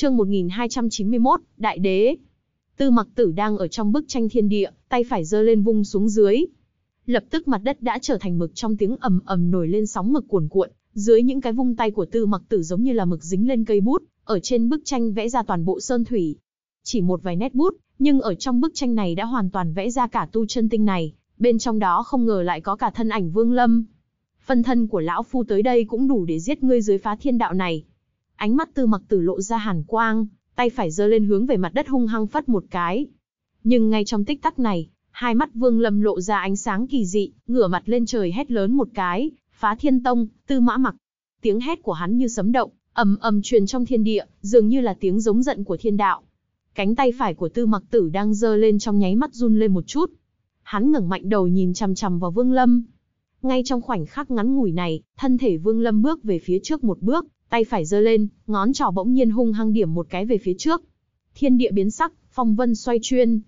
Chương 1291, Đại Đế. Tư Mặc Tử đang ở trong bức tranh thiên địa, tay phải giơ lên vung xuống dưới. Lập tức mặt đất đã trở thành mực trong tiếng ầm ầm nổi lên sóng mực cuồn cuộn, dưới những cái vung tay của Tư Mặc Tử giống như là mực dính lên cây bút, ở trên bức tranh vẽ ra toàn bộ sơn thủy. Chỉ một vài nét bút, nhưng ở trong bức tranh này đã hoàn toàn vẽ ra cả tu chân tinh này, bên trong đó không ngờ lại có cả thân ảnh Vương Lâm. Phân thân của lão phu tới đây cũng đủ để giết ngươi dưới phá thiên đạo này. Ánh mắt Tư Mặc Tử lộ ra hàn quang, tay phải giơ lên hướng về mặt đất hung hăng phất một cái. Nhưng ngay trong tích tắc này, hai mắt Vương Lâm lộ ra ánh sáng kỳ dị, ngửa mặt lên trời hét lớn một cái, phá thiên tông, tư mã mặc. Tiếng hét của hắn như sấm động, ầm ầm truyền trong thiên địa, dường như là tiếng giống giận của thiên đạo. Cánh tay phải của tư mặc tử đang giơ lên trong nháy mắt run lên một chút. Hắn ngẩng mạnh đầu nhìn chằm chằm vào Vương Lâm. Ngay trong khoảnh khắc ngắn ngủi này, thân thể Vương Lâm bước về phía trước một bước, tay phải giơ lên, ngón trỏ bỗng nhiên hung hăng điểm một cái về phía trước. Thiên địa biến sắc, phong vân xoay chuyên.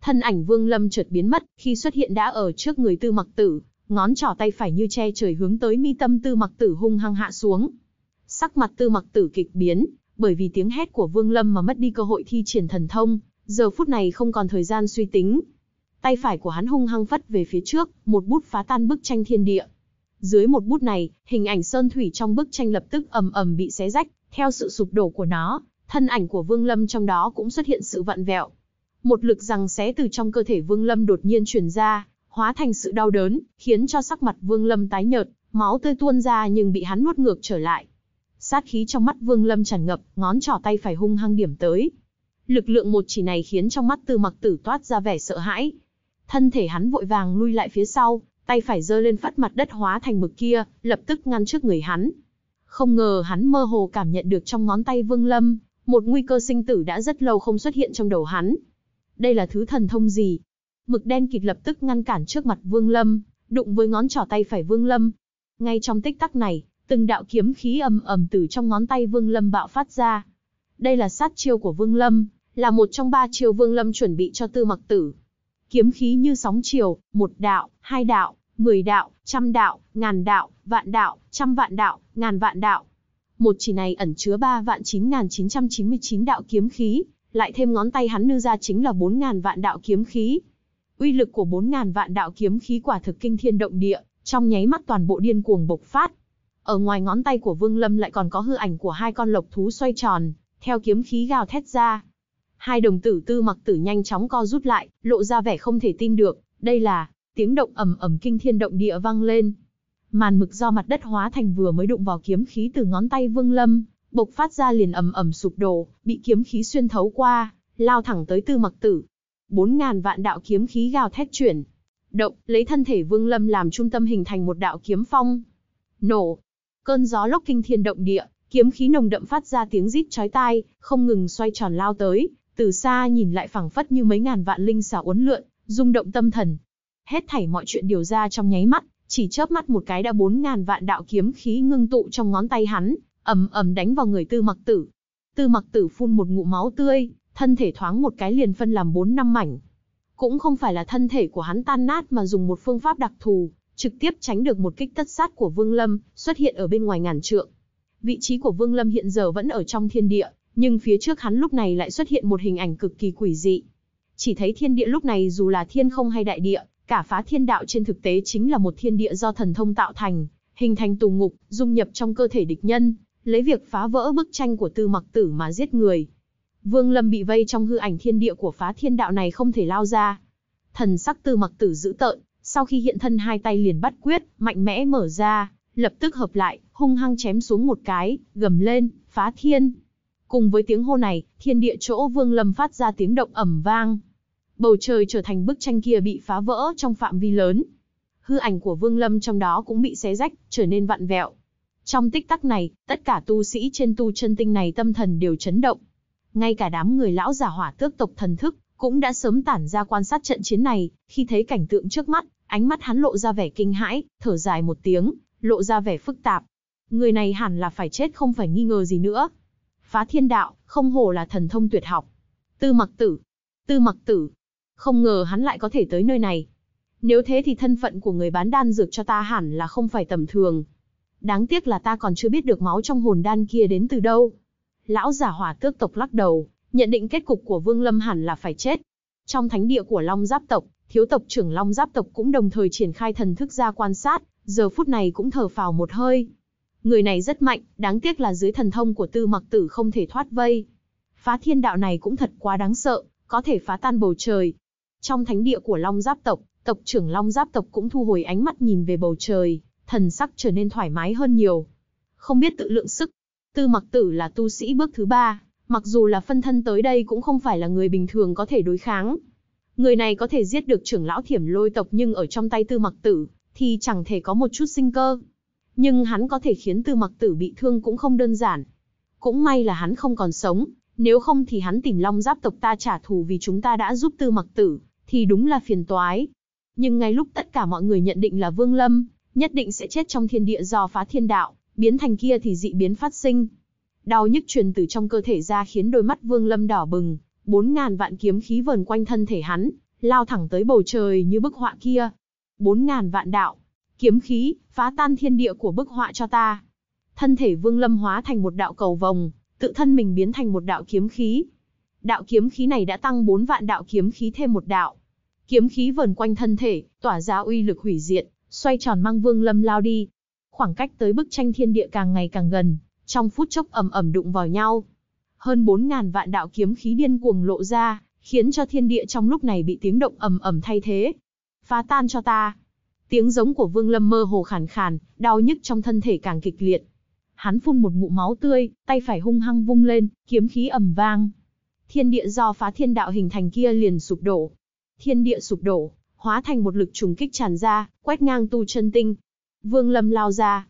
Thân ảnh Vương Lâm chợt biến mất, khi xuất hiện đã ở trước người Tư Mặc Tử, ngón trỏ tay phải như che trời hướng tới mi tâm Tư Mặc Tử hung hăng hạ xuống. Sắc mặt Tư Mặc Tử kịch biến, bởi vì tiếng hét của Vương Lâm mà mất đi cơ hội thi triển thần thông, giờ phút này không còn thời gian suy tính. Tay phải của hắn hung hăng phất về phía trước, một bút phá tan bức tranh thiên địa. Dưới một bút này, hình ảnh sơn thủy trong bức tranh lập tức ầm ầm bị xé rách, theo sự sụp đổ của nó, thân ảnh của Vương Lâm trong đó cũng xuất hiện sự vặn vẹo. Một lực rằng xé từ trong cơ thể Vương Lâm đột nhiên truyền ra, hóa thành sự đau đớn, khiến cho sắc mặt Vương Lâm tái nhợt, máu tươi tuôn ra nhưng bị hắn nuốt ngược trở lại. Sát khí trong mắt Vương Lâm tràn ngập, ngón trỏ tay phải hung hăng điểm tới. Lực lượng một chỉ này khiến trong mắt Tư Mặc Tử toát ra vẻ sợ hãi. Thân thể hắn vội vàng lui lại phía sau, tay phải giơ lên phát mặt đất hóa thành mực kia, lập tức ngăn trước người hắn. Không ngờ hắn mơ hồ cảm nhận được trong ngón tay Vương Lâm, một nguy cơ sinh tử đã rất lâu không xuất hiện trong đầu hắn. Đây là thứ thần thông gì? Mực đen kịt lập tức ngăn cản trước mặt Vương Lâm, đụng với ngón trỏ tay phải Vương Lâm. Ngay trong tích tắc này, từng đạo kiếm khí ầm ầm từ trong ngón tay Vương Lâm bạo phát ra. Đây là sát chiêu của Vương Lâm, là một trong ba chiêu Vương Lâm chuẩn bị cho Tư Mặc Tử. Kiếm khí như sóng chiều, một đạo, hai đạo, mười đạo, trăm đạo, ngàn đạo, vạn đạo, trăm vạn đạo, ngàn vạn đạo. Một chỉ này ẩn chứa ba vạn chín ngàn chín trăm chín mươi chín đạo kiếm khí, lại thêm ngón tay hắn nư ra chính là bốn ngàn vạn đạo kiếm khí. Uy lực của bốn ngàn vạn đạo kiếm khí quả thực kinh thiên động địa, trong nháy mắt toàn bộ điên cuồng bộc phát. Ở ngoài ngón tay của Vương Lâm lại còn có hư ảnh của hai con lộc thú xoay tròn, theo kiếm khí gào thét ra. Hai đồng tử tư mặc tử nhanh chóng co rút lại, lộ ra vẻ không thể tin được, đây là, tiếng động ầm ầm kinh thiên động địa vang lên. Màn mực do mặt đất hóa thành vừa mới đụng vào kiếm khí từ ngón tay Vương Lâm, bộc phát ra liền ầm ầm sụp đổ, bị kiếm khí xuyên thấu qua, lao thẳng tới Tư Mặc Tử. Bốn ngàn vạn đạo kiếm khí gào thét chuyển, động, lấy thân thể Vương Lâm làm trung tâm hình thành một đạo kiếm phong. Nổ, cơn gió lốc kinh thiên động địa, kiếm khí nồng đậm phát ra tiếng rít chói tai, không ngừng xoay tròn lao tới, từ xa nhìn lại phảng phất như mấy ngàn vạn linh xà uốn lượn, rung động tâm thần. Hết thảy mọi chuyện điều ra trong nháy mắt, chỉ chớp mắt một cái đã bốn ngàn vạn đạo kiếm khí ngưng tụ trong ngón tay hắn, ầm ầm đánh vào người Tư Mặc Tử. Tư Mặc Tử phun một ngụm máu tươi, thân thể thoáng một cái liền phân làm bốn năm mảnh. Cũng không phải là thân thể của hắn tan nát mà dùng một phương pháp đặc thù, trực tiếp tránh được một kích tất sát của Vương Lâm, xuất hiện ở bên ngoài ngàn trượng. Vị trí của Vương Lâm hiện giờ vẫn ở trong thiên địa, nhưng phía trước hắn lúc này lại xuất hiện một hình ảnh cực kỳ quỷ dị. Chỉ thấy thiên địa lúc này dù là thiên không hay đại địa, cả phá thiên đạo trên thực tế chính là một thiên địa do thần thông tạo thành, hình thành tù ngục, dung nhập trong cơ thể địch nhân, lấy việc phá vỡ bức tranh của Tư Mặc Tử mà giết người. Vương Lâm bị vây trong hư ảnh thiên địa của phá thiên đạo này không thể lao ra. Thần sắc Tư Mặc Tử giữ tợn, sau khi hiện thân hai tay liền bắt quyết, mạnh mẽ mở ra, lập tức hợp lại, hung hăng chém xuống một cái, gầm lên, phá thiên. Cùng với tiếng hô này, thiên địa chỗ Vương Lâm phát ra tiếng động ầm vang. Bầu trời trở thành bức tranh kia bị phá vỡ trong phạm vi lớn. Hư ảnh của Vương Lâm trong đó cũng bị xé rách, trở nên vặn vẹo. Trong tích tắc này, tất cả tu sĩ trên tu chân tinh này tâm thần đều chấn động. Ngay cả đám người lão giả hỏa tước tộc thần thức, cũng đã sớm tản ra quan sát trận chiến này, khi thấy cảnh tượng trước mắt, ánh mắt hắn lộ ra vẻ kinh hãi, thở dài một tiếng, lộ ra vẻ phức tạp. Người này hẳn là phải chết không phải nghi ngờ gì nữa. Phá thiên đạo, không hổ là thần thông tuyệt học. Tư mặc tử. Tư mặc tử. Không ngờ hắn lại có thể tới nơi này. Nếu thế thì thân phận của người bán đan dược cho ta hẳn là không phải tầm thường. Đáng tiếc là ta còn chưa biết được máu trong hồn đan kia đến từ đâu. Lão giả hỏa tước tộc lắc đầu, nhận định kết cục của Vương Lâm hẳn là phải chết. Trong thánh địa của Long Giáp tộc, thiếu tộc trưởng Long Giáp tộc cũng đồng thời triển khai thần thức ra quan sát, giờ phút này cũng thở phào một hơi. Người này rất mạnh, đáng tiếc là dưới thần thông của Tư Mặc Tử không thể thoát vây. Phá thiên đạo này cũng thật quá đáng sợ, có thể phá tan bầu trời. Trong thánh địa của Long Giáp tộc, tộc trưởng Long Giáp tộc cũng thu hồi ánh mắt nhìn về bầu trời, thần sắc trở nên thoải mái hơn nhiều. Không biết tự lượng sức, Tư Mặc Tử là tu sĩ bước thứ ba, mặc dù là phân thân tới đây cũng không phải là người bình thường có thể đối kháng. Người này có thể giết được trưởng lão thiểm lôi tộc nhưng ở trong tay Tư Mặc Tử, thì chẳng thể có một chút sinh cơ. Nhưng hắn có thể khiến Tư Mặc Tử bị thương cũng không đơn giản. Cũng may là hắn không còn sống, nếu không thì hắn tìm Long Giáp tộc ta trả thù vì chúng ta đã giúp Tư Mặc Tử, thì đúng là phiền toái. Nhưng ngay lúc tất cả mọi người nhận định là Vương Lâm, nhất định sẽ chết trong thiên địa do phá thiên đạo, biến thành kia thì dị biến phát sinh. Đau nhức truyền từ trong cơ thể ra khiến đôi mắt Vương Lâm đỏ bừng, bốn ngàn vạn kiếm khí vờn quanh thân thể hắn, lao thẳng tới bầu trời như bức họa kia. Bốn ngàn vạn đạo, kiếm khí, phá tan thiên địa của bức họa cho ta. Thân thể Vương Lâm hóa thành một đạo cầu vồng, tự thân mình biến thành một đạo kiếm khí. Đạo kiếm khí này đã tăng bốn vạn đạo kiếm khí thêm một đạo. Kiếm khí vờn quanh thân thể, tỏa ra uy lực hủy diệt, xoay tròn mang Vương Lâm lao đi. Khoảng cách tới bức tranh thiên địa càng ngày càng gần, trong phút chốc ầm ầm đụng vào nhau. Hơn bốn ngàn vạn đạo kiếm khí điên cuồng lộ ra, khiến cho thiên địa trong lúc này bị tiếng động ầm ầm thay thế. Phá tan cho ta. Tiếng giống của Vương Lâm mơ hồ khàn khàn, đau nhức trong thân thể càng kịch liệt. Hắn phun một ngụm máu tươi, tay phải hung hăng vung lên, kiếm khí ầm vang. Thiên địa do phá thiên đạo hình thành kia liền sụp đổ. Thiên địa sụp đổ, hóa thành một lực trùng kích tràn ra, quét ngang tu chân tinh. Vương Lâm lao ra.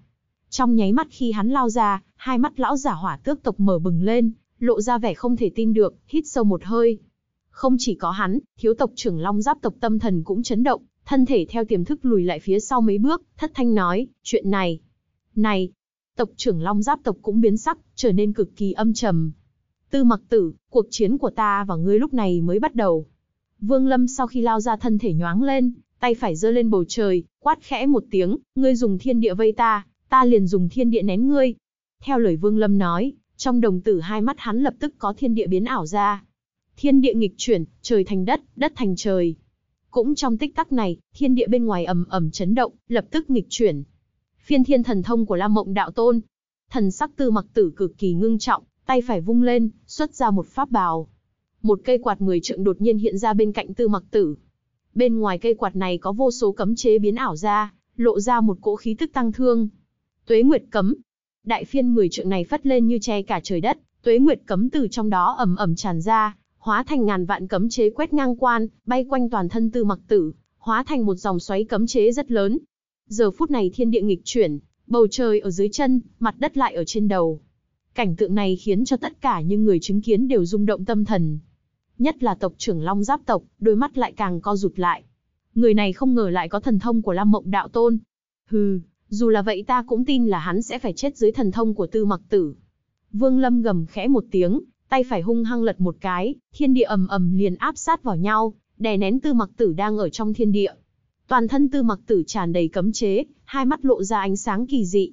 Trong nháy mắt khi hắn lao ra, hai mắt lão giả hỏa tước tộc mở bừng lên, lộ ra vẻ không thể tin được, hít sâu một hơi. Không chỉ có hắn, thiếu tộc trưởng Long Giáp tộc tâm thần cũng chấn động, thân thể theo tiềm thức lùi lại phía sau mấy bước, thất thanh nói, chuyện này. Này, tộc trưởng Long Giáp tộc cũng biến sắc, trở nên cực kỳ âm trầm. Tư mặc tử, cuộc chiến của ta và ngươi lúc này mới bắt đầu. Vương Lâm sau khi lao ra thân thể nhoáng lên, tay phải giơ lên bầu trời, quát khẽ một tiếng, ngươi dùng thiên địa vây ta, ta liền dùng thiên địa nén ngươi. Theo lời Vương Lâm nói, trong đồng tử hai mắt hắn lập tức có thiên địa biến ảo ra. Thiên địa nghịch chuyển, trời thành đất, đất thành trời. Cũng trong tích tắc này, thiên địa bên ngoài ầm ầm chấn động, lập tức nghịch chuyển. Phiên thiên thần thông của Lam Mộng Đạo Tôn. Thần sắc tư mặc tử cực kỳ ngưng trọng, tay phải vung lên, xuất ra một pháp bào. Một cây quạt mười trượng đột nhiên hiện ra bên cạnh tư mặc tử. Bên ngoài cây quạt này có vô số cấm chế biến ảo ra, lộ ra một cỗ khí tức tăng thương. Tuế Nguyệt cấm. Đại phiên mười trượng này phất lên như che cả trời đất, Tuế Nguyệt cấm từ trong đó ầm ầm tràn ra, hóa thành ngàn vạn cấm chế quét ngang quan, bay quanh toàn thân tư mặc tử, hóa thành một dòng xoáy cấm chế rất lớn. Giờ phút này thiên địa nghịch chuyển, bầu trời ở dưới chân, mặt đất lại ở trên đầu. Cảnh tượng này khiến cho tất cả những người chứng kiến đều rung động tâm thần. Nhất là tộc trưởng Long Giáp tộc, đôi mắt lại càng co rụt lại. Người này không ngờ lại có thần thông của Lam Mộng Đạo Tôn. Hừ, dù là vậy ta cũng tin là hắn sẽ phải chết dưới thần thông của Tư Mặc Tử. Vương Lâm gầm khẽ một tiếng, tay phải hung hăng lật một cái, thiên địa ầm ầm liền áp sát vào nhau, đè nén Tư Mặc Tử đang ở trong thiên địa. Toàn thân Tư Mặc Tử tràn đầy cấm chế, hai mắt lộ ra ánh sáng kỳ dị.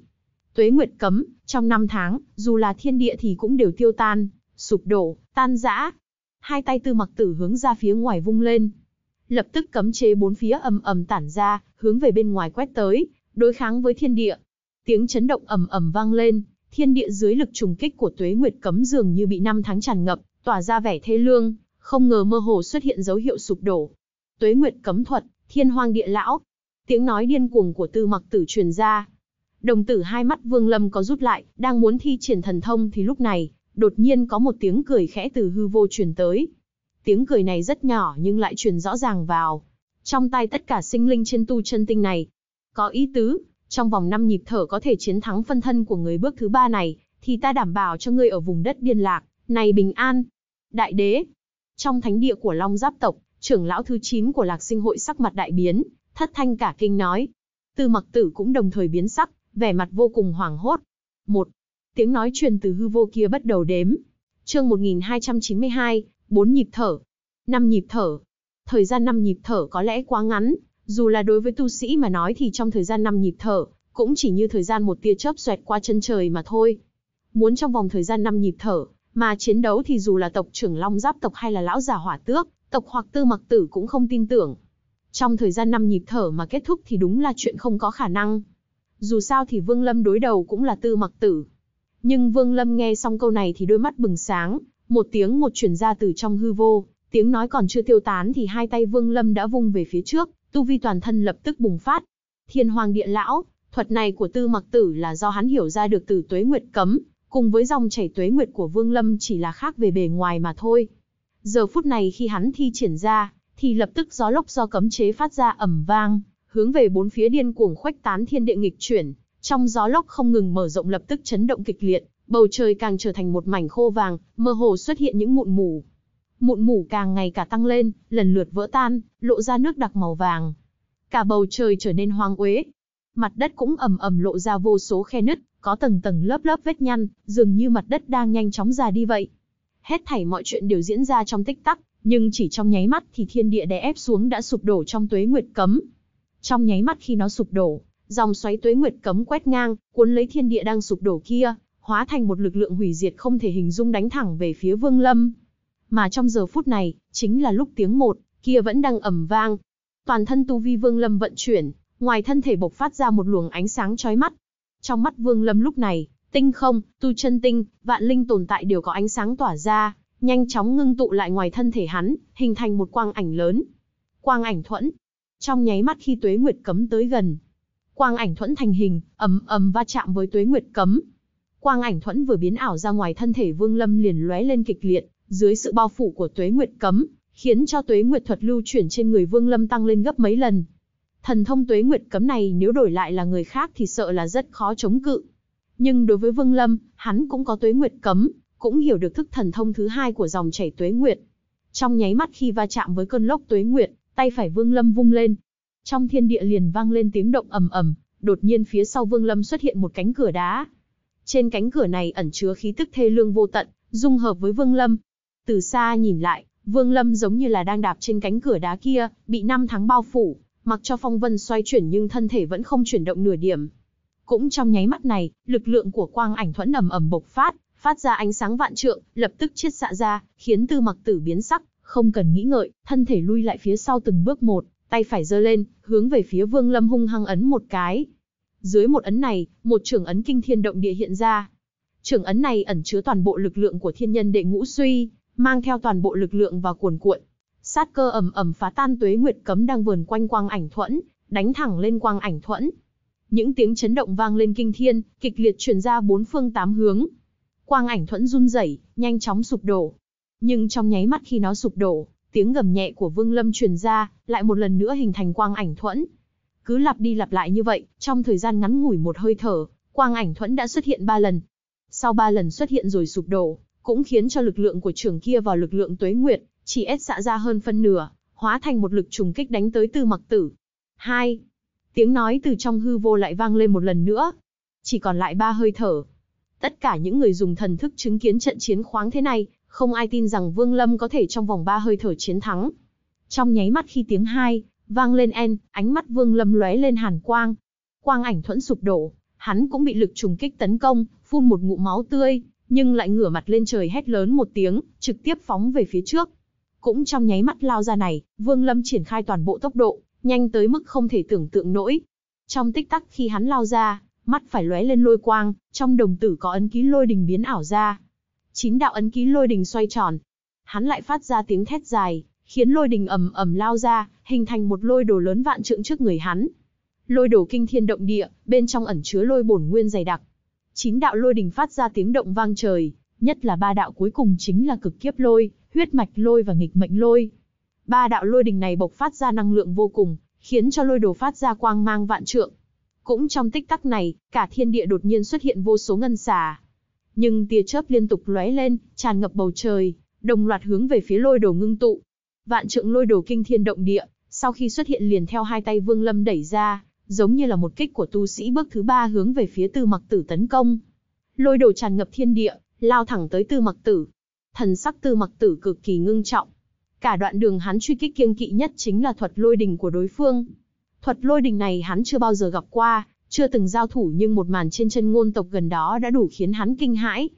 Tuế Nguyệt cấm, trong năm tháng, dù là thiên địa thì cũng đều tiêu tan, sụp đổ, tan rã. Hai tay Tư Mặc Tử hướng ra phía ngoài vung lên. Lập tức cấm chế bốn phía ầm ầm tản ra, hướng về bên ngoài quét tới, đối kháng với thiên địa. Tiếng chấn động ầm ầm vang lên, thiên địa dưới lực trùng kích của Tuế Nguyệt cấm dường như bị năm tháng tràn ngập, tỏa ra vẻ thê lương, không ngờ mơ hồ xuất hiện dấu hiệu sụp đổ. Tuế Nguyệt cấm thuật, Thiên Hoang Địa Lão. Tiếng nói điên cuồng của Tư Mặc Tử truyền ra. Đồng tử hai mắt Vương Lâm có rút lại, đang muốn thi triển thần thông thì lúc này, đột nhiên có một tiếng cười khẽ từ hư vô truyền tới. Tiếng cười này rất nhỏ nhưng lại truyền rõ ràng vào. Trong tai tất cả sinh linh trên tu chân tinh này. Có ý tứ, trong vòng 5 nhịp thở có thể chiến thắng phân thân của người bước thứ ba này, thì ta đảm bảo cho ngươi ở vùng đất điên lạc, này bình an. Đại đế, trong thánh địa của Long Giáp tộc, trưởng lão thứ 9 của Lạc Sinh hội sắc mặt đại biến, thất thanh cả kinh nói. Tư Mặc Tử cũng đồng thời biến sắc, vẻ mặt vô cùng hoảng hốt. Một, tiếng nói truyền từ hư vô kia bắt đầu đếm. Chương 1292, bốn nhịp thở. năm nhịp thở. Thời gian năm nhịp thở có lẽ quá ngắn, dù là đối với tu sĩ mà nói thì trong thời gian năm nhịp thở, cũng chỉ như thời gian một tia chớp xoẹt qua chân trời mà thôi. Muốn trong vòng thời gian năm nhịp thở, mà chiến đấu thì dù là tộc trưởng Long Giáp tộc hay là lão già hỏa tước, tộc hoặc tư mặc tử cũng không tin tưởng. Trong thời gian năm nhịp thở mà kết thúc thì đúng là chuyện không có khả năng. Dù sao thì Vương Lâm đối đầu cũng là tư mặc tử. Nhưng Vương Lâm nghe xong câu này thì đôi mắt bừng sáng, một tiếng một chuyển ra từ trong hư vô, tiếng nói còn chưa tiêu tán thì hai tay Vương Lâm đã vung về phía trước, tu vi toàn thân lập tức bùng phát. Thiên Hoàng Địa Lão, thuật này của Tư Mặc Tử là do hắn hiểu ra được từ Tuế Nguyệt cấm, cùng với dòng chảy Tuế Nguyệt của Vương Lâm chỉ là khác về bề ngoài mà thôi. Giờ phút này khi hắn thi triển ra, thì lập tức gió lốc do cấm chế phát ra ầm vang, hướng về bốn phía điên cuồng khuếch tán thiên địa nghịch chuyển, trong gió lốc không ngừng mở rộng lập tức chấn động kịch liệt, bầu trời càng trở thành một mảnh khô vàng, mơ hồ xuất hiện những mụn mù. Mụn mù càng ngày cả tăng lên, lần lượt vỡ tan, lộ ra nước đặc màu vàng. Cả bầu trời trở nên hoang uế. Mặt đất cũng ầm ầm lộ ra vô số khe nứt, có tầng tầng lớp lớp vết nhăn, dường như mặt đất đang nhanh chóng già đi vậy. Hết thảy mọi chuyện đều diễn ra trong tích tắc, nhưng chỉ trong nháy mắt thì thiên địa đè ép xuống đã sụp đổ trong tuế nguyệt cấm. Trong nháy mắt khi nó sụp đổ, dòng xoáy tuế nguyệt cấm quét ngang, cuốn lấy thiên địa đang sụp đổ kia, hóa thành một lực lượng hủy diệt không thể hình dung đánh thẳng về phía Vương Lâm. Mà trong giờ phút này, chính là lúc tiếng một, kia vẫn đang ầm vang. Toàn thân tu vi Vương Lâm vận chuyển, ngoài thân thể bộc phát ra một luồng ánh sáng chói mắt. Trong mắt Vương Lâm lúc này, tinh không, tu chân tinh, vạn linh tồn tại đều có ánh sáng tỏa ra, nhanh chóng ngưng tụ lại ngoài thân thể hắn, hình thành một quang ảnh lớn. Quang ảnh thuẫn. Trong nháy mắt khi Tuế Nguyệt cấm tới gần, quang ảnh thuẫn thành hình, ầm ầm va chạm với Tuế Nguyệt cấm. Quang ảnh thuẫn vừa biến ảo ra ngoài thân thể Vương Lâm liền lóe lên kịch liệt, dưới sự bao phủ của Tuế Nguyệt cấm, khiến cho Tuế Nguyệt thuật lưu chuyển trên người Vương Lâm tăng lên gấp mấy lần. Thần thông Tuế Nguyệt cấm này nếu đổi lại là người khác thì sợ là rất khó chống cự. Nhưng đối với Vương Lâm, hắn cũng có Tuế Nguyệt cấm, cũng hiểu được thức thần thông thứ hai của dòng chảy tuế nguyệt. Trong nháy mắt khi va chạm với cơn lốc tuế nguyệt, tay phải Vương Lâm vung lên. Trong thiên địa liền vang lên tiếng động ầm ầm, đột nhiên phía sau Vương Lâm xuất hiện một cánh cửa đá. Trên cánh cửa này ẩn chứa khí tức thê lương vô tận, dung hợp với Vương Lâm. Từ xa nhìn lại, Vương Lâm giống như là đang đạp trên cánh cửa đá kia, bị năm tháng bao phủ, mặc cho phong vân xoay chuyển nhưng thân thể vẫn không chuyển động nửa điểm. Cũng trong nháy mắt này, lực lượng của quang ảnh thuẫn ầm ầm bộc phát, phát ra ánh sáng vạn trượng, lập tức chiết xạ ra, khiến Tư Mặc Tử biến sắc, không cần nghĩ ngợi, thân thể lui lại phía sau từng bước một, tay phải giơ lên, hướng về phía Vương Lâm hung hăng ấn một cái. Dưới một ấn này, một trưởng ấn kinh thiên động địa hiện ra. Trưởng ấn này ẩn chứa toàn bộ lực lượng của thiên nhân đệ ngũ suy, mang theo toàn bộ lực lượng và cuồn cuộn. Sát cơ ầm ầm phá tan tuế nguyệt cấm đang vườn quanh quang ảnh thuẫn, đánh thẳng lên quang ảnh thuẫn. Những tiếng chấn động vang lên kinh thiên, kịch liệt truyền ra bốn phương tám hướng, Quang ảnh thuẫn run rẩy, nhanh chóng sụp đổ. Nhưng trong nháy mắt khi nó sụp đổ, tiếng gầm nhẹ của Vương Lâm truyền ra, lại một lần nữa hình thành quang ảnh thuẫn. Cứ lặp đi lặp lại như vậy, trong thời gian ngắn ngủi một hơi thở, quang ảnh thuẫn đã xuất hiện ba lần. Sau ba lần xuất hiện rồi sụp đổ, cũng khiến cho lực lượng của trường kia vào lực lượng tuế nguyệt, chỉ ép xạ ra hơn phân nửa, hóa thành một lực trùng kích đánh tới tư mặc tử. Hai, Tiếng nói từ trong hư vô lại vang lên một lần nữa. Chỉ còn lại ba hơi thở, Tất cả những người dùng thần thức chứng kiến trận chiến khoáng thế này, không ai tin rằng Vương Lâm có thể trong vòng ba hơi thở chiến thắng. Trong nháy mắt khi tiếng hai vang lên en, ánh mắt Vương Lâm lóe lên hàn quang. Quang ảnh thuẫn sụp đổ, hắn cũng bị lực trùng kích tấn công, phun một ngụm máu tươi, nhưng lại ngửa mặt lên trời hét lớn một tiếng, trực tiếp phóng về phía trước. Cũng trong nháy mắt lao ra này, Vương Lâm triển khai toàn bộ tốc độ, nhanh tới mức không thể tưởng tượng nổi. Trong tích tắc khi hắn lao ra, mắt phải lóe lên lôi quang, trong đồng tử có ấn ký lôi đình biến ảo ra. Chín đạo ấn ký lôi đình xoay tròn. Hắn lại phát ra tiếng thét dài, khiến lôi đình ầm ầm lao ra, hình thành một lôi đồ lớn vạn trượng trước người hắn. Lôi đồ kinh thiên động địa, bên trong ẩn chứa lôi bổn nguyên dày đặc. Chín đạo lôi đình phát ra tiếng động vang trời, nhất là ba đạo cuối cùng chính là cực kiếp lôi, huyết mạch lôi và nghịch mệnh lôi. Ba đạo lôi đình này bộc phát ra năng lượng vô cùng, khiến cho lôi đồ phát ra quang mang vạn trượng, cũng trong tích tắc này, cả thiên địa đột nhiên xuất hiện vô số ngân xà. Nhưng tia chớp liên tục lóe lên, tràn ngập bầu trời, đồng loạt hướng về phía lôi đồ ngưng tụ. Vạn trượng lôi đồ kinh thiên động địa, sau khi xuất hiện liền theo hai tay Vương Lâm đẩy ra, giống như là một kích của tu sĩ bước thứ ba hướng về phía Tư Mặc Tử tấn công. Lôi đồ tràn ngập thiên địa, lao thẳng tới Tư Mặc Tử. Thần sắc Tư Mặc Tử cực kỳ ngưng trọng. Cả đoạn đường hắn truy kích kiêng kỵ nhất chính là thuật lôi đình của đối phương. Thuật lôi đình này hắn chưa bao giờ gặp qua, chưa từng giao thủ nhưng một màn trên chân ngôn tộc gần đó đã đủ khiến hắn kinh hãi.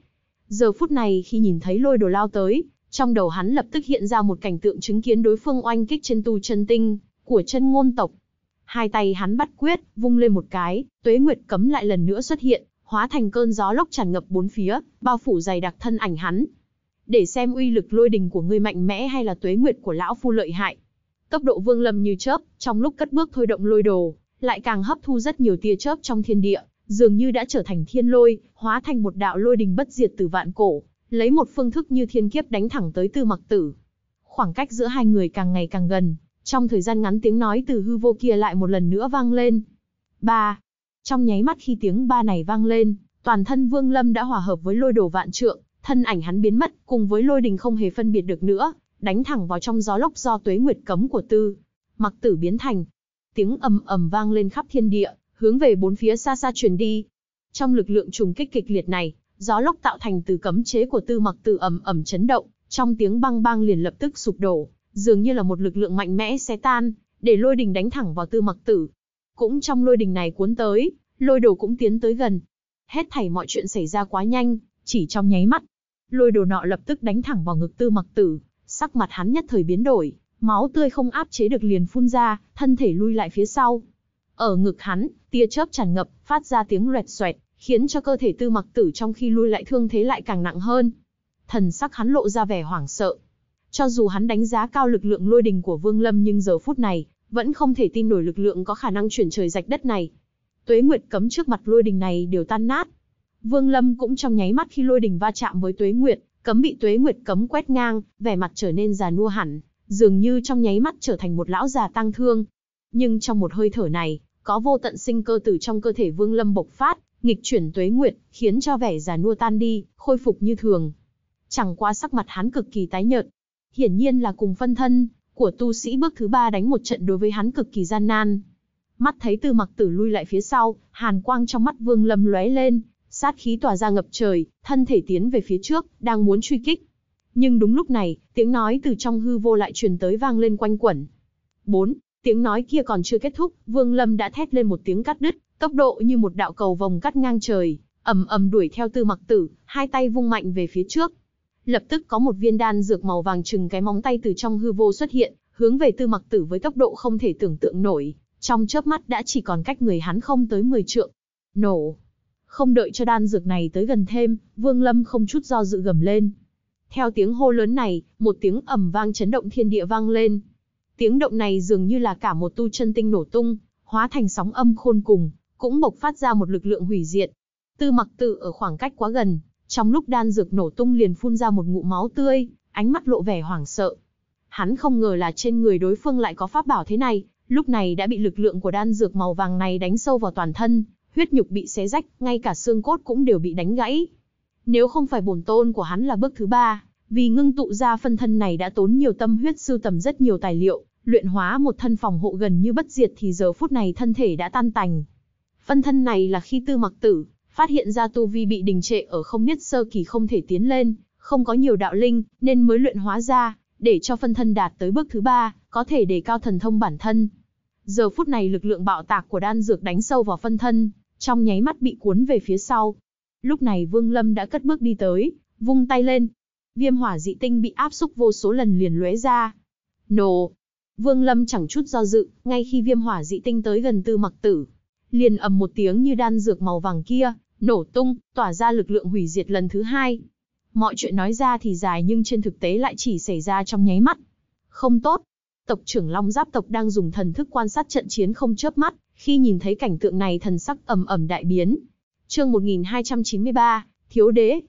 Giờ phút này khi nhìn thấy lôi đồ lao tới, trong đầu hắn lập tức hiện ra một cảnh tượng chứng kiến đối phương oanh kích trên tu chân tinh của chân ngôn tộc. Hai tay hắn bắt quyết, vung lên một cái, tuế nguyệt cấm lại lần nữa xuất hiện, hóa thành cơn gió lốc tràn ngập bốn phía, bao phủ dày đặc thân ảnh hắn. Để xem uy lực lôi đình của ngươi mạnh mẽ hay là tuế nguyệt của lão phu lợi hại. Tốc độ Vương Lâm như chớp, trong lúc cất bước thôi động lôi đồ, lại càng hấp thu rất nhiều tia chớp trong thiên địa, dường như đã trở thành thiên lôi, hóa thành một đạo lôi đình bất diệt từ vạn cổ, lấy một phương thức như thiên kiếp đánh thẳng tới Tư Mặc Tử. Khoảng cách giữa hai người càng ngày càng gần, trong thời gian ngắn tiếng nói từ hư vô kia lại một lần nữa vang lên. Ba. Trong nháy mắt khi tiếng ba này vang lên, toàn thân Vương Lâm đã hòa hợp với lôi đồ vạn trượng, thân ảnh hắn biến mất, cùng với lôi đình không hề phân biệt được nữa, đánh thẳng vào trong gió lốc do tuế nguyệt cấm của Tư. Mặc Tử biến thành. Tiếng ầm ầm vang lên khắp thiên địa, hướng về bốn phía xa xa truyền đi. Trong lực lượng trùng kích kịch liệt này, gió lốc tạo thành từ cấm chế của Tư Mặc Tử ầm ầm chấn động, trong tiếng băng băng liền lập tức sụp đổ, dường như là một lực lượng mạnh mẽ xé tan, để lôi đình đánh thẳng vào Tư Mặc Tử. Cũng trong lôi đình này cuốn tới, lôi đồ cũng tiến tới gần. Hết thảy mọi chuyện xảy ra quá nhanh, chỉ trong nháy mắt. Lôi đồ nọ lập tức đánh thẳng vào ngực Tư Mặc Tử, sắc mặt hắn nhất thời biến đổi, máu tươi không áp chế được liền phun ra, thân thể lui lại phía sau. Ở ngực hắn, tia chớp tràn ngập, phát ra tiếng loẹt xoẹt, khiến cho cơ thể Tư Mặc Tử trong khi lui lại thương thế lại càng nặng hơn. Thần sắc hắn lộ ra vẻ hoảng sợ, cho dù hắn đánh giá cao lực lượng lôi đình của Vương Lâm nhưng giờ phút này, vẫn không thể tin nổi lực lượng có khả năng chuyển trời rạch đất này. Tuế Nguyệt cấm trước mặt lôi đình này đều tan nát. Vương Lâm cũng trong nháy mắt khi lôi đình va chạm với Tuế Nguyệt, cấm bị Tuế Nguyệt cấm quét ngang, vẻ mặt trở nên già nua hẳn, dường như trong nháy mắt trở thành một lão già tăng thương. Nhưng trong một hơi thở này, có vô tận sinh cơ từ trong cơ thể Vương Lâm bộc phát, nghịch chuyển Tuế Nguyệt, khiến cho vẻ già nua tan đi, khôi phục như thường. Chẳng qua sắc mặt hắn cực kỳ tái nhợt, hiển nhiên là cùng phân thân của tu sĩ bước thứ ba đánh một trận đối với hắn cực kỳ gian nan. Mắt thấy Tư Mặc Tử lui lại phía sau, hàn quang trong mắt Vương Lâm lóe lên, sát khí tỏa ra ngập trời, thân thể tiến về phía trước, đang muốn truy kích. Nhưng đúng lúc này, tiếng nói từ trong hư vô lại truyền tới vang lên quanh quẩn. 4. Tiếng nói kia còn chưa kết thúc, Vương Lâm đã thét lên một tiếng cắt đứt, tốc độ như một đạo cầu vòng cắt ngang trời, ầm ầm đuổi theo Tư Mặc Tử, hai tay vung mạnh về phía trước, Lập tức có một viên đan dược màu vàng chừng cái móng tay từ trong hư vô xuất hiện, hướng về Tư Mặc Tử với tốc độ không thể tưởng tượng nổi, trong chớp mắt đã chỉ còn cách người hắn không tới 10 trượng. Nổ! Không đợi cho đan dược này tới gần thêm, Vương Lâm không chút do dự gầm lên. Theo tiếng hô lớn này, một tiếng ầm vang chấn động thiên địa vang lên. Tiếng động này dường như là cả một tu chân tinh nổ tung, hóa thành sóng âm khôn cùng, cũng bộc phát ra một lực lượng hủy diệt. Tư Mặc tự ở khoảng cách quá gần, trong lúc đan dược nổ tung liền phun ra một ngụm máu tươi, ánh mắt lộ vẻ hoảng sợ. Hắn không ngờ là trên người đối phương lại có pháp bảo thế này, lúc này đã bị lực lượng của đan dược màu vàng này đánh sâu vào toàn thân, huyết nhục bị xé rách, ngay cả xương cốt cũng đều bị đánh gãy. Nếu không phải bổn tôn của hắn là bước thứ ba, vì ngưng tụ ra phân thân này đã tốn nhiều tâm huyết sưu tầm rất nhiều tài liệu, luyện hóa một thân phòng hộ gần như bất diệt thì giờ phút này thân thể đã tan tành. Phân thân này là khi tư mặc tử, phát hiện ra tu vi bị đình trệ ở không nhất sơ kỳ không thể tiến lên, không có nhiều đạo linh, nên mới luyện hóa ra, để cho phân thân đạt tới bước thứ ba, có thể đề cao thần thông bản thân. Giờ phút này lực lượng bạo tạc của đan dược đánh sâu vào phân thân, trong nháy mắt bị cuốn về phía sau. Lúc này Vương Lâm đã cất bước đi tới, vung tay lên. Viêm hỏa dị tinh bị áp xúc vô số lần liền lóe ra. Nổ! Vương Lâm chẳng chút do dự, ngay khi viêm hỏa dị tinh tới gần tư mặc tử. Liền ầm một tiếng như đan dược màu vàng kia, nổ tung, tỏa ra lực lượng hủy diệt lần thứ hai. Mọi chuyện nói ra thì dài nhưng trên thực tế lại chỉ xảy ra trong nháy mắt. Không tốt. Tộc trưởng Long Giáp tộc đang dùng thần thức quan sát trận chiến không chớp mắt, khi nhìn thấy cảnh tượng này thần sắc ầm ầm đại biến. Chương 1293, Thiếu đế.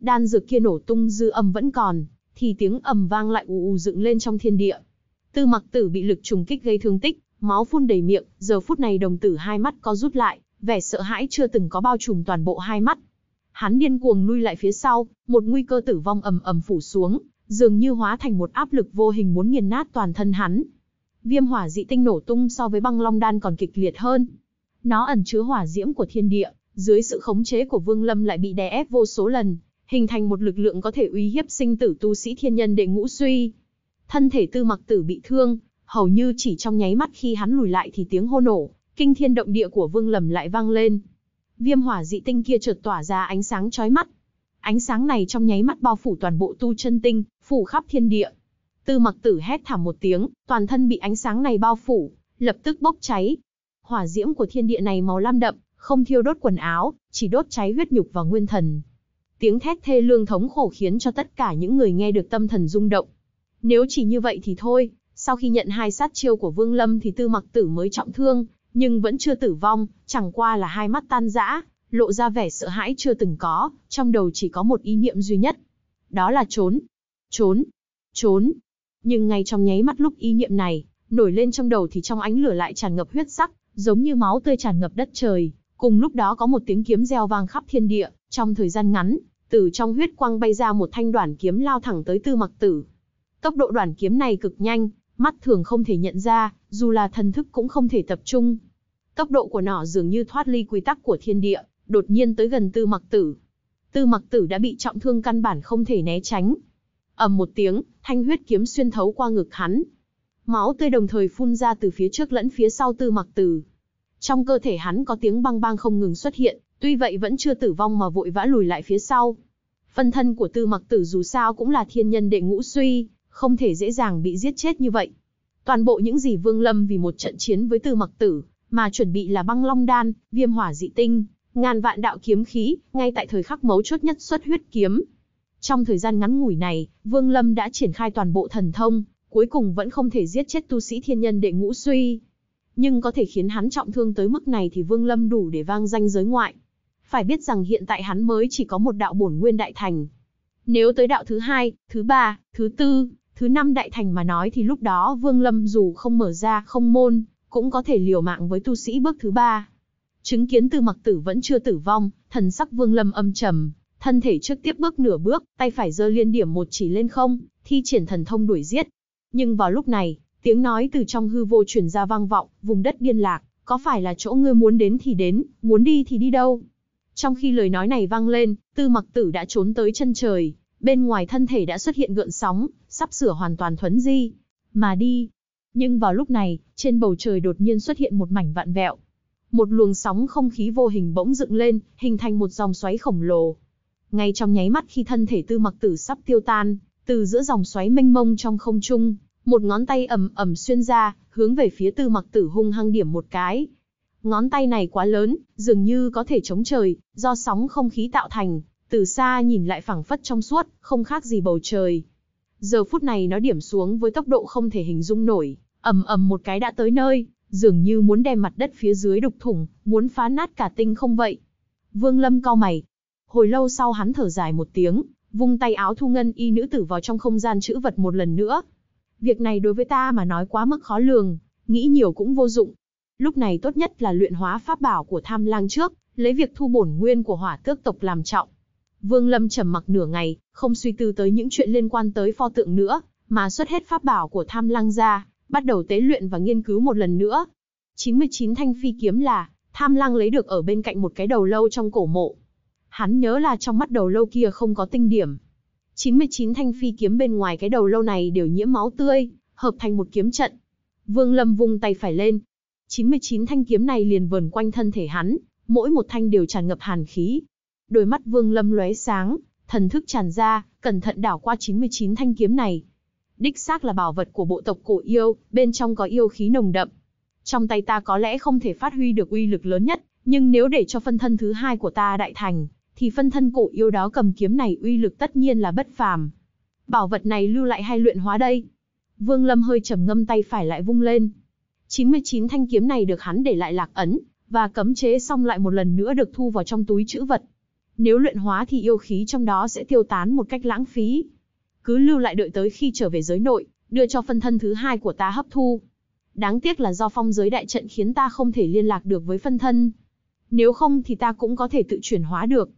Đan dược kia nổ tung dư âm vẫn còn, thì tiếng ầm vang lại ù ù dựng lên trong thiên địa. Tư Mặc Tử bị lực trùng kích gây thương tích, máu phun đầy miệng, giờ phút này đồng tử hai mắt có rút lại, vẻ sợ hãi chưa từng có bao trùm toàn bộ hai mắt. Hắn điên cuồng lui lại phía sau, một nguy cơ tử vong ầm ầm phủ xuống, dường như hóa thành một áp lực vô hình muốn nghiền nát toàn thân hắn. Viêm hỏa dị tinh nổ tung so với băng long đan còn kịch liệt hơn. Nó ẩn chứa hỏa diễm của thiên địa, dưới sự khống chế của Vương Lâm lại bị đè ép vô số lần, hình thành một lực lượng có thể uy hiếp sinh tử tu sĩ thiên nhân đệ ngũ suy. Thân thể Tư Mặc Tử bị thương, hầu như chỉ trong nháy mắt khi hắn lùi lại thì tiếng hô nổ, kinh thiên động địa của Vương Lâm lại vang lên. Viêm hỏa dị tinh kia chợt tỏa ra ánh sáng chói mắt. Ánh sáng này trong nháy mắt bao phủ toàn bộ tu chân tinh, phủ khắp thiên địa. Tư Mặc Tử hét thảm một tiếng, toàn thân bị ánh sáng này bao phủ, lập tức bốc cháy. Hỏa diễm của thiên địa này màu lam đậm, không thiêu đốt quần áo, chỉ đốt cháy huyết nhục và nguyên thần. Tiếng thét thê lương thống khổ khiến cho tất cả những người nghe được tâm thần rung động. Nếu chỉ như vậy thì thôi, sau khi nhận hai sát chiêu của Vương Lâm thì Tư Mặc Tử mới trọng thương, nhưng vẫn chưa tử vong, chẳng qua là hai mắt tan rã, lộ ra vẻ sợ hãi chưa từng có, trong đầu chỉ có một ý niệm duy nhất. Đó là trốn, trốn, trốn. Nhưng ngay trong nháy mắt lúc ý niệm này, nổi lên trong đầu thì trong ánh lửa lại tràn ngập huyết sắc, giống như máu tươi tràn ngập đất trời. Cùng lúc đó có một tiếng kiếm reo vang khắp thiên địa, trong thời gian ngắn, từ trong huyết quang bay ra một thanh đoạn kiếm lao thẳng tới Tư Mặc Tử. Tốc độ đoạn kiếm này cực nhanh, mắt thường không thể nhận ra, dù là thần thức cũng không thể tập trung. Tốc độ của nó dường như thoát ly quy tắc của thiên địa, đột nhiên tới gần Tư Mặc Tử. Tư Mặc Tử đã bị trọng thương căn bản không thể né tránh. ầm một tiếng, thanh huyết kiếm xuyên thấu qua ngực hắn. Máu tươi đồng thời phun ra từ phía trước lẫn phía sau Tư Mặc Tử. Trong cơ thể hắn có tiếng băng băng không ngừng xuất hiện, tuy vậy vẫn chưa tử vong mà vội vã lùi lại phía sau. Phân thân của Tư Mặc Tử dù sao cũng là thiên nhân đệ ngũ suy, không thể dễ dàng bị giết chết như vậy. Toàn bộ những gì Vương Lâm vì một trận chiến với Tư Mặc Tử, mà chuẩn bị là băng long đan, viêm hỏa dị tinh, ngàn vạn đạo kiếm khí, ngay tại thời khắc mấu chốt nhất xuất huyết kiếm. Trong thời gian ngắn ngủi này, Vương Lâm đã triển khai toàn bộ thần thông, cuối cùng vẫn không thể giết chết tu sĩ thiên nhân đệ ngũ suy. Nhưng có thể khiến hắn trọng thương tới mức này thì Vương Lâm đủ để vang danh giới ngoại. Phải biết rằng hiện tại hắn mới chỉ có một đạo bổn nguyên đại thành. Nếu tới đạo thứ hai, thứ ba, thứ tư, thứ năm đại thành mà nói thì lúc đó Vương Lâm dù không mở ra không môn, cũng có thể liều mạng với tu sĩ bước thứ ba. Chứng kiến Tư Mặc Tử vẫn chưa tử vong, thần sắc Vương Lâm âm trầm, thân thể trước tiếp bước nửa bước, tay phải giơ liên điểm một chỉ lên không, thi triển thần thông đuổi giết. Nhưng vào lúc này, tiếng nói từ trong hư vô truyền ra vang vọng, vùng đất điên lạc, có phải là chỗ ngươi muốn đến thì đến, muốn đi thì đi đâu? Trong khi lời nói này vang lên, Tư Mặc Tử đã trốn tới chân trời, bên ngoài thân thể đã xuất hiện gợn sóng, sắp sửa hoàn toàn thuấn di, mà đi. Nhưng vào lúc này, trên bầu trời đột nhiên xuất hiện một mảnh vạn vẹo. Một luồng sóng không khí vô hình bỗng dựng lên, hình thành một dòng xoáy khổng lồ. Ngay trong nháy mắt khi thân thể tư mặc tử sắp tiêu tan, từ giữa dòng xoáy mênh mông trong không trung, một ngón tay ầm ầm xuyên ra, hướng về phía tư mặc tử hung hăng điểm một cái. Ngón tay này quá lớn, dường như có thể chống trời, do sóng không khí tạo thành, từ xa nhìn lại phẳng phất trong suốt, không khác gì bầu trời. Giờ phút này nó điểm xuống với tốc độ không thể hình dung nổi, ầm ầm một cái đã tới nơi, dường như muốn đem mặt đất phía dưới đục thủng, muốn phá nát cả tinh không vậy. Vương Lâm cau mày. Hồi lâu sau hắn thở dài một tiếng, vung tay áo thu ngân y nữ tử vào trong không gian chữ vật một lần nữa. Việc này đối với ta mà nói quá mức khó lường, nghĩ nhiều cũng vô dụng. Lúc này tốt nhất là luyện hóa pháp bảo của tham lang trước, lấy việc thu bổn nguyên của hỏa tước tộc làm trọng. Vương Lâm trầm mặc nửa ngày, không suy tư tới những chuyện liên quan tới pho tượng nữa, mà xuất hết pháp bảo của tham lang ra, bắt đầu tế luyện và nghiên cứu một lần nữa. 99 thanh phi kiếm là, tham lang lấy được ở bên cạnh một cái đầu lâu trong cổ mộ. Hắn nhớ là trong mắt đầu lâu kia không có tinh điểm. 99 thanh phi kiếm bên ngoài cái đầu lâu này đều nhiễm máu tươi, hợp thành một kiếm trận. Vương Lâm vung tay phải lên. 99 thanh kiếm này liền vờn quanh thân thể hắn, mỗi một thanh đều tràn ngập hàn khí. Đôi mắt Vương Lâm lóe sáng, thần thức tràn ra, cẩn thận đảo qua 99 thanh kiếm này. Đích xác là bảo vật của bộ tộc cổ yêu, bên trong có yêu khí nồng đậm. Trong tay ta có lẽ không thể phát huy được uy lực lớn nhất, nhưng nếu để cho phân thân thứ hai của ta đại thành, thì phân thân cổ yêu đó cầm kiếm này uy lực tất nhiên là bất phàm. Bảo vật này lưu lại hay luyện hóa đây? Vương Lâm hơi trầm ngâm tay phải lại vung lên. 99 thanh kiếm này được hắn để lại lạc ấn, và cấm chế xong lại một lần nữa được thu vào trong túi trữ vật. Nếu luyện hóa thì yêu khí trong đó sẽ tiêu tán một cách lãng phí. Cứ lưu lại đợi tới khi trở về giới nội, đưa cho phân thân thứ hai của ta hấp thu. Đáng tiếc là do phong giới đại trận khiến ta không thể liên lạc được với phân thân. Nếu không thì ta cũng có thể tự chuyển hóa được.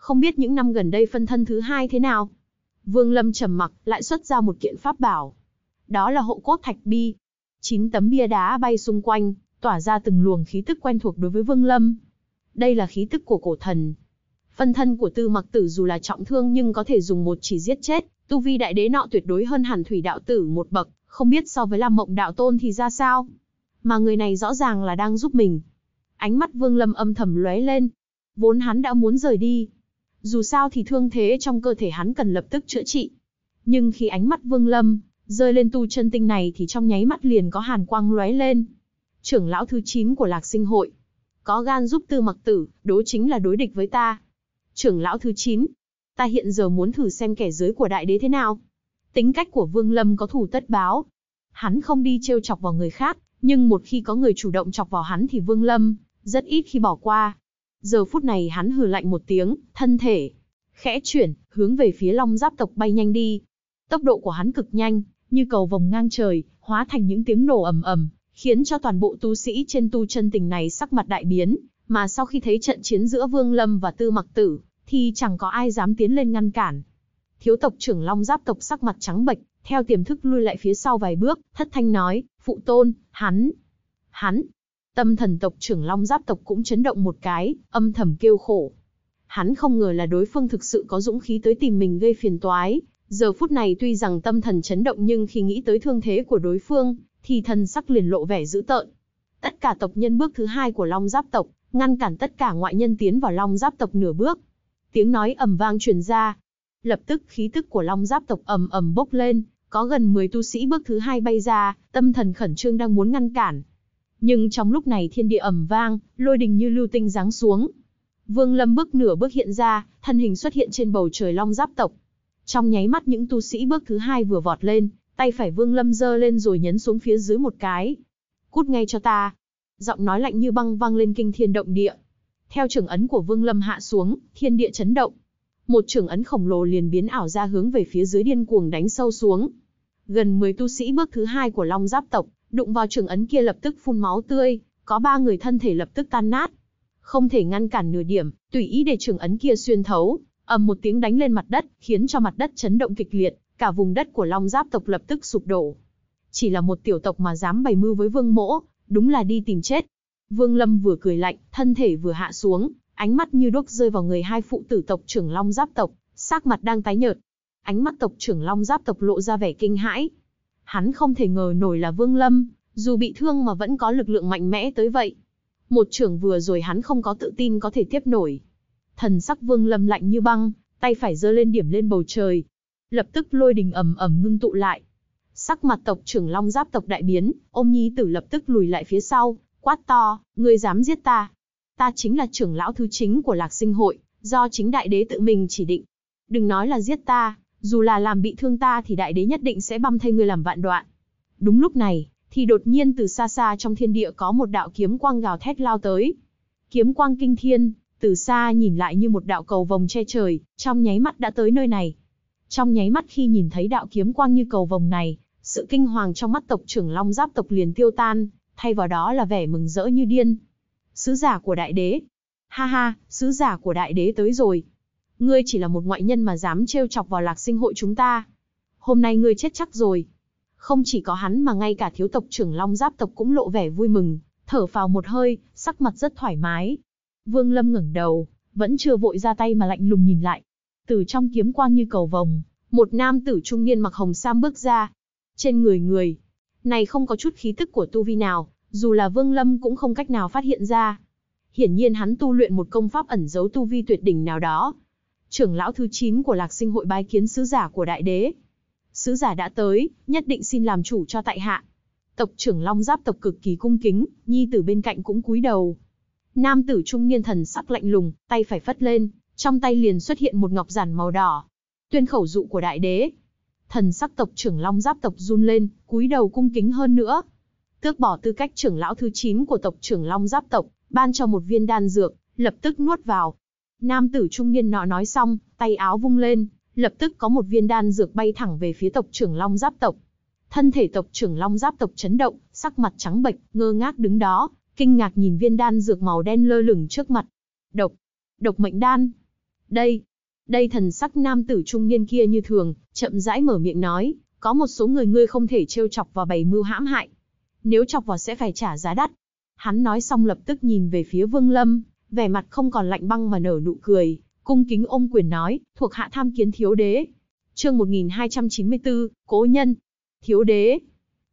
Không biết những năm gần đây phân thân thứ hai thế nào? Vương Lâm trầm mặc, lại xuất ra một kiện pháp bảo. Đó là hộ cốt thạch bi. Chín tấm bia đá bay xung quanh, tỏa ra từng luồng khí tức quen thuộc đối với Vương Lâm. Đây là khí tức của cổ thần, Phân thân của Tư Mặc Tử dù là trọng thương nhưng có thể dùng một chỉ giết chết, tu vi đại đế nọ tuyệt đối hơn hẳn Thủy đạo tử một bậc, không biết so với Lam Mộng đạo tôn thì ra sao. Mà người này rõ ràng là đang giúp mình. Ánh mắt Vương Lâm âm thầm lóe lên. Vốn hắn đã muốn rời đi. Dù sao thì thương thế trong cơ thể hắn cần lập tức chữa trị. Nhưng khi ánh mắt Vương Lâm rơi lên tu chân tinh này thì trong nháy mắt liền có hàn quang lóe lên. Trưởng lão thứ 9 của Lạc Sinh hội, có gan giúp Tư Mặc Tử, đối chính là đối địch với ta. Trưởng lão thứ 9, ta hiện giờ muốn thử xem kẻ dưới của đại đế thế nào. Tính cách của Vương Lâm có thủ tất báo. Hắn không đi trêu chọc vào người khác, nhưng một khi có người chủ động chọc vào hắn thì Vương Lâm rất ít khi bỏ qua. Giờ phút này hắn hừ lạnh một tiếng, thân thể khẽ chuyển, hướng về phía Long Giáp tộc bay nhanh đi. Tốc độ của hắn cực nhanh, như cầu vòng ngang trời, hóa thành những tiếng nổ ầm ầm, khiến cho toàn bộ tu sĩ trên tu chân tình này sắc mặt đại biến, mà sau khi thấy trận chiến giữa Vương Lâm và Tư Mặc Tử, thì chẳng có ai dám tiến lên ngăn cản. Thiếu tộc trưởng Long Giáp tộc sắc mặt trắng bệch, theo tiềm thức lui lại phía sau vài bước, thất thanh nói, phụ tôn, hắn, hắn. Tâm thần tộc trưởng Long Giáp tộc cũng chấn động một cái, âm thầm kêu khổ. Hắn không ngờ là đối phương thực sự có dũng khí tới tìm mình gây phiền toái. Giờ phút này tuy rằng tâm thần chấn động nhưng khi nghĩ tới thương thế của đối phương, thì thần sắc liền lộ vẻ dữ tợn. Tất cả tộc nhân bước thứ hai của Long Giáp tộc, ngăn cản tất cả ngoại nhân tiến vào Long Giáp tộc nửa bước. Tiếng nói ầm vang truyền ra. Lập tức khí tức của Long Giáp tộc ầm ầm bốc lên, có gần 10 tu sĩ bước thứ hai bay ra, tâm thần khẩn trương đang muốn ngăn cản. Nhưng trong lúc này thiên địa ầm vang, lôi đình như lưu tinh giáng xuống. Vương Lâm bước nửa bước hiện ra, thân hình xuất hiện trên bầu trời Long Giáp tộc. Trong nháy mắt những tu sĩ bước thứ hai vừa vọt lên, tay phải Vương Lâm giơ lên rồi nhấn xuống phía dưới một cái. Cút ngay cho ta. Giọng nói lạnh như băng vang lên kinh thiên động địa. Theo trưởng ấn của Vương Lâm hạ xuống, thiên địa chấn động. Một trưởng ấn khổng lồ liền biến ảo ra hướng về phía dưới điên cuồng đánh sâu xuống. Gần 10 tu sĩ bước thứ hai của Long Giáp tộc, đụng vào trường ấn kia lập tức phun máu tươi, có ba người thân thể lập tức tan nát. Không thể ngăn cản nửa điểm, tùy ý để trường ấn kia xuyên thấu, ầm một tiếng đánh lên mặt đất, khiến cho mặt đất chấn động kịch liệt, cả vùng đất của Long Giáp tộc lập tức sụp đổ. Chỉ là một tiểu tộc mà dám bày mưu với Vương Mỗ, đúng là đi tìm chết. Vương Lâm vừa cười lạnh, thân thể vừa hạ xuống, ánh mắt như đuốc rơi vào người hai phụ tử tộc trưởng Long Giáp tộc, sắc mặt đang tái nhợt. Ánh mắt tộc trưởng Long Giáp tộc lộ ra vẻ kinh hãi. Hắn không thể ngờ nổi là Vương Lâm, dù bị thương mà vẫn có lực lượng mạnh mẽ tới vậy. Một trưởng vừa rồi hắn không có tự tin có thể tiếp nổi. Thần sắc Vương Lâm lạnh như băng, tay phải giơ lên điểm lên bầu trời, lập tức lôi đình ầm ầm ngưng tụ lại. Sắc mặt tộc trưởng Long Giáp tộc đại biến, ôm nhi tử lập tức lùi lại phía sau, quát to, ngươi dám giết ta? Ta chính là trưởng lão thứ chính của Lạc Sinh hội, do chính đại đế tự mình chỉ định. Đừng nói là giết ta, dù là làm bị thương ta thì đại đế nhất định sẽ băm thay ngươi làm vạn đoạn. Đúng lúc này, thì đột nhiên từ xa xa trong thiên địa có một đạo kiếm quang gào thét lao tới. Kiếm quang kinh thiên, từ xa nhìn lại như một đạo cầu vòng che trời, trong nháy mắt đã tới nơi này. Trong nháy mắt khi nhìn thấy đạo kiếm quang như cầu vồng này, sự kinh hoàng trong mắt tộc trưởng Long Giáp tộc liền tiêu tan, thay vào đó là vẻ mừng rỡ như điên. Sứ giả của đại đế. Ha ha, sứ giả của đại đế tới rồi. Ngươi chỉ là một ngoại nhân mà dám trêu chọc vào lạc sinh hội chúng ta. Hôm nay ngươi chết chắc rồi. Không chỉ có hắn mà ngay cả thiếu tộc trưởng Long Giáp tộc cũng lộ vẻ vui mừng, thở phào một hơi, sắc mặt rất thoải mái. Vương Lâm ngẩng đầu, vẫn chưa vội ra tay mà lạnh lùng nhìn lại, từ trong kiếm quang như cầu vồng, một nam tử trung niên mặc hồng sam bước ra. Trên người người, này không có chút khí tức của tu vi nào, dù là Vương Lâm cũng không cách nào phát hiện ra. Hiển nhiên hắn tu luyện một công pháp ẩn giấu tu vi tuyệt đỉnh nào đó. Trưởng lão thứ 9 của Lạc Sinh hội bái kiến sứ giả của đại đế. Sứ giả đã tới, nhất định xin làm chủ cho tại hạ. Tộc trưởng Long Giáp tộc cực kỳ cung kính, nhi tử bên cạnh cũng cúi đầu. Nam tử trung niên thần sắc lạnh lùng, tay phải phất lên, trong tay liền xuất hiện một ngọc giản màu đỏ. Tuyên khẩu dụ của đại đế. Thần sắc tộc trưởng Long Giáp tộc run lên, cúi đầu cung kính hơn nữa. Tước bỏ tư cách trưởng lão thứ 9 của tộc trưởng Long Giáp tộc, ban cho một viên đan dược, lập tức nuốt vào. Nam tử trung niên nọ nói xong, tay áo vung lên, lập tức có một viên đan dược bay thẳng về phía tộc trưởng Long Giáp tộc. Thân thể tộc trưởng Long Giáp tộc chấn động, sắc mặt trắng bệch, ngơ ngác đứng đó, kinh ngạc nhìn viên đan dược màu đen lơ lửng trước mặt. Độc, độc mệnh đan. Đây, đây thần sắc nam tử trung niên kia như thường, chậm rãi mở miệng nói, có một số người ngươi không thể trêu chọc vào bày mưu hãm hại. Nếu chọc vào sẽ phải trả giá đắt. Hắn nói xong lập tức nhìn về phía Vương Lâm, vẻ mặt không còn lạnh băng mà nở nụ cười, cung kính ôm quyền nói, thuộc hạ tham kiến thiếu đế. Chương 1294, Cố nhân. Thiếu đế.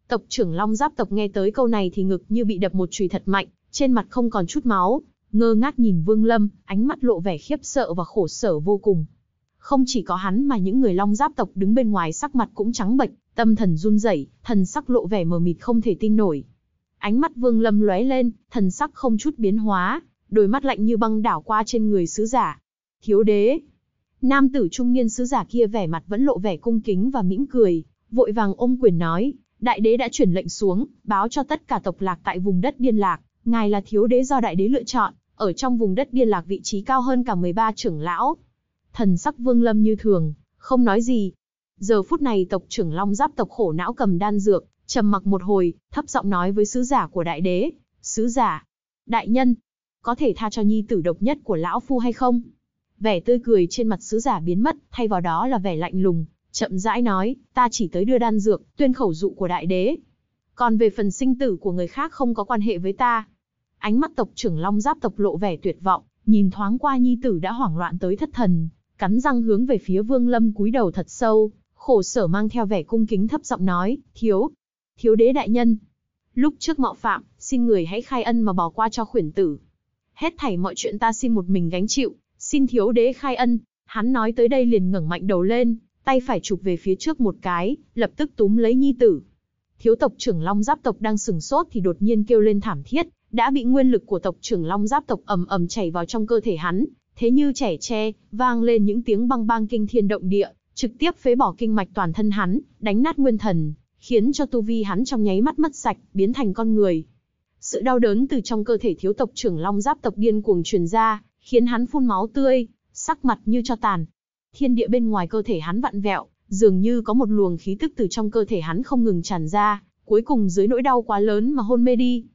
Tộc trưởng Long Giáp tộc nghe tới câu này thì ngực như bị đập một chùy thật mạnh, trên mặt không còn chút máu, ngơ ngác nhìn Vương Lâm, ánh mắt lộ vẻ khiếp sợ và khổ sở vô cùng. Không chỉ có hắn mà những người long giáp tộc đứng bên ngoài sắc mặt cũng trắng bệch, tâm thần run rẩy, thần sắc lộ vẻ mờ mịt không thể tin nổi. Ánh mắt Vương Lâm lóe lên, thần sắc không chút biến hóa, đôi mắt lạnh như băng đảo qua trên người sứ giả. Thiếu đế. Nam tử trung niên sứ giả kia vẻ mặt vẫn lộ vẻ cung kính và mỉm cười, vội vàng ôm quyền nói, đại đế đã chuyển lệnh xuống, báo cho tất cả tộc lạc tại vùng đất điên lạc, ngài là thiếu đế do đại đế lựa chọn, ở trong vùng đất điên lạc vị trí cao hơn cả 13 trưởng lão. Thần sắc Vương Lâm như thường, không nói gì. Giờ phút này tộc trưởng Long Giáp tộc khổ não cầm đan dược, trầm mặc một hồi, thấp giọng nói với sứ giả của đại đế, "Sứ giả, đại nhân, có thể tha cho nhi tử độc nhất của lão phu hay không?" Vẻ tươi cười trên mặt sứ giả biến mất, thay vào đó là vẻ lạnh lùng, chậm rãi nói, "Ta chỉ tới đưa đan dược, tuyên khẩu dụ của đại đế. Còn về phần sinh tử của người khác không có quan hệ với ta." Ánh mắt tộc trưởng Long Giáp tộc lộ vẻ tuyệt vọng, nhìn thoáng qua nhi tử đã hoảng loạn tới thất thần, cắn răng hướng về phía Vương Lâm cúi đầu thật sâu, khổ sở mang theo vẻ cung kính thấp giọng nói, thiếu, thiếu đế đại nhân. Lúc trước mạo phạm, xin người hãy khai ân mà bỏ qua cho khuyển tử. Hết thảy mọi chuyện ta xin một mình gánh chịu, xin thiếu đế khai ân. Hắn nói tới đây liền ngẩng mạnh đầu lên, tay phải chụp về phía trước một cái, lập tức túm lấy nhi tử. Thiếu tộc trưởng Long Giáp tộc đang sừng sốt thì đột nhiên kêu lên thảm thiết, đã bị nguyên lực của tộc trưởng Long Giáp tộc ầm ầm chảy vào trong cơ thể hắn, thế như trẻ tre, vang lên những tiếng băng băng kinh thiên động địa, trực tiếp phế bỏ kinh mạch toàn thân hắn, đánh nát nguyên thần, khiến cho tu vi hắn trong nháy mắt mất sạch, biến thành con người. Sự đau đớn từ trong cơ thể thiếu tộc trưởng Long Giáp tộc điên cuồng truyền ra, khiến hắn phun máu tươi, sắc mặt như cho tàn. Thiên địa bên ngoài cơ thể hắn vặn vẹo, dường như có một luồng khí tức từ trong cơ thể hắn không ngừng tràn ra, cuối cùng dưới nỗi đau quá lớn mà hôn mê đi.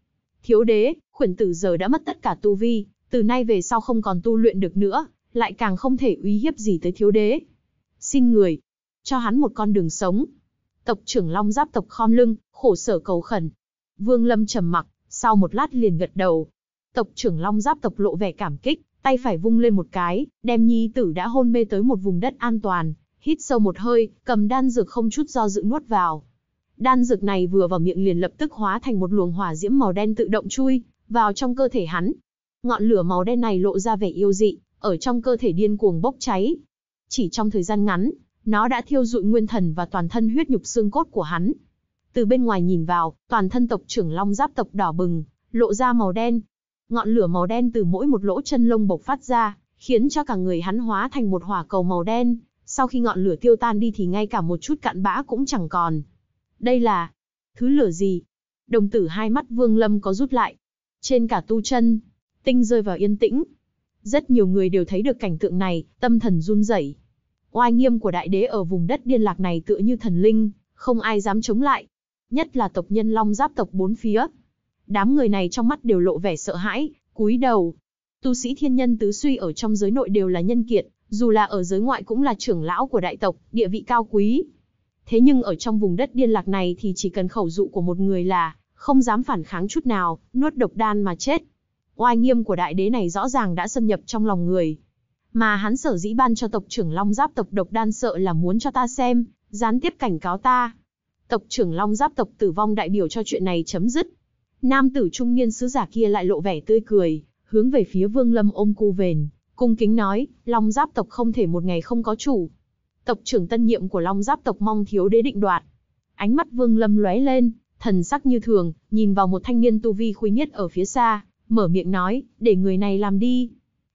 Thiếu đế, khuyển tử giờ đã mất tất cả tu vi, từ nay về sau không còn tu luyện được nữa, lại càng không thể uy hiếp gì tới thiếu đế. Xin người, cho hắn một con đường sống. Tộc trưởng Long Giáp tộc khom lưng, khổ sở cầu khẩn. Vương Lâm trầm mặc, sau một lát liền gật đầu. Tộc trưởng Long Giáp tộc lộ vẻ cảm kích, tay phải vung lên một cái, đem nhi tử đã hôn mê tới một vùng đất an toàn, hít sâu một hơi, cầm đan dược không chút do dự nuốt vào. Đan dược này vừa vào miệng liền lập tức hóa thành một luồng hỏa diễm màu đen tự động chui vào trong cơ thể hắn. Ngọn lửa màu đen này lộ ra vẻ yêu dị, ở trong cơ thể điên cuồng bốc cháy. Chỉ trong thời gian ngắn, nó đã thiêu dụi nguyên thần và toàn thân huyết nhục xương cốt của hắn. Từ bên ngoài nhìn vào, toàn thân tộc trưởng Long Giáp tộc đỏ bừng, lộ ra màu đen. Ngọn lửa màu đen từ mỗi một lỗ chân lông bộc phát ra, khiến cho cả người hắn hóa thành một hỏa cầu màu đen. Sau khi ngọn lửa tiêu tan đi thì ngay cả một chút cặn bã cũng chẳng còn. Đây là thứ lửa gì? Đồng tử hai mắt Vương Lâm có rút lại. Trên cả tu chân, tinh rơi vào yên tĩnh. Rất nhiều người đều thấy được cảnh tượng này, tâm thần run rẩy. Oai nghiêm của đại đế ở vùng đất điên lạc này tựa như thần linh, không ai dám chống lại. Nhất là tộc nhân long giáp tộc bốn phía. Đám người này trong mắt đều lộ vẻ sợ hãi, cúi đầu. Tu sĩ thiên nhân tứ suy ở trong giới nội đều là nhân kiệt, dù là ở giới ngoại cũng là trưởng lão của đại tộc, địa vị cao quý. Thế nhưng ở trong vùng đất điên lạc này thì chỉ cần khẩu dụ của một người là, không dám phản kháng chút nào, nuốt độc đan mà chết. Oai nghiêm của đại đế này rõ ràng đã xâm nhập trong lòng người. Mà hắn sở dĩ ban cho tộc trưởng Long Giáp tộc độc đan sợ là muốn cho ta xem, gián tiếp cảnh cáo ta. Tộc trưởng Long Giáp tộc tử vong đại biểu cho chuyện này chấm dứt. Nam tử trung niên sứ giả kia lại lộ vẻ tươi cười, hướng về phía Vương Lâm ôm cu vền, cung kính nói, Long Giáp tộc không thể một ngày không có chủ. Tộc trưởng tân nhiệm của Long Giáp tộc mong thiếu đế định đoạt. Ánh mắt Vương Lâm lóe lên, thần sắc như thường, nhìn vào một thanh niên tu vi khuy nhất ở phía xa, mở miệng nói, để người này làm đi.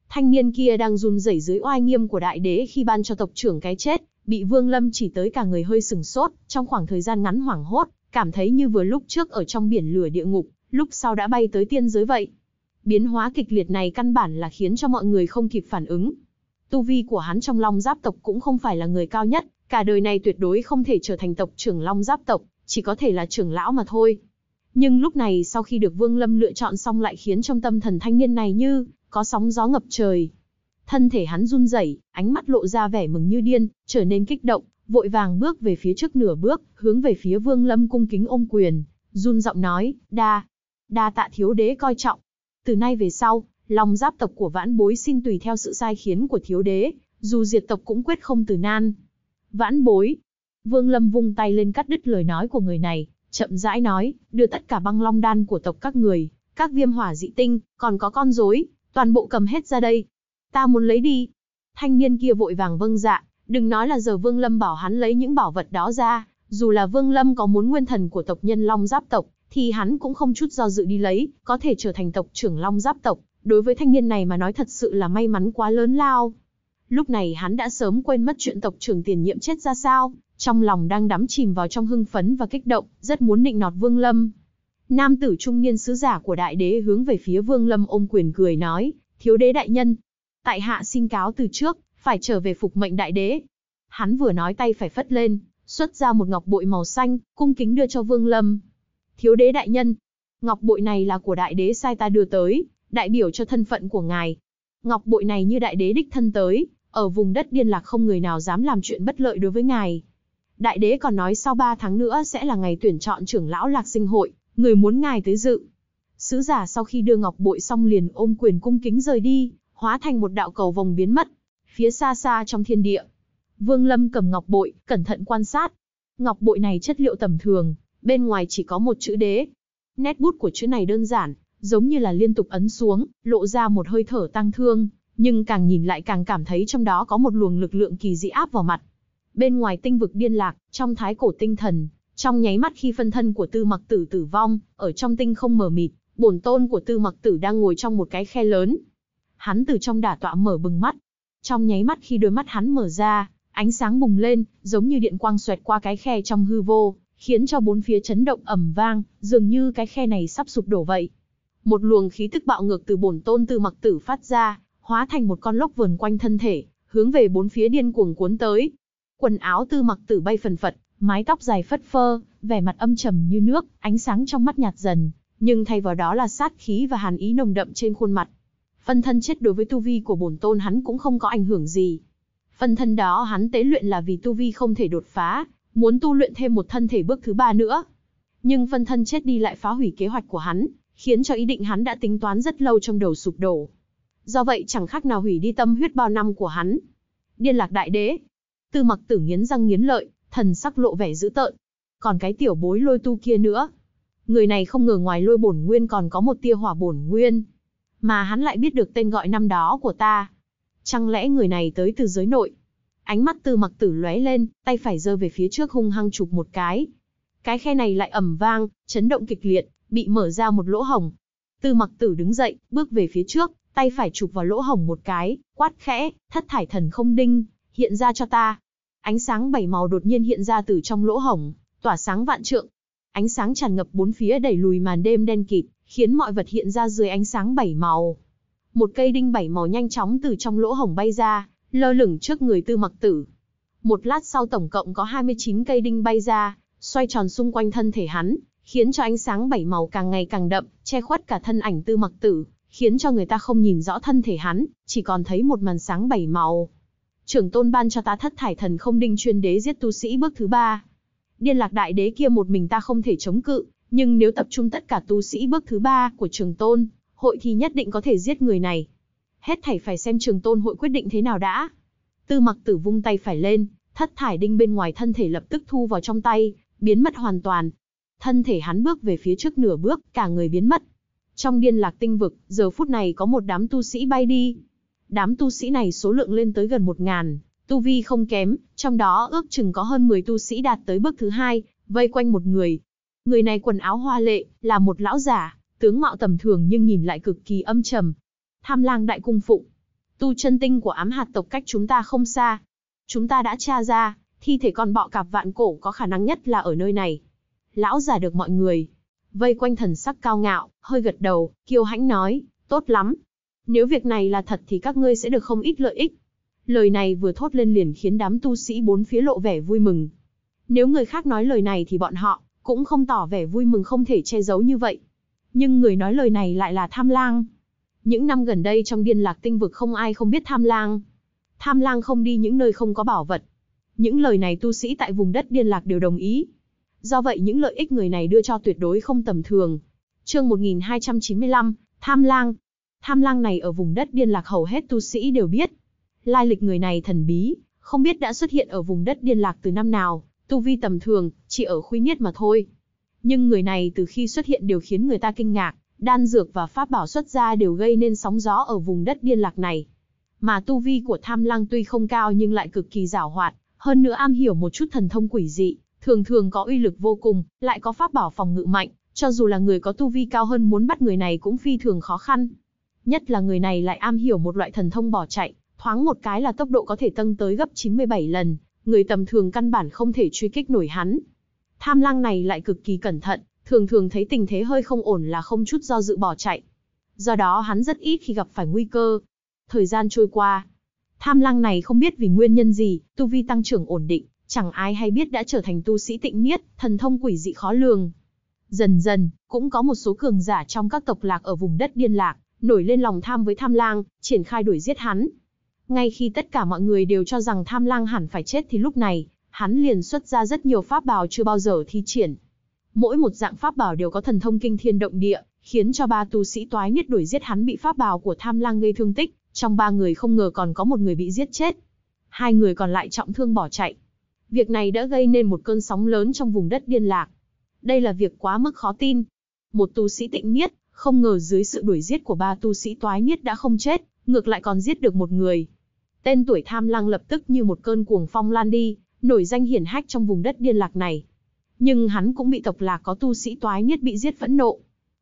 Thanh niên kia đang run rẩy dưới oai nghiêm của đại đế khi ban cho tộc trưởng cái chết, bị Vương Lâm chỉ tới cả người hơi sừng sốt, trong khoảng thời gian ngắn hoảng hốt, cảm thấy như vừa lúc trước ở trong biển lửa địa ngục, lúc sau đã bay tới tiên giới vậy. Biến hóa kịch liệt này căn bản là khiến cho mọi người không kịp phản ứng. Tu vi của hắn trong Long Giáp tộc cũng không phải là người cao nhất, cả đời này tuyệt đối không thể trở thành tộc trưởng Long Giáp tộc, chỉ có thể là trưởng lão mà thôi. Nhưng lúc này sau khi được Vương Lâm lựa chọn xong lại khiến trong tâm thần thanh niên này như có sóng gió ngập trời. Thân thể hắn run rẩy, ánh mắt lộ ra vẻ mừng như điên, trở nên kích động, vội vàng bước về phía trước nửa bước, hướng về phía Vương Lâm cung kính ôm quyền, run giọng nói, "Đa, đa tạ thiếu đế coi trọng. Từ nay về sau, lòng Giáp tộc của Vãn Bối xin tùy theo sự sai khiến của thiếu đế, dù diệt tộc cũng quyết không từ nan." Vãn Bối, Vương Lâm vung tay lên cắt đứt lời nói của người này, chậm rãi nói, đưa tất cả băng long đan của tộc các người, Các viêm hỏa dị tinh, còn có con rối, toàn bộ cầm hết ra đây. Ta muốn lấy đi. Thanh niên kia vội vàng vâng dạ, đừng nói là giờ Vương Lâm bảo hắn lấy những bảo vật đó ra, dù là Vương Lâm có muốn nguyên thần của tộc nhân Long Giáp tộc, thì hắn cũng không chút do dự đi lấy, có thể trở thành tộc trưởng Long Giáp tộc, đối với thanh niên này mà nói thật sự là may mắn quá lớn lao. Lúc này hắn đã sớm quên mất chuyện tộc trưởng tiền nhiệm chết ra sao, trong lòng đang đắm chìm vào trong hưng phấn và kích động, rất muốn nịnh nọt Vương Lâm. Nam tử trung niên sứ giả của đại đế hướng về phía Vương Lâm ôm quyền cười nói, thiếu đế đại nhân. Tại hạ xin cáo từ trước, phải trở về phục mệnh đại đế. Hắn vừa nói tay phải phất lên, xuất ra một ngọc bội màu xanh, cung kính đưa cho Vương Lâm. Thiếu đế đại nhân, ngọc bội này là của đại đế sai ta đưa tới, đại biểu cho thân phận của ngài. Ngọc bội này như đại đế đích thân tới, ở vùng đất điên lạc không người nào dám làm chuyện bất lợi đối với ngài. Đại đế còn nói sau 3 tháng nữa sẽ là ngày tuyển chọn trưởng lão lạc sinh hội, người muốn ngài tới dự. Sứ giả sau khi đưa ngọc bội xong liền ôm quyền cung kính rời đi, hóa thành một đạo cầu vòng biến mất. Phía xa xa trong thiên địa, Vương Lâm cầm ngọc bội, cẩn thận quan sát. Ngọc bội này chất liệu tầm thường, bên ngoài chỉ có một chữ đế. Nét bút của chữ này đơn giản, giống như là liên tục ấn xuống, lộ ra một hơi thở tăng thương, nhưng càng nhìn lại càng cảm thấy trong đó có một luồng lực lượng kỳ dị áp vào mặt. Bên ngoài tinh vực điên lạc, trong thái cổ tinh thần, trong nháy mắt khi phân thân của Tư Mặc Tử tử vong, ở trong tinh không mờ mịt, bổn tôn của Tư Mặc Tử đang ngồi trong một cái khe lớn. Hắn từ trong đả tọa mở bừng mắt. Trong nháy mắt khi đôi mắt hắn mở ra, ánh sáng bùng lên, giống như điện quang xoẹt qua cái khe trong hư vô, khiến cho bốn phía chấn động ầm vang, dường như cái khe này sắp sụp đổ vậy. Một luồng khí tức bạo ngược từ bổn tôn Tư Mặc Tử phát ra, hóa thành một con lốc vườn quanh thân thể, hướng về bốn phía điên cuồng cuốn tới. Quần áo Tư Mặc Tử bay phần phật, mái tóc dài phất phơ, vẻ mặt âm trầm như nước, ánh sáng trong mắt nhạt dần, nhưng thay vào đó là sát khí và hàn ý nồng đậm trên khuôn mặt. Phân thân chết đối với tu vi của bổn tôn hắn cũng không có ảnh hưởng gì. Phân thân đó hắn tế luyện là vì tu vi không thể đột phá, muốn tu luyện thêm một thân thể bước thứ ba nữa. Nhưng phân thân chết đi lại phá hủy kế hoạch của hắn, khiến cho ý định hắn đã tính toán rất lâu trong đầu sụp đổ. Do vậy chẳng khác nào hủy đi tâm huyết bao năm của hắn. Điên lạc đại đế. Tư mặc tử nghiến răng nghiến lợi, thần sắc lộ vẻ dữ tợn. Còn cái tiểu bối lôi tu kia nữa. Người này không ngờ ngoài lôi bổn nguyên còn có một tia hỏa bổn nguyên. Mà hắn lại biết được tên gọi năm đó của ta. Chẳng lẽ người này tới từ giới nội? Ánh mắt tư mặc tử lóe lên, tay phải giơ về phía trước hung hăng chụp một cái. Cái khe này lại ầm vang, chấn động kịch liệt, bị mở ra một lỗ hồng. Tư mặc tử đứng dậy, bước về phía trước, tay phải chụp vào lỗ hồng một cái, quát khẽ, thất thải thần không đinh, hiện ra cho ta. Ánh sáng bảy màu đột nhiên hiện ra từ trong lỗ hồng, tỏa sáng vạn trượng. Ánh sáng tràn ngập bốn phía đẩy lùi màn đêm đen kịt, khiến mọi vật hiện ra dưới ánh sáng bảy màu. Một cây đinh bảy màu nhanh chóng từ trong lỗ hồng bay ra, lơ lửng trước người tư mặc tử. Một lát sau tổng cộng có 29 cây đinh bay ra, xoay tròn xung quanh thân thể hắn, khiến cho ánh sáng bảy màu càng ngày càng đậm, che khuất cả thân ảnh tư mặc tử, khiến cho người ta không nhìn rõ thân thể hắn, chỉ còn thấy một màn sáng bảy màu. Trưởng tôn ban cho ta thất thải thần không đinh chuyên đế giết tu sĩ bước thứ ba. Điên lạc đại đế kia một mình ta không thể chống cự, nhưng nếu tập trung tất cả tu sĩ bước thứ ba của trường tôn, hội thì nhất định có thể giết người này. Hết thảy phải xem trường tôn hội quyết định thế nào đã. Tư mặc tử vung tay phải lên, thất thải đinh bên ngoài thân thể lập tức thu vào trong tay, biến mất hoàn toàn. Thân thể hắn bước về phía trước nửa bước, cả người biến mất. Trong điên lạc tinh vực, giờ phút này có một đám tu sĩ bay đi. Đám tu sĩ này số lượng lên tới gần một ngàn, tu vi không kém, trong đó ước chừng có hơn 10 tu sĩ đạt tới bước thứ hai, vây quanh một người. Người này quần áo hoa lệ, là một lão giả, tướng mạo tầm thường nhưng nhìn lại cực kỳ âm trầm. Tham lang đại cung phụng. Tu chân tinh của ám hạt tộc cách chúng ta không xa. Chúng ta đã tra ra, thi thể con bọ cạp vạn cổ có khả năng nhất là ở nơi này. Lão giả được mọi người vây quanh thần sắc cao ngạo, hơi gật đầu, kiêu hãnh nói, tốt lắm. Nếu việc này là thật thì các ngươi sẽ được không ít lợi ích. Lời này vừa thốt lên liền khiến đám tu sĩ bốn phía lộ vẻ vui mừng. Nếu người khác nói lời này thì bọn họ cũng không tỏ vẻ vui mừng không thể che giấu như vậy. Nhưng người nói lời này lại là Tham Lang. Những năm gần đây trong điên lạc tinh vực không ai không biết Tham Lang. Tham Lang không đi những nơi không có bảo vật. Những lời này tu sĩ tại vùng đất điên lạc đều đồng ý. Do vậy những lợi ích người này đưa cho tuyệt đối không tầm thường. Chương 1295, Tham Lang. Tham Lang này ở vùng đất điên lạc hầu hết tu sĩ đều biết. Lai lịch người này thần bí, không biết đã xuất hiện ở vùng đất điên lạc từ năm nào, tu vi tầm thường, chỉ ở khuy niết mà thôi. Nhưng người này từ khi xuất hiện đều khiến người ta kinh ngạc, đan dược và pháp bảo xuất ra đều gây nên sóng gió ở vùng đất điên lạc này. Mà tu vi của tham lang tuy không cao nhưng lại cực kỳ giảo hoạt, hơn nữa am hiểu một chút thần thông quỷ dị, thường thường có uy lực vô cùng, lại có pháp bảo phòng ngự mạnh, cho dù là người có tu vi cao hơn muốn bắt người này cũng phi thường khó khăn. Nhất là người này lại am hiểu một loại thần thông bỏ chạy, thoáng một cái là tốc độ có thể tăng tới gấp 97 lần, người tầm thường căn bản không thể truy kích nổi hắn. Tham lang này lại cực kỳ cẩn thận, thường thường thấy tình thế hơi không ổn là không chút do dự bỏ chạy. Do đó hắn rất ít khi gặp phải nguy cơ. Thời gian trôi qua, tham lang này không biết vì nguyên nhân gì, tu vi tăng trưởng ổn định, chẳng ai hay biết đã trở thành tu sĩ tịnh niết, thần thông quỷ dị khó lường. Dần dần, cũng có một số cường giả trong các tộc lạc ở vùng đất điên lạc, nổi lên lòng tham với tham lang, triển khai đuổi giết hắn. Ngay khi tất cả mọi người đều cho rằng tham lang hẳn phải chết thì lúc này, hắn liền xuất ra rất nhiều pháp bảo chưa bao giờ thi triển. Mỗi một dạng pháp bảo đều có thần thông kinh thiên động địa, khiến cho ba tu sĩ toái niết đuổi giết hắn bị pháp bảo của tham lang gây thương tích, trong ba người không ngờ còn có một người bị giết chết. Hai người còn lại trọng thương bỏ chạy. Việc này đã gây nên một cơn sóng lớn trong vùng đất điên lạc. Đây là việc quá mức khó tin. Một tu sĩ tịnh niết, không ngờ dưới sự đuổi giết của ba tu sĩ toái niết đã không chết, ngược lại còn giết được một người. Tên tuổi tham lăng lập tức như một cơn cuồng phong lan đi, nổi danh hiển hách trong vùng đất điên lạc này. Nhưng hắn cũng bị tộc lạc có tu sĩ toái niết bị giết phẫn nộ.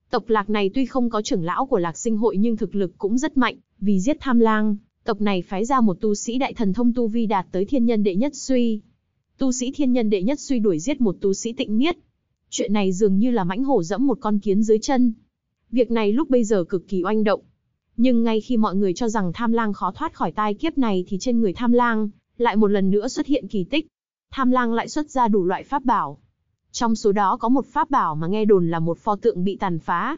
Tộc lạc này tuy không có trưởng lão của lạc sinh hội nhưng thực lực cũng rất mạnh, vì giết tham lang, tộc này phái ra một tu sĩ đại thần thông tu vi đạt tới thiên nhân đệ nhất suy. Tu sĩ thiên nhân đệ nhất suy đuổi giết một tu sĩ tịnh niết. Chuyện này dường như là mãnh hổ dẫm một con kiến dưới chân. Việc này lúc bây giờ cực kỳ oanh động. Nhưng ngay khi mọi người cho rằng tham lang khó thoát khỏi tai kiếp này thì trên người tham lang, lại một lần nữa xuất hiện kỳ tích. Tham lang lại xuất ra đủ loại pháp bảo. Trong số đó có một pháp bảo mà nghe đồn là một pho tượng bị tàn phá.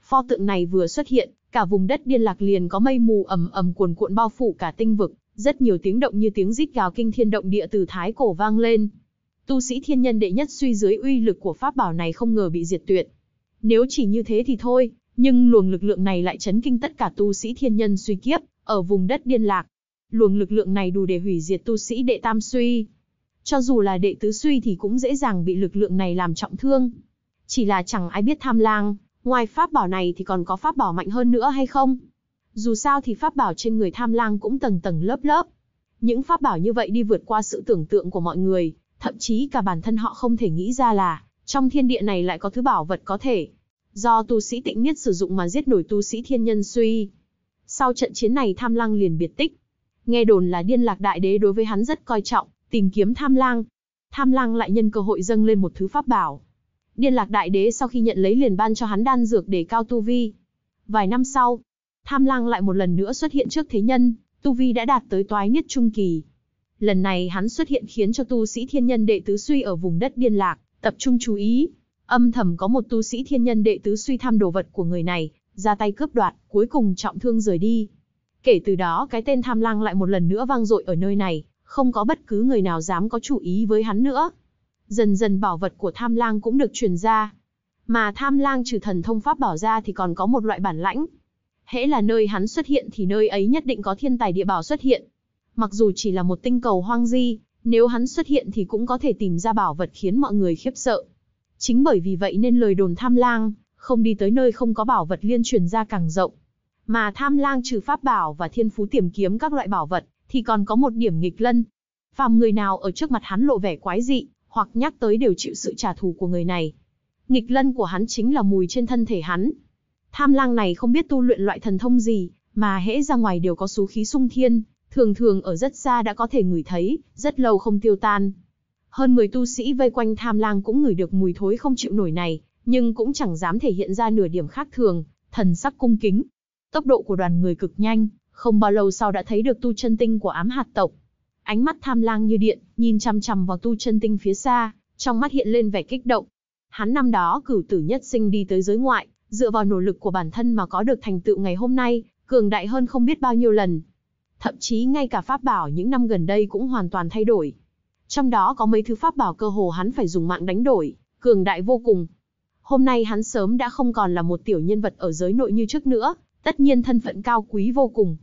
Pho tượng này vừa xuất hiện, cả vùng đất điên lạc liền có mây mù ầm ầm cuồn cuộn bao phủ cả tinh vực, rất nhiều tiếng động như tiếng rít gào kinh thiên động địa từ thái cổ vang lên. Tu sĩ thiên nhân đệ nhất suy dưới uy lực của pháp bảo này không ngờ bị diệt tuyệt. Nếu chỉ như thế thì thôi, nhưng luồng lực lượng này lại chấn kinh tất cả tu sĩ thiên nhân suy kiếp, ở vùng đất điên lạc. Luồng lực lượng này đủ để hủy diệt tu sĩ đệ tam suy. Cho dù là đệ tứ suy thì cũng dễ dàng bị lực lượng này làm trọng thương. Chỉ là chẳng ai biết tham lang, ngoài pháp bảo này thì còn có pháp bảo mạnh hơn nữa hay không? Dù sao thì pháp bảo trên người tham lang cũng tầng tầng lớp lớp. Những pháp bảo như vậy đi vượt qua sự tưởng tượng của mọi người, thậm chí cả bản thân họ không thể nghĩ ra là, trong thiên địa này lại có thứ bảo vật có thể do tu sĩ tịnh niết sử dụng mà giết nổi tu sĩ thiên nhân suy. Sau trận chiến này tham lang liền biệt tích. Nghe đồn là điên lạc đại đế đối với hắn rất coi trọng, tìm kiếm tham lang. Tham lang lại nhân cơ hội dâng lên một thứ pháp bảo. Điên lạc đại đế sau khi nhận lấy liền ban cho hắn đan dược để cao tu vi. Vài năm sau, tham lang lại một lần nữa xuất hiện trước thế nhân, tu vi đã đạt tới toái nhất trung kỳ. Lần này hắn xuất hiện khiến cho tu sĩ thiên nhân đệ tứ suy ở vùng đất điên lạc, tập trung chú ý, Âm thầm có một tu sĩ thiên nhân đệ tứ suy tham đồ vật của người này, ra tay cướp đoạt, cuối cùng trọng thương rời đi. Kể từ đó cái tên tham lang lại một lần nữa vang dội ở nơi này, không có bất cứ người nào dám có chủ ý với hắn nữa. Dần dần bảo vật của tham lang cũng được truyền ra. Mà tham lang trừ thần thông pháp bảo ra thì còn có một loại bản lãnh. Hễ là nơi hắn xuất hiện thì nơi ấy nhất định có thiên tài địa bảo xuất hiện. Mặc dù chỉ là một tinh cầu hoang di, nếu hắn xuất hiện thì cũng có thể tìm ra bảo vật khiến mọi người khiếp sợ. Chính bởi vì vậy nên lời đồn tham lang, không đi tới nơi không có bảo vật liên truyền ra càng rộng. Mà tham lang trừ pháp bảo và thiên phú tìm kiếm các loại bảo vật, thì còn có một điểm nghịch lân. Phàm người nào ở trước mặt hắn lộ vẻ quái dị, hoặc nhắc tới đều chịu sự trả thù của người này. Nghịch lân của hắn chính là mùi trên thân thể hắn. Tham lang này không biết tu luyện loại thần thông gì, mà hễ ra ngoài đều có số khí sung thiên, thường thường ở rất xa đã có thể ngửi thấy, rất lâu không tiêu tan. Hơn 10 tu sĩ vây quanh tham lang cũng ngửi được mùi thối không chịu nổi này, nhưng cũng chẳng dám thể hiện ra nửa điểm khác thường, thần sắc cung kính. Tốc độ của đoàn người cực nhanh, không bao lâu sau đã thấy được tu chân tinh của ám hạt tộc. Ánh mắt tham lang như điện, nhìn chăm chăm vào tu chân tinh phía xa, trong mắt hiện lên vẻ kích động. Hắn năm đó cửu tử nhất sinh đi tới giới ngoại, dựa vào nỗ lực của bản thân mà có được thành tựu ngày hôm nay, cường đại hơn không biết bao nhiêu lần. Thậm chí ngay cả pháp bảo những năm gần đây cũng hoàn toàn thay đổi, trong đó có mấy thứ pháp bảo cơ hồ hắn phải dùng mạng đánh đổi, cường đại vô cùng. Hôm nay hắn sớm đã không còn là một tiểu nhân vật ở giới nội như trước nữa, tất nhiên thân phận cao quý vô cùng.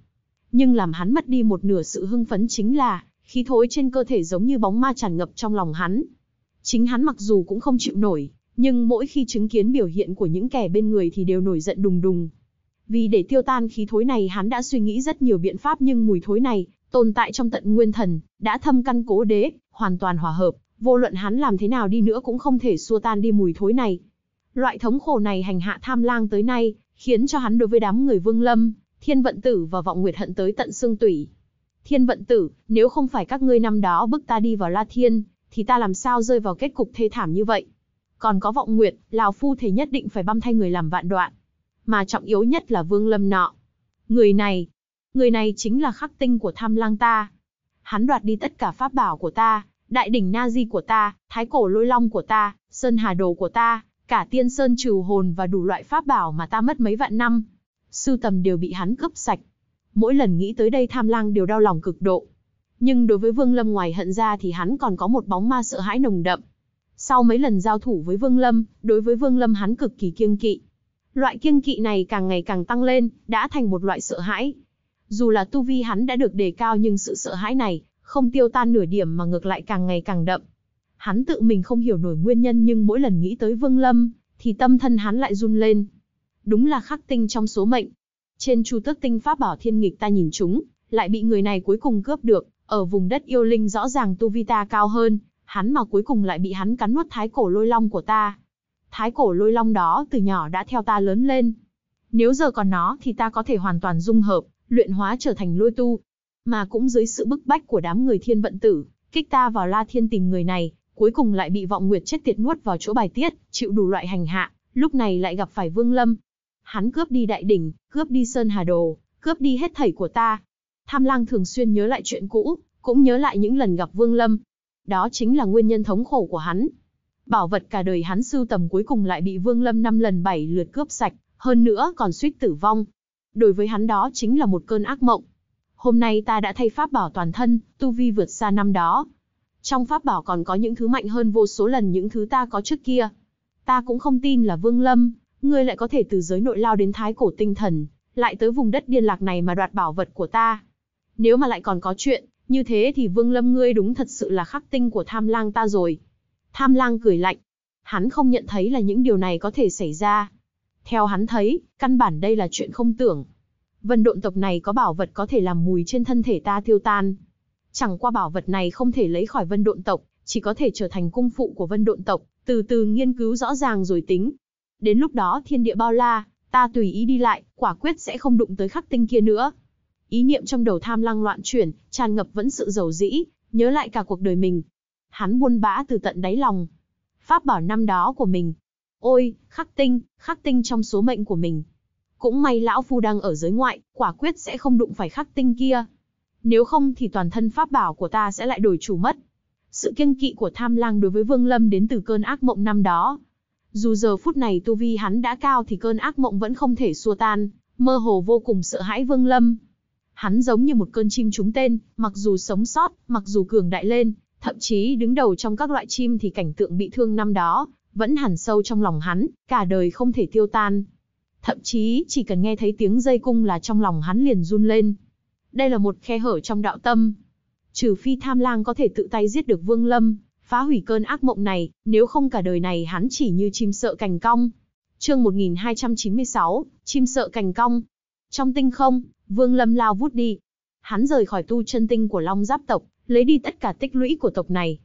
Nhưng làm hắn mất đi một nửa sự hưng phấn chính là, khí thối trên cơ thể giống như bóng ma tràn ngập trong lòng hắn. Chính hắn mặc dù cũng không chịu nổi, Nhưng mỗi khi chứng kiến biểu hiện của những kẻ bên người thì đều nổi giận đùng đùng. Vì để tiêu tan khí thối này hắn đã suy nghĩ rất nhiều biện pháp nhưng mùi thối này, tồn tại trong tận nguyên thần, đã thâm căn cố đế, hoàn toàn hòa hợp, vô luận hắn làm thế nào đi nữa cũng không thể xua tan đi mùi thối này. Loại thống khổ này hành hạ tham lang tới nay, khiến cho hắn đối với đám người vương lâm, thiên vận tử và vọng nguyệt hận tới tận xương tủy. Thiên vận tử, nếu không phải các ngươi năm đó bức ta đi vào La Thiên, thì ta làm sao rơi vào kết cục thê thảm như vậy? Còn có vọng nguyệt, Lào Phu thể nhất định phải băm thay người làm vạn đoạn. Mà trọng yếu nhất là Vương Lâm nọ. Người này, người này chính là khắc tinh của tham lang ta. Hắn đoạt đi tất cả pháp bảo của ta, đại đỉnh na di của ta, thái cổ lôi long của ta, sơn hà đồ của ta, cả tiên sơn trừ hồn và đủ loại pháp bảo mà ta mất mấy vạn năm. Sư tầm đều bị hắn cướp sạch. Mỗi lần nghĩ tới đây tham lang đều đau lòng cực độ. Nhưng đối với Vương Lâm ngoài hận ra thì hắn còn có một bóng ma sợ hãi nồng đậm. Sau mấy lần giao thủ với Vương Lâm, đối với Vương Lâm hắn cực kỳ kiêng kỵ. Loại kiêng kỵ này càng ngày càng tăng lên, đã thành một loại sợ hãi. Dù là tu vi hắn đã được đề cao nhưng sự sợ hãi này, không tiêu tan nửa điểm mà ngược lại càng ngày càng đậm. Hắn tự mình không hiểu nổi nguyên nhân nhưng mỗi lần nghĩ tới Vương Lâm, thì tâm thân hắn lại run lên. Đúng là khắc tinh trong số mệnh. Trên chu tước tinh pháp bảo thiên nghịch ta nhìn chúng, lại bị người này cuối cùng cướp được, ở vùng đất yêu linh rõ ràng tu vi ta cao hơn, hắn mà cuối cùng lại bị hắn cắn nuốt thái cổ lôi long của ta. Thái cổ lôi long đó từ nhỏ đã theo ta lớn lên. Nếu giờ còn nó thì ta có thể hoàn toàn dung hợp, luyện hóa trở thành lôi tu. Mà cũng dưới sự bức bách của đám người thiên vận tử, kích ta vào la thiên tìm người này, cuối cùng lại bị vọng nguyệt chết tiệt nuốt vào chỗ bài tiết, chịu đủ loại hành hạ, lúc này lại gặp phải vương lâm. Hắn cướp đi đại đỉnh, cướp đi sơn hà đồ, cướp đi hết thảy của ta. Tham lang thường xuyên nhớ lại chuyện cũ, cũng nhớ lại những lần gặp vương lâm. Đó chính là nguyên nhân thống khổ của hắn. Bảo vật cả đời hắn sưu tầm cuối cùng lại bị vương lâm năm lần bảy lượt cướp sạch, hơn nữa còn suýt tử vong. Đối với hắn đó chính là một cơn ác mộng. Hôm nay ta đã thay pháp bảo toàn thân, tu vi vượt xa năm đó. Trong pháp bảo còn có những thứ mạnh hơn vô số lần những thứ ta có trước kia. Ta cũng không tin là Vương Lâm, ngươi lại có thể từ giới nội lao đến thái cổ tinh thần, lại tới vùng đất điên lạc này mà đoạt bảo vật của ta. Nếu mà lại còn có chuyện, như thế thì Vương Lâm ngươi đúng thật sự là khắc tinh của tham lang ta rồi. Tham lang cười lạnh. Hắn không nhận thấy là những điều này có thể xảy ra. Theo hắn thấy, căn bản đây là chuyện không tưởng. Vân độn tộc này có bảo vật có thể làm mùi trên thân thể ta tiêu tan. Chẳng qua bảo vật này không thể lấy khỏi vân độn tộc, chỉ có thể trở thành cung phụ của vân độn tộc, từ từ nghiên cứu rõ ràng rồi tính. Đến lúc đó thiên địa bao la, ta tùy ý đi lại, quả quyết sẽ không đụng tới khắc tinh kia nữa. Ý niệm trong đầu tham lăng loạn chuyển, tràn ngập vẫn sự giàu dĩ, nhớ lại cả cuộc đời mình. Hắn buôn bã từ tận đáy lòng. Pháp bảo năm đó của mình. Ôi, khắc tinh, khắc tinh trong số mệnh của mình. Cũng may lão phu đang ở giới ngoại, quả quyết sẽ không đụng phải khắc tinh kia. Nếu không thì toàn thân pháp bảo của ta sẽ lại đổi chủ mất. Sự kiêng kỵ của tham lang đối với Vương Lâm đến từ cơn ác mộng năm đó. Dù giờ phút này tu vi hắn đã cao thì cơn ác mộng vẫn không thể xua tan, mơ hồ vô cùng sợ hãi Vương Lâm. Hắn giống như một cơn chim trúng tên, mặc dù sống sót, mặc dù cường đại lên, thậm chí đứng đầu trong các loại chim thì cảnh tượng bị thương năm đó, vẫn hẳn sâu trong lòng hắn, cả đời không thể tiêu tan. Thậm chí, chỉ cần nghe thấy tiếng dây cung là trong lòng hắn liền run lên. Đây là một khe hở trong đạo tâm. Trừ phi tham lang có thể tự tay giết được Vương Lâm, phá hủy cơn ác mộng này, nếu không cả đời này hắn chỉ như chim sợ cành cong. Chương 1296, chim sợ cành cong. Trong tinh không, Vương Lâm lao vút đi. Hắn rời khỏi tu chân tinh của Long Giáp tộc, lấy đi tất cả tích lũy của tộc này.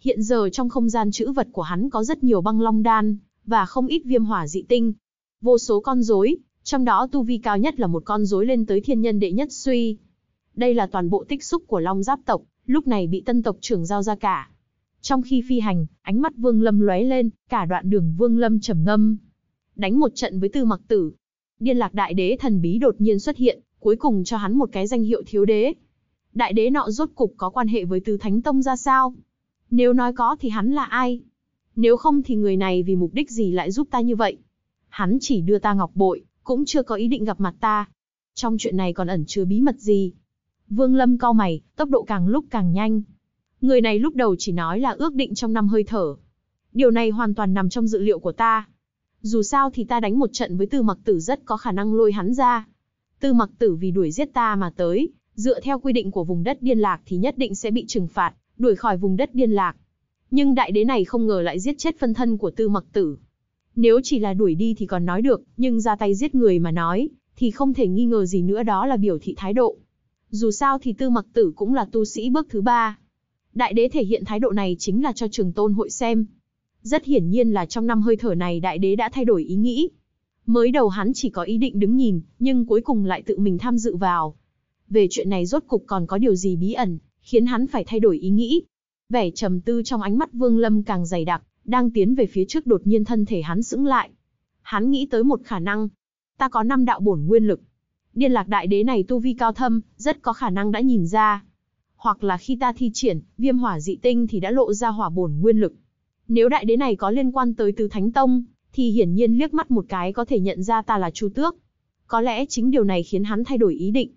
Hiện giờ trong không gian chữ vật của hắn có rất nhiều băng long đan, và không ít viêm hỏa dị tinh. Vô số con rối, trong đó tu vi cao nhất là một con rối lên tới thiên nhân đệ nhất suy. Đây là toàn bộ tích xúc của Long Giáp tộc, lúc này bị tân tộc trưởng giao ra cả. Trong khi phi hành, ánh mắt Vương Lâm lóe lên, cả đoạn đường Vương Lâm trầm ngâm. Đánh một trận với Tư Mặc Tử. Điên Lạc Đại Đế thần bí đột nhiên xuất hiện, cuối cùng cho hắn một cái danh hiệu thiếu đế. Đại đế nọ rốt cục có quan hệ với Tư Thánh Tông ra sao? Nếu nói có thì hắn là ai? Nếu không thì người này vì mục đích gì lại giúp ta như vậy? Hắn chỉ đưa ta ngọc bội, cũng chưa có ý định gặp mặt ta. Trong chuyện này còn ẩn chứa bí mật gì? Vương Lâm cau mày, tốc độ càng lúc càng nhanh. Người này lúc đầu chỉ nói là ước định trong năm hơi thở. Điều này hoàn toàn nằm trong dự liệu của ta. Dù sao thì ta đánh một trận với Tư Mặc Tử rất có khả năng lôi hắn ra. Tư Mặc Tử vì đuổi giết ta mà tới, dựa theo quy định của vùng đất điên lạc thì nhất định sẽ bị trừng phạt, đuổi khỏi vùng đất điên lạc. Nhưng đại đế này không ngờ lại giết chết phân thân của tư mặc tử. Nếu chỉ là đuổi đi thì còn nói được, nhưng ra tay giết người mà nói, thì không thể nghi ngờ gì nữa đó là biểu thị thái độ. Dù sao thì tư mặc tử cũng là tu sĩ bước thứ ba. Đại đế thể hiện thái độ này chính là cho trường tôn hội xem. Rất hiển nhiên là trong năm hơi thở này đại đế đã thay đổi ý nghĩ. Mới đầu hắn chỉ có ý định đứng nhìn, nhưng cuối cùng lại tự mình tham dự vào. Về chuyện này rốt cục còn có điều gì bí ẩn, khiến hắn phải thay đổi ý nghĩ. Vẻ trầm tư trong ánh mắt Vương Lâm càng dày đặc, đang tiến về phía trước đột nhiên thân thể hắn sững lại. Hắn nghĩ tới một khả năng. Ta có năm đạo bổn nguyên lực. Điên lạc đại đế này tu vi cao thâm, rất có khả năng đã nhìn ra. Hoặc là khi ta thi triển, viêm hỏa dị tinh thì đã lộ ra hỏa bổn nguyên lực. Nếu đại đế này có liên quan tới tứ thánh tông, thì hiển nhiên liếc mắt một cái có thể nhận ra ta là Chu Tước. Có lẽ chính điều này khiến hắn thay đổi ý định.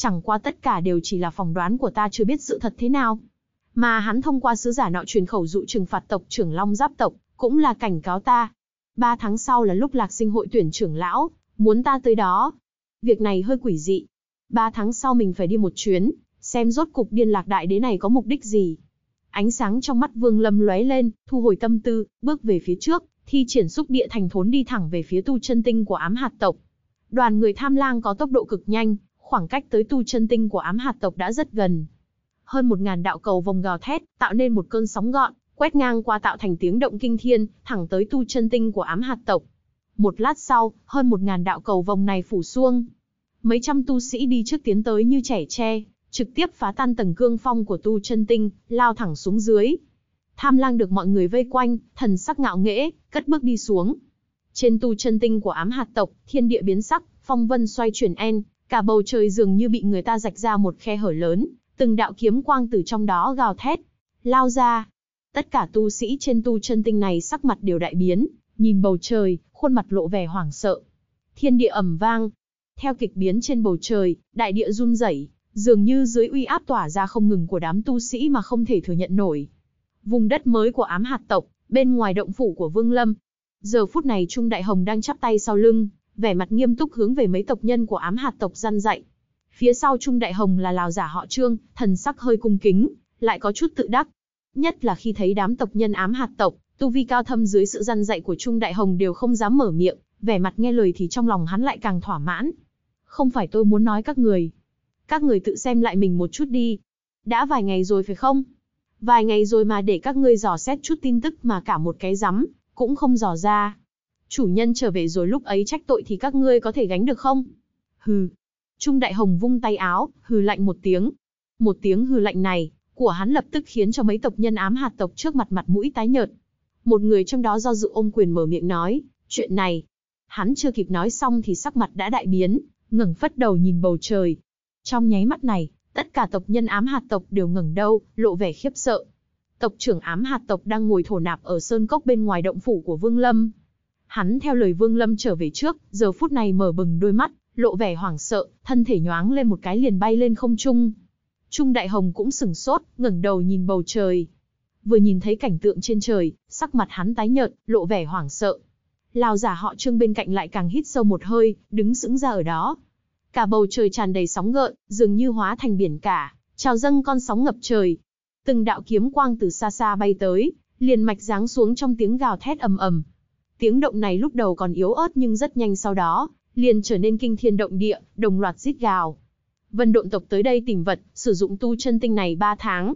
Chẳng qua tất cả đều chỉ là phỏng đoán của ta chưa biết sự thật thế nào. Mà hắn thông qua sứ giả nọ truyền khẩu dụ trừng phạt tộc trưởng Long Giáp tộc, cũng là cảnh cáo ta. Ba tháng sau là lúc lạc sinh hội tuyển trưởng lão, muốn ta tới đó. Việc này hơi quỷ dị. Ba tháng sau mình phải đi một chuyến, xem rốt cục điên lạc đại đế này có mục đích gì. Ánh sáng trong mắt Vương Lâm lóe lên, thu hồi tâm tư, bước về phía trước, thi triển xúc địa thành thốn đi thẳng về phía tu chân tinh của ám hạt tộc. Đoàn người tham lang có tốc độ cực nhanh, khoảng cách tới tu chân tinh của ám hạt tộc đã rất gần. Hơn một ngàn đạo cầu vòng gào thét, tạo nên một cơn sóng gọn, quét ngang qua tạo thành tiếng động kinh thiên, thẳng tới tu chân tinh của ám hạt tộc. Một lát sau, hơn một ngàn đạo cầu vòng này phủ xuông. Mấy trăm tu sĩ đi trước tiến tới như trẻ tre, trực tiếp phá tan tầng cương phong của tu chân tinh, lao thẳng xuống dưới. Tham lang được mọi người vây quanh, thần sắc ngạo nghễ, cất bước đi xuống. Trên tu chân tinh của ám hạt tộc, thiên địa biến sắc, phong vân xoay chuyển en, cả bầu trời dường như bị người ta rạch ra một khe hở lớn, từng đạo kiếm quang từ trong đó gào thét, lao ra. Tất cả tu sĩ trên tu chân tinh này sắc mặt đều đại biến, nhìn bầu trời, khuôn mặt lộ vẻ hoảng sợ. Thiên địa ầm vang. Theo kịch biến trên bầu trời, đại địa run rẩy, dường như dưới uy áp tỏa ra không ngừng của đám tu sĩ mà không thể thừa nhận nổi. Vùng đất mới của ám hạt tộc, bên ngoài động phủ của Vương Lâm. Giờ phút này Trung Đại Hồng đang chắp tay sau lưng, vẻ mặt nghiêm túc hướng về mấy tộc nhân của ám hạt tộc răn dạy. Phía sau Trung Đại Hồng là lào giả họ Trương, thần sắc hơi cung kính, lại có chút tự đắc. Nhất là khi thấy đám tộc nhân ám hạt tộc, tu vi cao thâm dưới sự răn dạy của Trung Đại Hồng đều không dám mở miệng, vẻ mặt nghe lời thì trong lòng hắn lại càng thỏa mãn. Không phải tôi muốn nói các người. Các người tự xem lại mình một chút đi. Đã vài ngày rồi phải không? Vài ngày rồi mà để các ngươi dò xét chút tin tức mà cả một cái rắm cũng không dò ra. Chủ nhân trở về rồi lúc ấy trách tội thì các ngươi có thể gánh được không? Hừ. Trung Đại Hồng vung tay áo, hừ lạnh một tiếng. Một tiếng hừ lạnh này, của hắn lập tức khiến cho mấy tộc nhân ám hạt tộc trước mặt mặt mũi tái nhợt. Một người trong đó do dự ôm quyền mở miệng nói, chuyện này. Hắn chưa kịp nói xong thì sắc mặt đã đại biến, ngẩng phất đầu nhìn bầu trời. Trong nháy mắt này, tất cả tộc nhân ám hạt tộc đều ngẩng đầu, lộ vẻ khiếp sợ. Tộc trưởng ám hạt tộc đang ngồi thổ nạp ở sơn cốc bên ngoài động phủ của Vương Lâm. Hắn theo lời Vương Lâm trở về trước, giờ phút này mở bừng đôi mắt, lộ vẻ hoảng sợ, thân thể nhoáng lên một cái liền bay lên không trung. Trung Đại Hồng cũng sừng sốt, ngẩng đầu nhìn bầu trời. Vừa nhìn thấy cảnh tượng trên trời, sắc mặt hắn tái nhợt, lộ vẻ hoảng sợ. Lão giả họ Trương bên cạnh lại càng hít sâu một hơi, đứng sững ra ở đó. Cả bầu trời tràn đầy sóng gợn, dường như hóa thành biển cả, trào dâng con sóng ngập trời. Từng đạo kiếm quang từ xa xa bay tới, liền mạch giáng xuống trong tiếng gào thét ầm ầm. Tiếng động này lúc đầu còn yếu ớt nhưng rất nhanh sau đó, liền trở nên kinh thiên động địa, đồng loạt rít gào. Vân độn tộc tới đây tìm vật, sử dụng tu chân tinh này 3 tháng.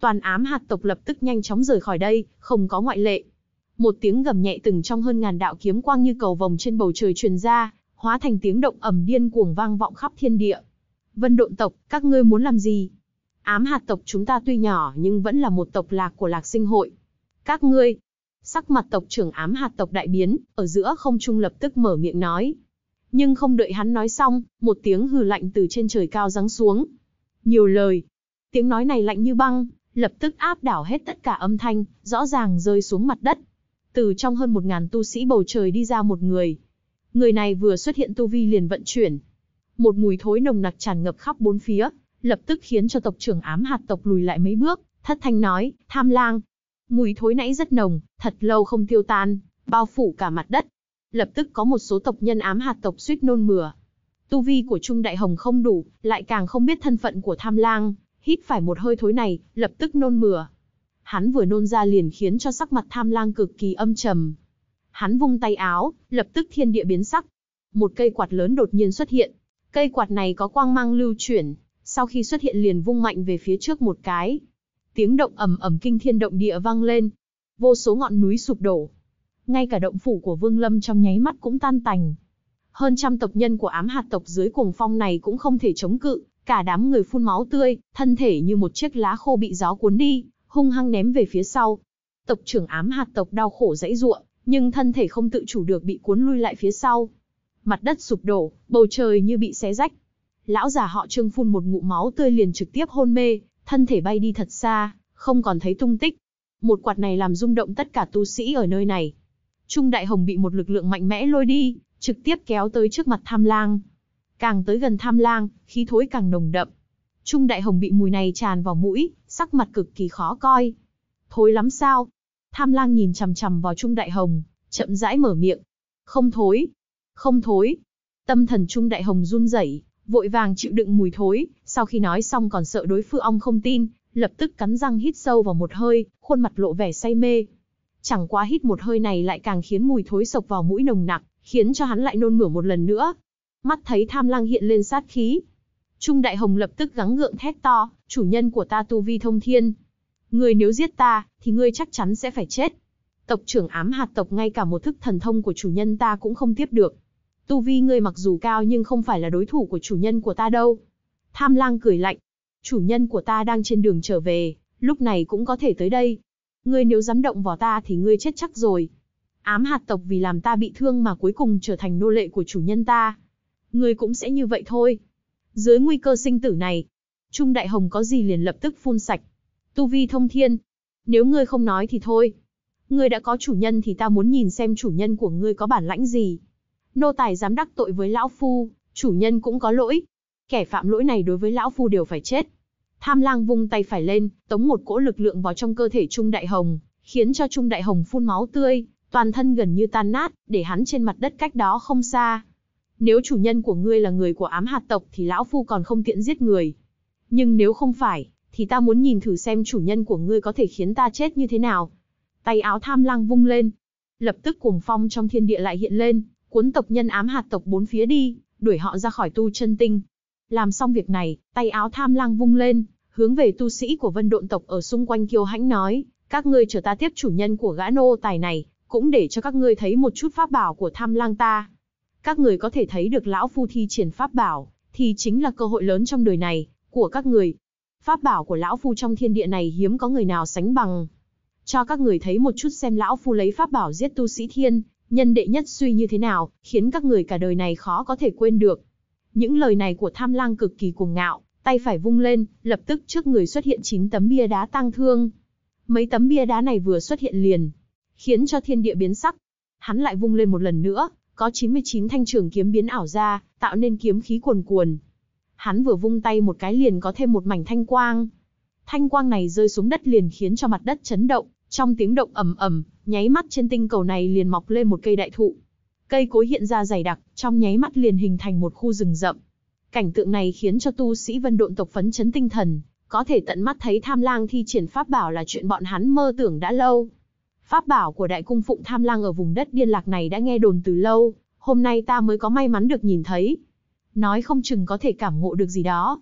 Toàn ám hạt tộc lập tức nhanh chóng rời khỏi đây, không có ngoại lệ. Một tiếng gầm nhẹ từng trong hơn ngàn đạo kiếm quang như cầu vồng trên bầu trời truyền ra, hóa thành tiếng động ầm điên cuồng vang vọng khắp thiên địa. Vân độn tộc, các ngươi muốn làm gì? Ám hạt tộc chúng ta tuy nhỏ nhưng vẫn là một tộc lạc của lạc sinh hội. Các ngươi, sắc mặt tộc trưởng ám hạt tộc đại biến, ở giữa không trung lập tức mở miệng nói. Nhưng không đợi hắn nói xong, một tiếng hừ lạnh từ trên trời cao giáng xuống. Nhiều lời. Tiếng nói này lạnh như băng, lập tức áp đảo hết tất cả âm thanh, rõ ràng rơi xuống mặt đất. Từ trong hơn một ngàn tu sĩ bầu trời đi ra một người. Người này vừa xuất hiện tu vi liền vận chuyển. Một mùi thối nồng nặc tràn ngập khắp bốn phía, lập tức khiến cho tộc trưởng ám hạt tộc lùi lại mấy bước, thất thanh nói, tham lang. Mùi thối nãy rất nồng, thật lâu không tiêu tan, bao phủ cả mặt đất. Lập tức có một số tộc nhân ám hạt tộc suýt nôn mửa. Tu vi của Trung Đại Hồng không đủ, lại càng không biết thân phận của tham lang, hít phải một hơi thối này, lập tức nôn mửa. Hắn vừa nôn ra liền khiến cho sắc mặt tham lang cực kỳ âm trầm. Hắn vung tay áo, lập tức thiên địa biến sắc. Một cây quạt lớn đột nhiên xuất hiện. Cây quạt này có quang mang lưu chuyển, sau khi xuất hiện liền vung mạnh về phía trước một cái. Tiếng động ầm ầm kinh thiên động địa vang lên. Vô số ngọn núi sụp đổ. Ngay cả động phủ của Vương Lâm trong nháy mắt cũng tan tành. Hơn trăm tộc nhân của ám hạt tộc dưới cuồng phong này cũng không thể chống cự, cả đám người phun máu tươi, thân thể như một chiếc lá khô bị gió cuốn đi, hung hăng ném về phía sau. Tộc trưởng ám hạt tộc đau khổ dãy ruộng, nhưng thân thể không tự chủ được bị cuốn lui lại phía sau. Mặt đất sụp đổ, bầu trời như bị xé rách. Lão già họ Trương phun một ngụm máu tươi liền trực tiếp hôn mê, thân thể bay đi thật xa, không còn thấy tung tích. Một quạt này làm rung động tất cả tu sĩ ở nơi này. Trung Đại Hồng bị một lực lượng mạnh mẽ lôi đi, trực tiếp kéo tới trước mặt Tham Lang. Càng tới gần Tham Lang, khí thối càng nồng đậm. Trung Đại Hồng bị mùi này tràn vào mũi, sắc mặt cực kỳ khó coi. Thối lắm sao? Tham Lang nhìn chằm chằm vào Trung Đại Hồng, chậm rãi mở miệng. Không thối, không thối. Tâm thần Trung Đại Hồng run rẩy, vội vàng chịu đựng mùi thối, sau khi nói xong còn sợ đối phương ong không tin, lập tức cắn răng hít sâu vào một hơi, khuôn mặt lộ vẻ say mê. Chẳng qua hít một hơi này lại càng khiến mùi thối sộc vào mũi nồng nặc, khiến cho hắn lại nôn mửa một lần nữa. Mắt thấy tham lang hiện lên sát khí. Trung Đại Hồng lập tức gắng gượng thét to, chủ nhân của ta tu vi thông thiên. Người nếu giết ta, thì ngươi chắc chắn sẽ phải chết. Tộc trưởng ám hạt tộc ngay cả một thức thần thông của chủ nhân ta cũng không tiếp được. Tu vi ngươi mặc dù cao nhưng không phải là đối thủ của chủ nhân của ta đâu. Tham lang cười lạnh. Chủ nhân của ta đang trên đường trở về, lúc này cũng có thể tới đây. Ngươi nếu dám động vào ta thì ngươi chết chắc rồi. Ám hạt tộc vì làm ta bị thương mà cuối cùng trở thành nô lệ của chủ nhân ta. Ngươi cũng sẽ như vậy thôi. Dưới nguy cơ sinh tử này, Trung Đại Hồng có gì liền lập tức phun sạch. Tu vi thông thiên. Nếu ngươi không nói thì thôi. Ngươi đã có chủ nhân thì ta muốn nhìn xem chủ nhân của ngươi có bản lãnh gì. Nô tài dám đắc tội với lão phu, chủ nhân cũng có lỗi. Kẻ phạm lỗi này đối với lão phu đều phải chết. Tham lang vung tay phải lên, tống một cỗ lực lượng vào trong cơ thể Trung Đại Hồng, khiến cho Trung Đại Hồng phun máu tươi, toàn thân gần như tan nát, để hắn trên mặt đất cách đó không xa. Nếu chủ nhân của ngươi là người của ám hạt tộc thì lão phu còn không tiện giết người. Nhưng nếu không phải, thì ta muốn nhìn thử xem chủ nhân của ngươi có thể khiến ta chết như thế nào. Tay áo tham lang vung lên. Lập tức cuồng phong trong thiên địa lại hiện lên, cuốn tộc nhân ám hạt tộc bốn phía đi, đuổi họ ra khỏi tu chân tinh. Làm xong việc này, tay áo tham lang vung lên, hướng về tu sĩ của vân độn tộc ở xung quanh kiêu hãnh nói, các ngươi chờ ta tiếp chủ nhân của gã nô tài này, cũng để cho các ngươi thấy một chút pháp bảo của tham lang ta. Các người có thể thấy được lão phu thi triển pháp bảo, thì chính là cơ hội lớn trong đời này, của các người. Pháp bảo của lão phu trong thiên địa này hiếm có người nào sánh bằng. Cho các người thấy một chút xem lão phu lấy pháp bảo giết tu sĩ thiên, nhân đệ nhất suy như thế nào, khiến các người cả đời này khó có thể quên được. Những lời này của tham lang cực kỳ cuồng ngạo, tay phải vung lên, lập tức trước người xuất hiện 9 tấm bia đá tăng thương. Mấy tấm bia đá này vừa xuất hiện liền, khiến cho thiên địa biến sắc. Hắn lại vung lên một lần nữa, có 99 thanh trường kiếm biến ảo ra, tạo nên kiếm khí cuồn cuồn. Hắn vừa vung tay một cái liền có thêm một mảnh thanh quang. Thanh quang này rơi xuống đất liền khiến cho mặt đất chấn động, trong tiếng động ầm ầm, nháy mắt trên tinh cầu này liền mọc lên một cây đại thụ. Cây cối hiện ra dày đặc, trong nháy mắt liền hình thành một khu rừng rậm. Cảnh tượng này khiến cho tu sĩ vân độn tộc phấn chấn tinh thần, có thể tận mắt thấy tham lang thi triển pháp bảo là chuyện bọn hắn mơ tưởng đã lâu. Pháp bảo của đại cung phụng tham lang ở vùng đất điên lạc này đã nghe đồn từ lâu, hôm nay ta mới có may mắn được nhìn thấy. Nói không chừng có thể cảm ngộ được gì đó.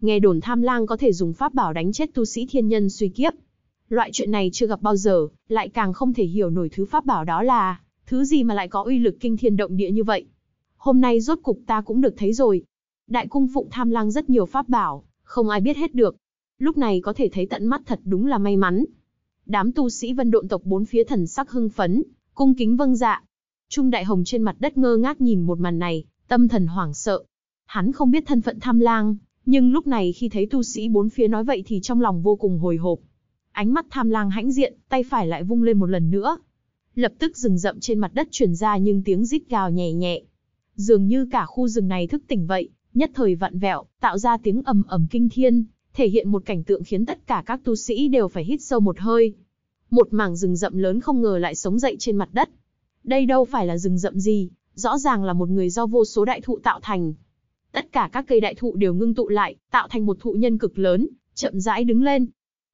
Nghe đồn tham lang có thể dùng pháp bảo đánh chết tu sĩ thiên nhân suy kiếp. Loại chuyện này chưa gặp bao giờ, lại càng không thể hiểu nổi thứ pháp bảo đó là, thứ gì mà lại có uy lực kinh thiên động địa như vậy. Hôm nay rốt cục ta cũng được thấy rồi. Đại cung phụng tham lang rất nhiều pháp bảo, không ai biết hết được. Lúc này có thể thấy tận mắt thật đúng là may mắn. Đám tu sĩ vân độn tộc bốn phía thần sắc hưng phấn, cung kính vâng dạ. Trung Đại Hồng trên mặt đất ngơ ngác nhìn một màn này, tâm thần hoảng sợ. Hắn không biết thân phận tham lang, nhưng lúc này khi thấy tu sĩ bốn phía nói vậy thì trong lòng vô cùng hồi hộp. Ánh mắt tham lang hãnh diện, tay phải lại vung lên một lần nữa. Lập tức rừng rậm trên mặt đất truyền ra những tiếng rít gào nhẹ nhẹ. Dường như cả khu rừng này thức tỉnh vậy, nhất thời vặn vẹo, tạo ra tiếng ầm ầm kinh thiên, thể hiện một cảnh tượng khiến tất cả các tu sĩ đều phải hít sâu một hơi. Một mảng rừng rậm lớn không ngờ lại sống dậy trên mặt đất. Đây đâu phải là rừng rậm gì, rõ ràng là một người do vô số đại thụ tạo thành. Tất cả các cây đại thụ đều ngưng tụ lại, tạo thành một thụ nhân cực lớn, chậm rãi đứng lên.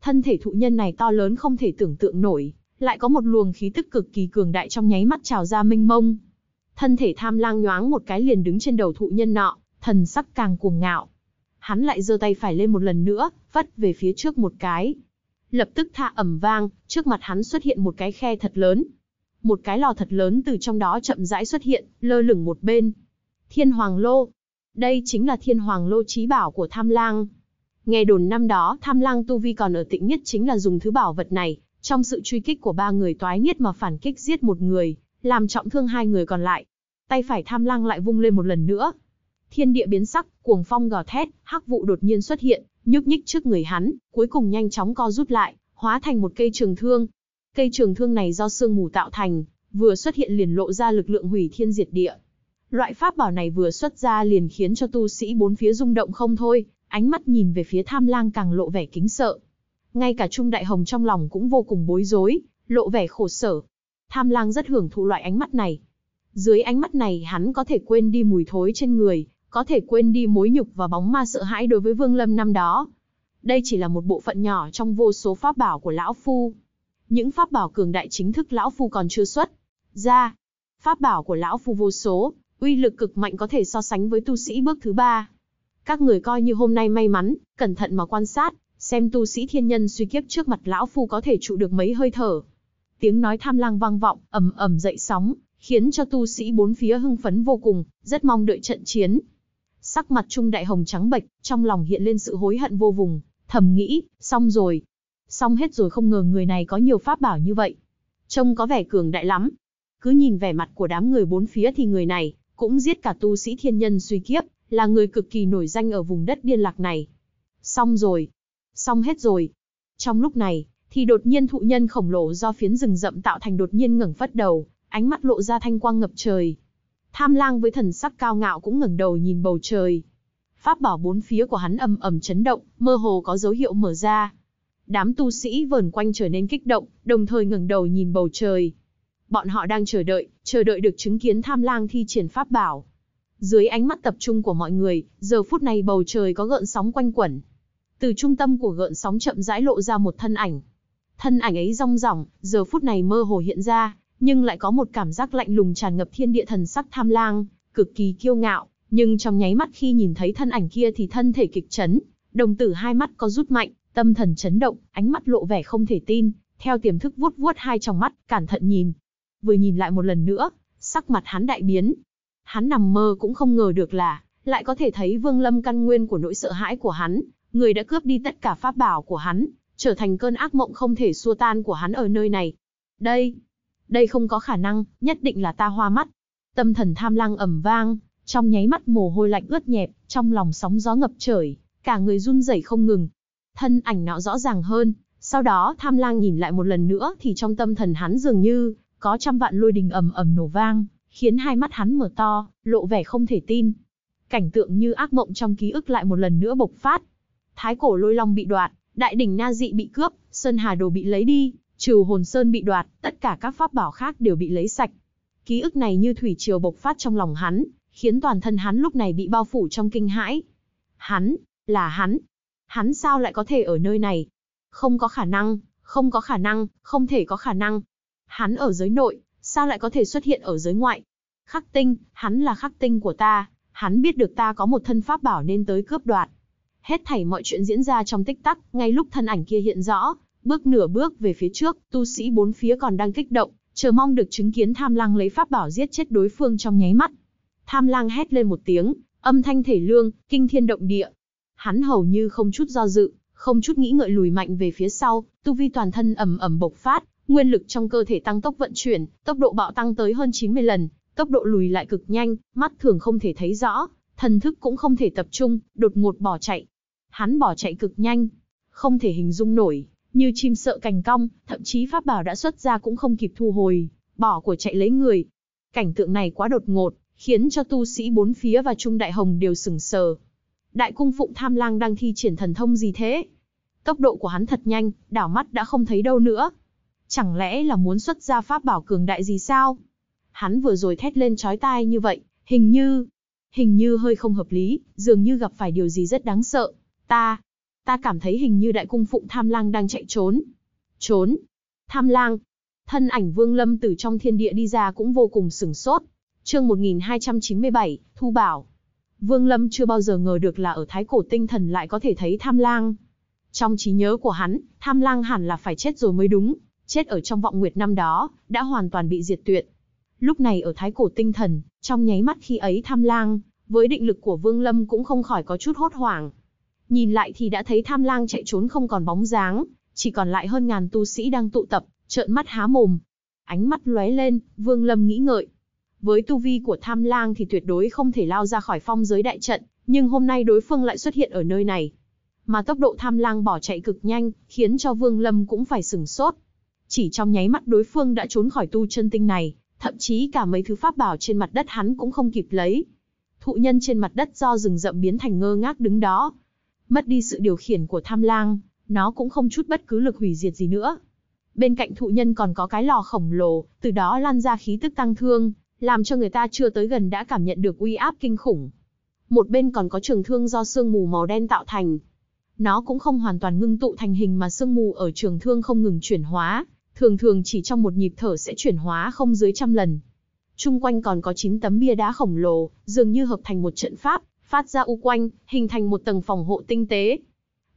Thân thể thụ nhân này to lớn không thể tưởng tượng nổi, lại có một luồng khí tức cực kỳ cường đại trong nháy mắt trào ra mênh mông. Thân thể tham lang nhoáng một cái liền đứng trên đầu thụ nhân nọ, thần sắc càng cuồng ngạo. Hắn lại giơ tay phải lên một lần nữa, vất về phía trước một cái. Lập tức tha ẩm vang, trước mặt hắn xuất hiện một cái khe thật lớn. Một cái lò thật lớn từ trong đó chậm rãi xuất hiện, lơ lửng một bên. Thiên Hoàng Lô. Đây chính là Thiên Hoàng Lô trí bảo của Tham Lang. Nghe đồn năm đó, Tham Lang Tu Vi còn ở tịnh nhất chính là dùng thứ bảo vật này, trong sự truy kích của ba người toái nghiết mà phản kích giết một người, làm trọng thương hai người còn lại. Tay phải Tham Lang lại vung lên một lần nữa. Thiên địa biến sắc, cuồng phong gào thét, hắc vụ đột nhiên xuất hiện, nhúc nhích trước người hắn, cuối cùng nhanh chóng co rút lại, hóa thành một cây trường thương. Cây trường thương này do sương mù tạo thành, vừa xuất hiện liền lộ ra lực lượng hủy thiên diệt địa. Loại pháp bảo này vừa xuất ra liền khiến cho tu sĩ bốn phía rung động không thôi, ánh mắt nhìn về phía tham lang càng lộ vẻ kính sợ. Ngay cả Trung Đại Hồng trong lòng cũng vô cùng bối rối, lộ vẻ khổ sở. Tham lang rất hưởng thụ loại ánh mắt này. Dưới ánh mắt này hắn có thể quên đi mùi thối trên người, có thể quên đi mối nhục và bóng ma sợ hãi đối với Vương Lâm năm đó. Đây chỉ là một bộ phận nhỏ trong vô số pháp bảo của Lão Phu. Những pháp bảo cường đại chính thức Lão Phu còn chưa xuất. Ra, pháp bảo của Lão Phu vô số, uy lực cực mạnh có thể so sánh với tu sĩ bước thứ ba. Các người coi như hôm nay may mắn, cẩn thận mà quan sát, xem tu sĩ thiên nhân suy kiếp trước mặt lão phu có thể trụ được mấy hơi thở. Tiếng nói tham lang vang vọng, ầm ầm dậy sóng, khiến cho tu sĩ bốn phía hưng phấn vô cùng, rất mong đợi trận chiến. Sắc mặt Trung Đại Hồng trắng bệch, trong lòng hiện lên sự hối hận vô vùng, thầm nghĩ, xong rồi. Xong hết rồi không ngờ người này có nhiều pháp bảo như vậy. Trông có vẻ cường đại lắm. Cứ nhìn vẻ mặt của đám người bốn phía thì người này, cũng giết cả tu sĩ thiên nhân suy kiếp, là người cực kỳ nổi danh ở vùng đất điên lạc này. Xong rồi. Xong hết rồi. Trong lúc này, thì đột nhiên thụ nhân khổng lồ do phiến rừng rậm tạo thành đột nhiên ngẩng phất đầu, ánh mắt lộ ra thanh quang ngập trời. Tham lang với thần sắc cao ngạo cũng ngẩng đầu nhìn bầu trời. Pháp bảo bốn phía của hắn ầm ầm chấn động, mơ hồ có dấu hiệu mở ra. Đám tu sĩ vờn quanh trở nên kích động, đồng thời ngẩng đầu nhìn bầu trời. Bọn họ đang chờ đợi, chờ đợi được chứng kiến tham lang thi triển pháp bảo. Dưới ánh mắt tập trung của mọi người, giờ phút này bầu trời có gợn sóng quanh quẩn. Từ trung tâm của gợn sóng chậm rãi lộ ra một thân ảnh. Thân ảnh ấy rong ròng, giờ phút này mơ hồ hiện ra, nhưng lại có một cảm giác lạnh lùng tràn ngập thiên địa thần sắc tham lang, cực kỳ kiêu ngạo, nhưng trong nháy mắt khi nhìn thấy thân ảnh kia thì thân thể kịch chấn, đồng tử hai mắt có rút mạnh, tâm thần chấn động, ánh mắt lộ vẻ không thể tin, theo tiềm thức vuốt vuốt hai trong mắt, cẩn thận nhìn. Vừa nhìn lại một lần nữa, sắc mặt hắn đại biến. Hắn nằm mơ cũng không ngờ được là, lại có thể thấy Vương Lâm căn nguyên của nỗi sợ hãi của hắn, người đã cướp đi tất cả pháp bảo của hắn, trở thành cơn ác mộng không thể xua tan của hắn ở nơi này. Đây, đây không có khả năng, nhất định là ta hoa mắt. Tâm thần tham lang ầm vang, trong nháy mắt mồ hôi lạnh ướt nhẹp, trong lòng sóng gió ngập trời, cả người run rẩy không ngừng. Thân ảnh nọ rõ ràng hơn, sau đó tham lang nhìn lại một lần nữa thì trong tâm thần hắn dường như, có trăm vạn lôi đình ầm ầm nổ vang, khiến hai mắt hắn mở to, lộ vẻ không thể tin. Cảnh tượng như ác mộng trong ký ức lại một lần nữa bộc phát. Thái cổ lôi long bị đoạt, đại đỉnh na dị bị cướp, sơn hà đồ bị lấy đi, trừ hồn sơn bị đoạt, tất cả các pháp bảo khác đều bị lấy sạch. Ký ức này như thủy triều bộc phát trong lòng hắn, khiến toàn thân hắn lúc này bị bao phủ trong kinh hãi. Hắn, là hắn. Hắn sao lại có thể ở nơi này? Không có khả năng, không có khả năng, không thể có khả năng. Hắn ở giới nội, sao lại có thể xuất hiện ở giới ngoại? Khắc tinh, hắn là khắc tinh của ta, hắn biết được ta có một thân pháp bảo nên tới cướp đoạt. Hết thảy mọi chuyện diễn ra trong tích tắc, ngay lúc thân ảnh kia hiện rõ, bước nửa bước về phía trước, tu sĩ bốn phía còn đang kích động, chờ mong được chứng kiến tham lang lấy pháp bảo giết chết đối phương trong nháy mắt. Tham lang hét lên một tiếng, âm thanh thể lương, kinh thiên động địa. Hắn hầu như không chút do dự, không chút nghĩ ngợi lùi mạnh về phía sau, tu vi toàn thân ầm ầm bộc phát, nguyên lực trong cơ thể tăng tốc vận chuyển, tốc độ bạo tăng tới hơn 90 lần, tốc độ lùi lại cực nhanh, mắt thường không thể thấy rõ, thần thức cũng không thể tập trung, đột ngột bỏ chạy. Hắn bỏ chạy cực nhanh, không thể hình dung nổi, như chim sợ cành cong, thậm chí pháp bảo đã xuất ra cũng không kịp thu hồi, bỏ của chạy lấy người. Cảnh tượng này quá đột ngột, khiến cho tu sĩ bốn phía và Trung Đại Hồng đều sừng sờ. Đại cung phụng tham lang đang thi triển thần thông gì thế? Tốc độ của hắn thật nhanh, đảo mắt đã không thấy đâu nữa. Chẳng lẽ là muốn xuất ra pháp bảo cường đại gì sao? Hắn vừa rồi thét lên chói tai như vậy, hình như, hình như hơi không hợp lý, dường như gặp phải điều gì rất đáng sợ. Ta, Ta cảm thấy hình như đại cung phụng tham lang đang chạy trốn. Trốn? Tham lang? Thân ảnh Vương Lâm từ trong thiên địa đi ra cũng vô cùng sửng sốt. Chương 1297, Thu Bảo. Vương Lâm chưa bao giờ ngờ được là ở Thái Cổ Tinh Thần lại có thể thấy tham lang. Trong trí nhớ của hắn, tham lang hẳn là phải chết rồi mới đúng, chết ở trong vọng nguyệt năm đó, đã hoàn toàn bị diệt tuyệt. Lúc này ở Thái Cổ Tinh Thần, trong nháy mắt khi ấy tham lang, với định lực của Vương Lâm cũng không khỏi có chút hốt hoảng. Nhìn lại thì đã thấy tham lang chạy trốn không còn bóng dáng, chỉ còn lại hơn ngàn tu sĩ đang tụ tập, trợn mắt há mồm. Ánh mắt lóe lên, Vương Lâm nghĩ ngợi. Với tu vi của tham lang thì tuyệt đối không thể lao ra khỏi phong giới đại trận, nhưng hôm nay đối phương lại xuất hiện ở nơi này. Mà tốc độ tham lang bỏ chạy cực nhanh, khiến cho Vương Lâm cũng phải sừng sốt. Chỉ trong nháy mắt đối phương đã trốn khỏi tu chân tinh này, thậm chí cả mấy thứ pháp bảo trên mặt đất hắn cũng không kịp lấy. Thụ nhân trên mặt đất do rừng rậm biến thành ngơ ngác đứng đó. Mất đi sự điều khiển của tham lang, nó cũng không chút bất cứ lực hủy diệt gì nữa. Bên cạnh thụ nhân còn có cái lò khổng lồ, từ đó lan ra khí tức tăng thương, làm cho người ta chưa tới gần đã cảm nhận được uy áp kinh khủng. Một bên còn có trường thương do sương mù màu đen tạo thành. Nó cũng không hoàn toàn ngưng tụ thành hình mà sương mù ở trường thương không ngừng chuyển hóa, thường thường chỉ trong một nhịp thở sẽ chuyển hóa không dưới trăm lần. Trung quanh còn có 9 tấm bia đá khổng lồ, dường như hợp thành một trận pháp, phát ra u quanh, hình thành một tầng phòng hộ tinh tế.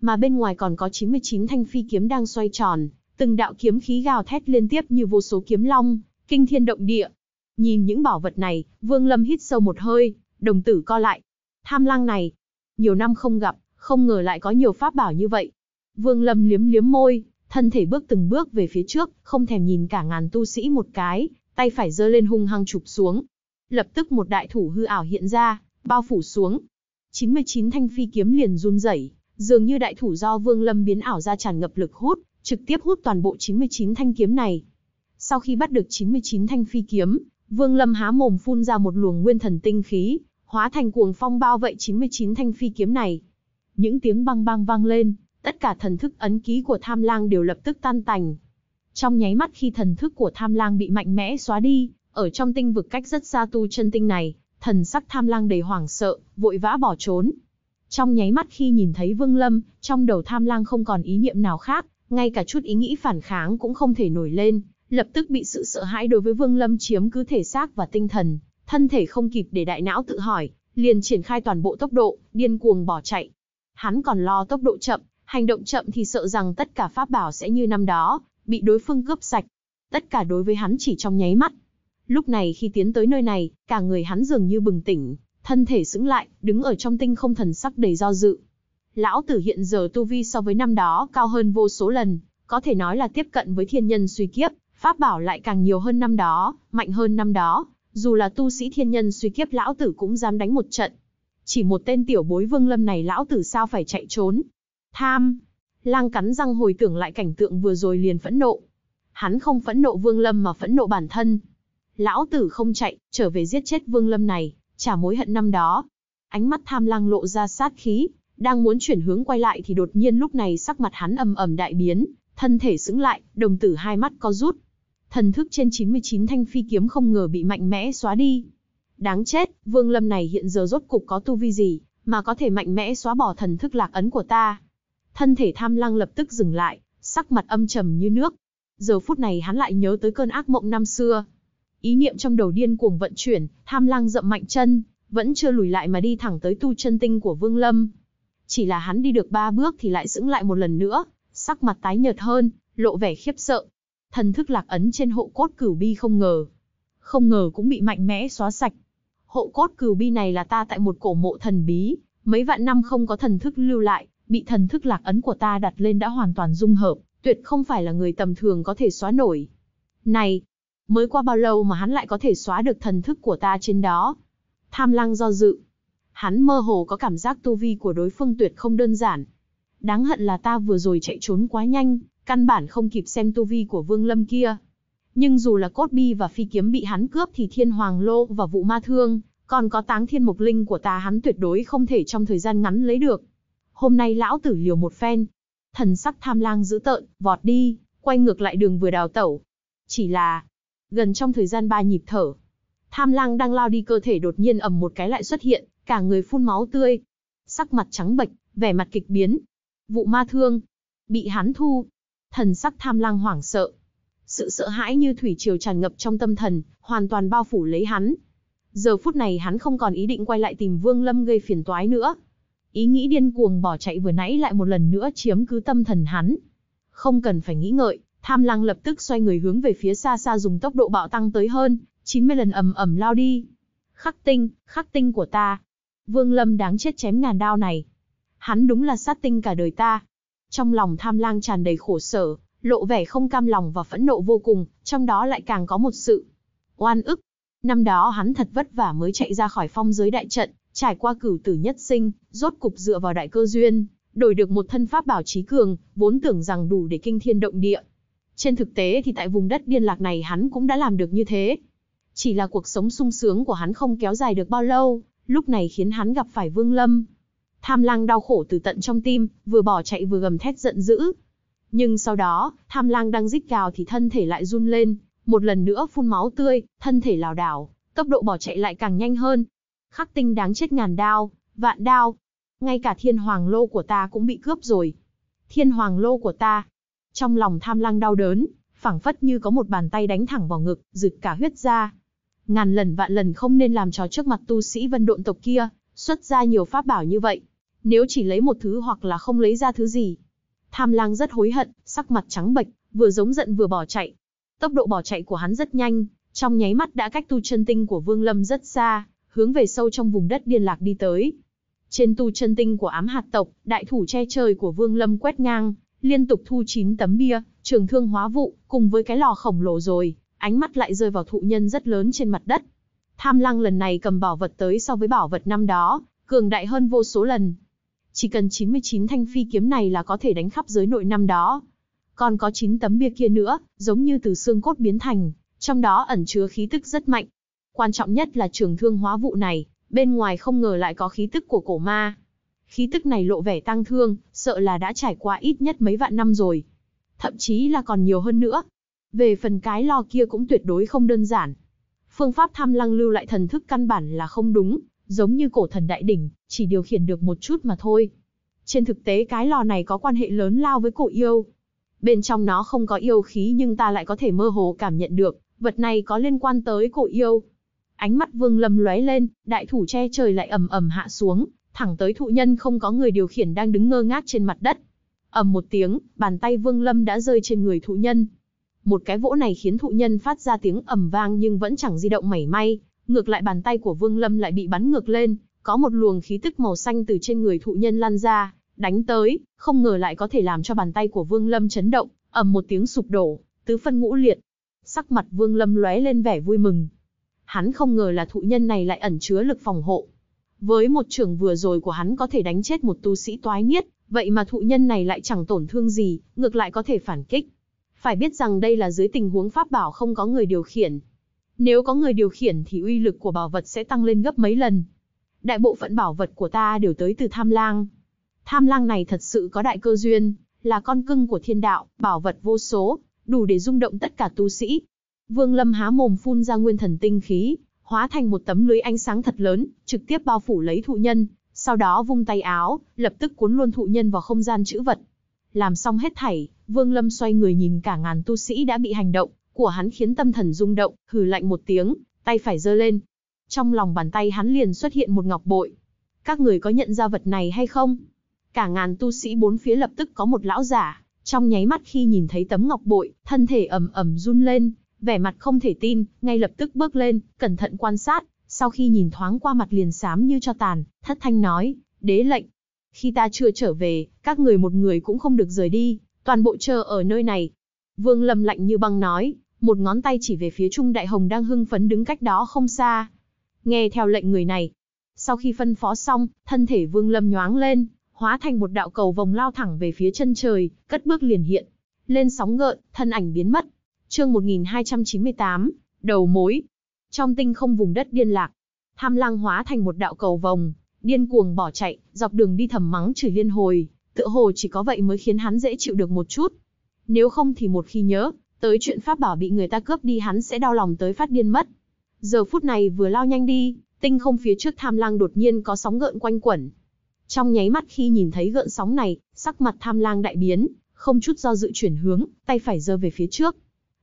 Mà bên ngoài còn có 99 thanh phi kiếm đang xoay tròn, từng đạo kiếm khí gào thét liên tiếp như vô số kiếm long, kinh thiên động địa. Nhìn những bảo vật này, Vương Lâm hít sâu một hơi, đồng tử co lại. Tham lang này, nhiều năm không gặp, không ngờ lại có nhiều pháp bảo như vậy. Vương Lâm liếm liếm môi, thân thể bước từng bước về phía trước, không thèm nhìn cả ngàn tu sĩ một cái, tay phải giơ lên hung hăng chụp xuống. Lập tức một đại thủ hư ảo hiện ra, bao phủ xuống. 99 thanh phi kiếm liền run rẩy, dường như đại thủ do Vương Lâm biến ảo ra tràn ngập lực hút, trực tiếp hút toàn bộ 99 thanh kiếm này. Sau khi bắt được 99 thanh phi kiếm, Vương Lâm há mồm phun ra một luồng nguyên thần tinh khí, hóa thành cuồng phong bao vậy 99 thanh phi kiếm này. Những tiếng băng băng vang lên, tất cả thần thức ấn ký của Tham Lang đều lập tức tan tành. Trong nháy mắt khi thần thức của Tham Lang bị mạnh mẽ xóa đi, ở trong tinh vực cách rất xa tu chân tinh này, thần sắc Tham Lang đầy hoảng sợ, vội vã bỏ trốn. Trong nháy mắt khi nhìn thấy Vương Lâm, trong đầu Tham Lang không còn ý niệm nào khác, ngay cả chút ý nghĩ phản kháng cũng không thể nổi lên, lập tức bị sự sợ hãi đối với Vương Lâm chiếm cứ thể xác và tinh thần, thân thể không kịp để đại não tự hỏi, liền triển khai toàn bộ tốc độ, điên cuồng bỏ chạy. Hắn còn lo tốc độ chậm, hành động chậm thì sợ rằng tất cả pháp bảo sẽ như năm đó, bị đối phương cướp sạch. Tất cả đối với hắn chỉ trong nháy mắt. Lúc này khi tiến tới nơi này, cả người hắn dường như bừng tỉnh, thân thể sững lại, đứng ở trong tinh không thần sắc đầy do dự. Lão tử hiện giờ tu vi so với năm đó cao hơn vô số lần, có thể nói là tiếp cận với thiên nhân suy kiếp, pháp bảo lại càng nhiều hơn năm đó, mạnh hơn năm đó, dù là tu sĩ thiên nhân suy kiếp lão tử cũng dám đánh một trận. Chỉ một tên tiểu bối vương lâm này lão tử sao phải chạy trốn. Tham. Lang cắn răng hồi tưởng lại cảnh tượng vừa rồi liền phẫn nộ. Hắn không phẫn nộ vương lâm mà phẫn nộ bản thân. Lão tử không chạy, trở về giết chết vương lâm này, trả mối hận năm đó. Ánh mắt tham lang lộ ra sát khí, đang muốn chuyển hướng quay lại thì đột nhiên lúc này sắc mặt hắn ầm ầm đại biến, thân thể sững lại, đồng tử hai mắt co rút. Thần thức trên 99 thanh phi kiếm không ngờ bị mạnh mẽ xóa đi. Đáng chết, Vương Lâm này hiện giờ rốt cục có tu vi gì, mà có thể mạnh mẽ xóa bỏ thần thức lạc ấn của ta. Thân thể tham lăng lập tức dừng lại, sắc mặt âm trầm như nước. Giờ phút này hắn lại nhớ tới cơn ác mộng năm xưa. Ý niệm trong đầu điên cuồng vận chuyển, tham lang dậm mạnh chân, vẫn chưa lùi lại mà đi thẳng tới tu chân tinh của Vương Lâm. Chỉ là hắn đi được ba bước thì lại sững lại một lần nữa, sắc mặt tái nhợt hơn, lộ vẻ khiếp sợ. Thần thức lạc ấn trên hộ cốt cửu bi không ngờ. Không ngờ cũng bị mạnh mẽ xóa sạch. Hộ cốt cửu bi này là ta tại một cổ mộ thần bí, mấy vạn năm không có thần thức lưu lại, bị thần thức lạc ấn của ta đặt lên đã hoàn toàn dung hợp, tuyệt không phải là người tầm thường có thể xóa nổi. Này, mới qua bao lâu mà hắn lại có thể xóa được thần thức của ta trên đó? Tham lăng do dự. Hắn mơ hồ có cảm giác tu vi của đối phương tuyệt không đơn giản. Đáng hận là ta vừa rồi chạy trốn quá nhanh, căn bản không kịp xem tu vi của vương lâm kia. Nhưng dù là cốt bi và phi kiếm bị hắn cướp thì thiên hoàng lô và vụ ma thương, còn có táng thiên mục linh của ta hắn tuyệt đối không thể trong thời gian ngắn lấy được. Hôm nay lão tử liều một phen. Thần sắc tham lang dữ tợn, vọt đi, quay ngược lại đường vừa đào tẩu. Chỉ là, gần trong thời gian ba nhịp thở, tham lang đang lao đi cơ thể đột nhiên ầm một cái lại xuất hiện, cả người phun máu tươi. Sắc mặt trắng bệch, vẻ mặt kịch biến. Vụ ma thương. Bị hắn thu. Thần sắc tham lang hoảng sợ. Sự sợ hãi như thủy triều tràn ngập trong tâm thần, hoàn toàn bao phủ lấy hắn. Giờ phút này hắn không còn ý định quay lại tìm Vương Lâm gây phiền toái nữa. Ý nghĩ điên cuồng bỏ chạy vừa nãy lại một lần nữa chiếm cứ tâm thần hắn. Không cần phải nghĩ ngợi, Tham Lăng lập tức xoay người hướng về phía xa xa dùng tốc độ bạo tăng tới hơn, 90 lần ầm ầm lao đi. Khắc tinh, khắc tinh của ta. Vương Lâm đáng chết chém ngàn đao này. Hắn đúng là sát tinh cả đời ta. Trong lòng Tham Lang tràn đầy khổ sở, lộ vẻ không cam lòng và phẫn nộ vô cùng, trong đó lại càng có một sự oan ức. Năm đó hắn thật vất vả mới chạy ra khỏi phong giới đại trận, trải qua cửu tử nhất sinh, rốt cục dựa vào đại cơ duyên, đổi được một thân pháp bảo trí cường, vốn tưởng rằng đủ để kinh thiên động địa. Trên thực tế thì tại vùng đất điên lạc này hắn cũng đã làm được như thế. Chỉ là cuộc sống sung sướng của hắn không kéo dài được bao lâu, lúc này khiến hắn gặp phải Vương Lâm. Tham lang đau khổ từ tận trong tim, vừa bỏ chạy vừa gầm thét giận dữ. Nhưng sau đó, tham lang đang rít gào thì thân thể lại run lên, một lần nữa phun máu tươi, thân thể lảo đảo, tốc độ bỏ chạy lại càng nhanh hơn. Khắc tinh đáng chết ngàn đao, vạn đao. Ngay cả thiên hoàng lô của ta cũng bị cướp rồi. Thiên hoàng lô của ta. Trong lòng tham lang đau đớn, phảng phất như có một bàn tay đánh thẳng vào ngực, rực cả huyết ra. Ngàn lần vạn lần không nên làm trò trước mặt tu sĩ vân độn tộc kia, xuất ra nhiều pháp bảo như vậy. Nếu chỉ lấy một thứ hoặc là không lấy ra thứ gì. Tham lang rất hối hận, sắc mặt trắng bệch, vừa giống giận vừa bỏ chạy. Tốc độ bỏ chạy của hắn rất nhanh, trong nháy mắt đã cách tu chân tinh của Vương Lâm rất xa, hướng về sâu trong vùng đất điên lạc đi tới. Trên tu chân tinh của ám hạt tộc, đại thủ che trời của Vương Lâm quét ngang, liên tục thu 9 tấm bia, trường thương hóa vụ, cùng với cái lò khổng lồ rồi, ánh mắt lại rơi vào thụ nhân rất lớn trên mặt đất. Tham lăng lần này cầm bảo vật tới so với bảo vật năm đó, cường đại hơn vô số lần. Chỉ cần 99 thanh phi kiếm này là có thể đánh khắp giới nội năm đó. Còn có 9 tấm bia kia nữa, giống như từ xương cốt biến thành, trong đó ẩn chứa khí tức rất mạnh. Quan trọng nhất là trường thương hóa vụ này, bên ngoài không ngờ lại có khí tức của cổ ma. Khí tức này lộ vẻ tăng thương, sợ là đã trải qua ít nhất mấy vạn năm rồi. Thậm chí là còn nhiều hơn nữa. Về phần cái lò kia cũng tuyệt đối không đơn giản. Phương pháp tham lăng lưu lại thần thức căn bản là không đúng, giống như cổ thần đại đỉnh, chỉ điều khiển được một chút mà thôi. Trên thực tế cái lò này có quan hệ lớn lao với cổ yêu. Bên trong nó không có yêu khí nhưng ta lại có thể mơ hồ cảm nhận được, vật này có liên quan tới cổ yêu. Ánh mắt Vương Lâm lóe lên, đại thủ che trời lại ầm ầm hạ xuống, thẳng tới thụ nhân không có người điều khiển đang đứng ngơ ngác trên mặt đất. ầm một tiếng, bàn tay Vương Lâm đã rơi trên người thụ nhân. Một cái vỗ này khiến thụ nhân phát ra tiếng ầm vang nhưng vẫn chẳng di động mảy may, ngược lại bàn tay của Vương Lâm lại bị bắn ngược lên, có một luồng khí tức màu xanh từ trên người thụ nhân lan ra, đánh tới, không ngờ lại có thể làm cho bàn tay của Vương Lâm chấn động, ầm một tiếng sụp đổ, tứ phân ngũ liệt. Sắc mặt Vương Lâm lóe lên vẻ vui mừng. Hắn không ngờ là thụ nhân này lại ẩn chứa lực phòng hộ. Với một trưởng vừa rồi của hắn có thể đánh chết một tu sĩ toái niết, vậy mà thụ nhân này lại chẳng tổn thương gì, ngược lại có thể phản kích. Phải biết rằng đây là dưới tình huống pháp bảo không có người điều khiển. Nếu có người điều khiển thì uy lực của bảo vật sẽ tăng lên gấp mấy lần. Đại bộ phận bảo vật của ta đều tới từ tham lang. Tham lang này thật sự có đại cơ duyên, là con cưng của thiên đạo, bảo vật vô số, đủ để rung động tất cả tu sĩ. Vương Lâm há mồm phun ra nguyên thần tinh khí, hóa thành một tấm lưới ánh sáng thật lớn, trực tiếp bao phủ lấy thụ nhân, sau đó vung tay áo, lập tức cuốn luôn thụ nhân vào không gian chữ vật. Làm xong hết thảy, Vương Lâm xoay người nhìn cả ngàn tu sĩ đã bị hành động của hắn khiến tâm thần rung động, hừ lạnh một tiếng, tay phải giơ lên. Trong lòng bàn tay hắn liền xuất hiện một ngọc bội. Các người có nhận ra vật này hay không? Cả ngàn tu sĩ bốn phía lập tức có một lão giả, trong nháy mắt khi nhìn thấy tấm ngọc bội, thân thể ầm ầm run lên, vẻ mặt không thể tin, ngay lập tức bước lên, cẩn thận quan sát, sau khi nhìn thoáng qua mặt liền xám như cho tàn, thất thanh nói, đế lệnh. Khi ta chưa trở về, các người một người cũng không được rời đi, toàn bộ chờ ở nơi này. Vương Lâm lạnh như băng nói, một ngón tay chỉ về phía Trung Đại Hồng đang hưng phấn đứng cách đó không xa. Nghe theo lệnh người này. Sau khi phân phó xong, thân thể Vương Lâm nhoáng lên, hóa thành một đạo cầu vòng lao thẳng về phía chân trời, cất bước liền hiện. Lên sóng gợn, thân ảnh biến mất. Chương 1298, đầu mối. Trong tinh không vùng đất điên lạc, Tham Lang hóa thành một đạo cầu vòng, điên cuồng bỏ chạy, dọc đường đi thầm mắng chửi liên hồi, tựa hồ chỉ có vậy mới khiến hắn dễ chịu được một chút. Nếu không thì một khi nhớ, tới chuyện pháp bảo bị người ta cướp đi hắn sẽ đau lòng tới phát điên mất. Giờ phút này vừa lao nhanh đi, tinh không phía trước Tham Lang đột nhiên có sóng gợn quanh quẩn. Trong nháy mắt khi nhìn thấy gợn sóng này, sắc mặt tham lang đại biến, không chút do dự chuyển hướng, tay phải giơ về phía trước.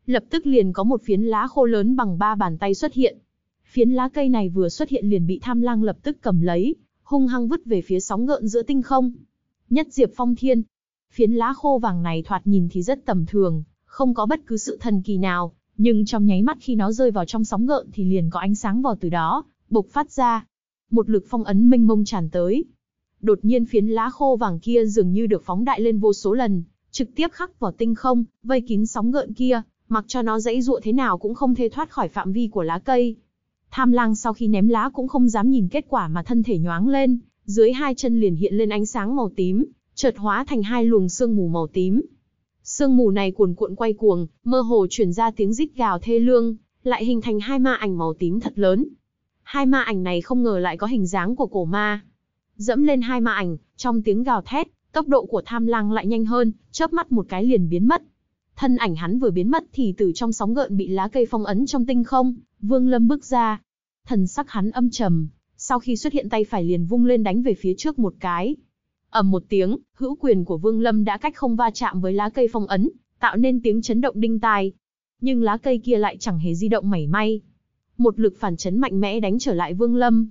Lập tức liền có một phiến lá khô lớn bằng ba bàn tay xuất hiện. Phiến lá cây này vừa xuất hiện liền bị tham lang lập tức cầm lấy, hung hăng vứt về phía sóng gợn giữa tinh không. Nhất diệp phong thiên. Phiến lá khô vàng này thoạt nhìn thì rất tầm thường, không có bất cứ sự thần kỳ nào, nhưng trong nháy mắt khi nó rơi vào trong sóng gợn thì liền có ánh sáng vào từ đó, bộc phát ra. Một lực phong ấn mênh mông tràn tới. Đột nhiên phiến lá khô vàng kia dường như được phóng đại lên vô số lần, trực tiếp khắc vào tinh không, vây kín sóng gợn kia, mặc cho nó dãy dụa thế nào cũng không thể thoát khỏi phạm vi của lá cây. Tham lang sau khi ném lá cũng không dám nhìn kết quả mà thân thể nhoáng lên, dưới hai chân liền hiện lên ánh sáng màu tím, chợt hóa thành hai luồng sương mù màu tím. Sương mù này cuồn cuộn quay cuồng, mơ hồ truyền ra tiếng rít gào thê lương, lại hình thành hai ma ảnh màu tím thật lớn. Hai ma ảnh này không ngờ lại có hình dáng của cổ ma. Dẫm lên hai ma ảnh, trong tiếng gào thét, tốc độ của tham lang lại nhanh hơn, chớp mắt một cái liền biến mất. Thân ảnh hắn vừa biến mất thì từ trong sóng gợn bị lá cây phong ấn trong tinh không, Vương Lâm bước ra. Thần sắc hắn âm trầm, sau khi xuất hiện tay phải liền vung lên đánh về phía trước một cái. ầm một tiếng, hữu quyền của Vương Lâm đã cách không va chạm với lá cây phong ấn, tạo nên tiếng chấn động đinh tai. Nhưng lá cây kia lại chẳng hề di động mảy may. Một lực phản chấn mạnh mẽ đánh trở lại Vương Lâm.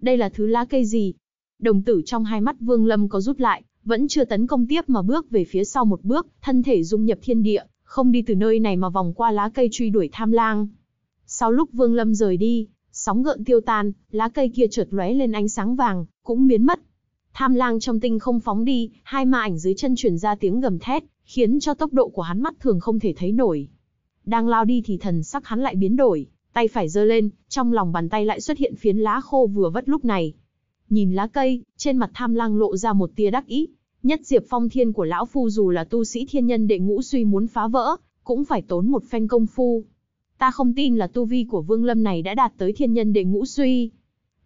Đây là thứ lá cây gì? Đồng tử trong hai mắt Vương Lâm có rút lại, vẫn chưa tấn công tiếp mà bước về phía sau một bước, thân thể dung nhập thiên địa, không đi từ nơi này mà vòng qua lá cây truy đuổi tham lang. Sau lúc Vương Lâm rời đi, sóng gợn tiêu tan, lá cây kia chợt lóe lên ánh sáng vàng, cũng biến mất. Tham lang trong tinh không phóng đi, hai ma ảnh dưới chân truyền ra tiếng gầm thét, khiến cho tốc độ của hắn mắt thường không thể thấy nổi. Đang lao đi thì thần sắc hắn lại biến đổi, tay phải giơ lên, trong lòng bàn tay lại xuất hiện phiến lá khô vừa vất lúc này. Nhìn lá cây, trên mặt tham lang lộ ra một tia đắc ý. Nhất diệp phong thiên của lão phu dù là tu sĩ thiên nhân đệ ngũ suy muốn phá vỡ, cũng phải tốn một phen công phu. Ta không tin là tu vi của vương lâm này đã đạt tới thiên nhân đệ ngũ suy.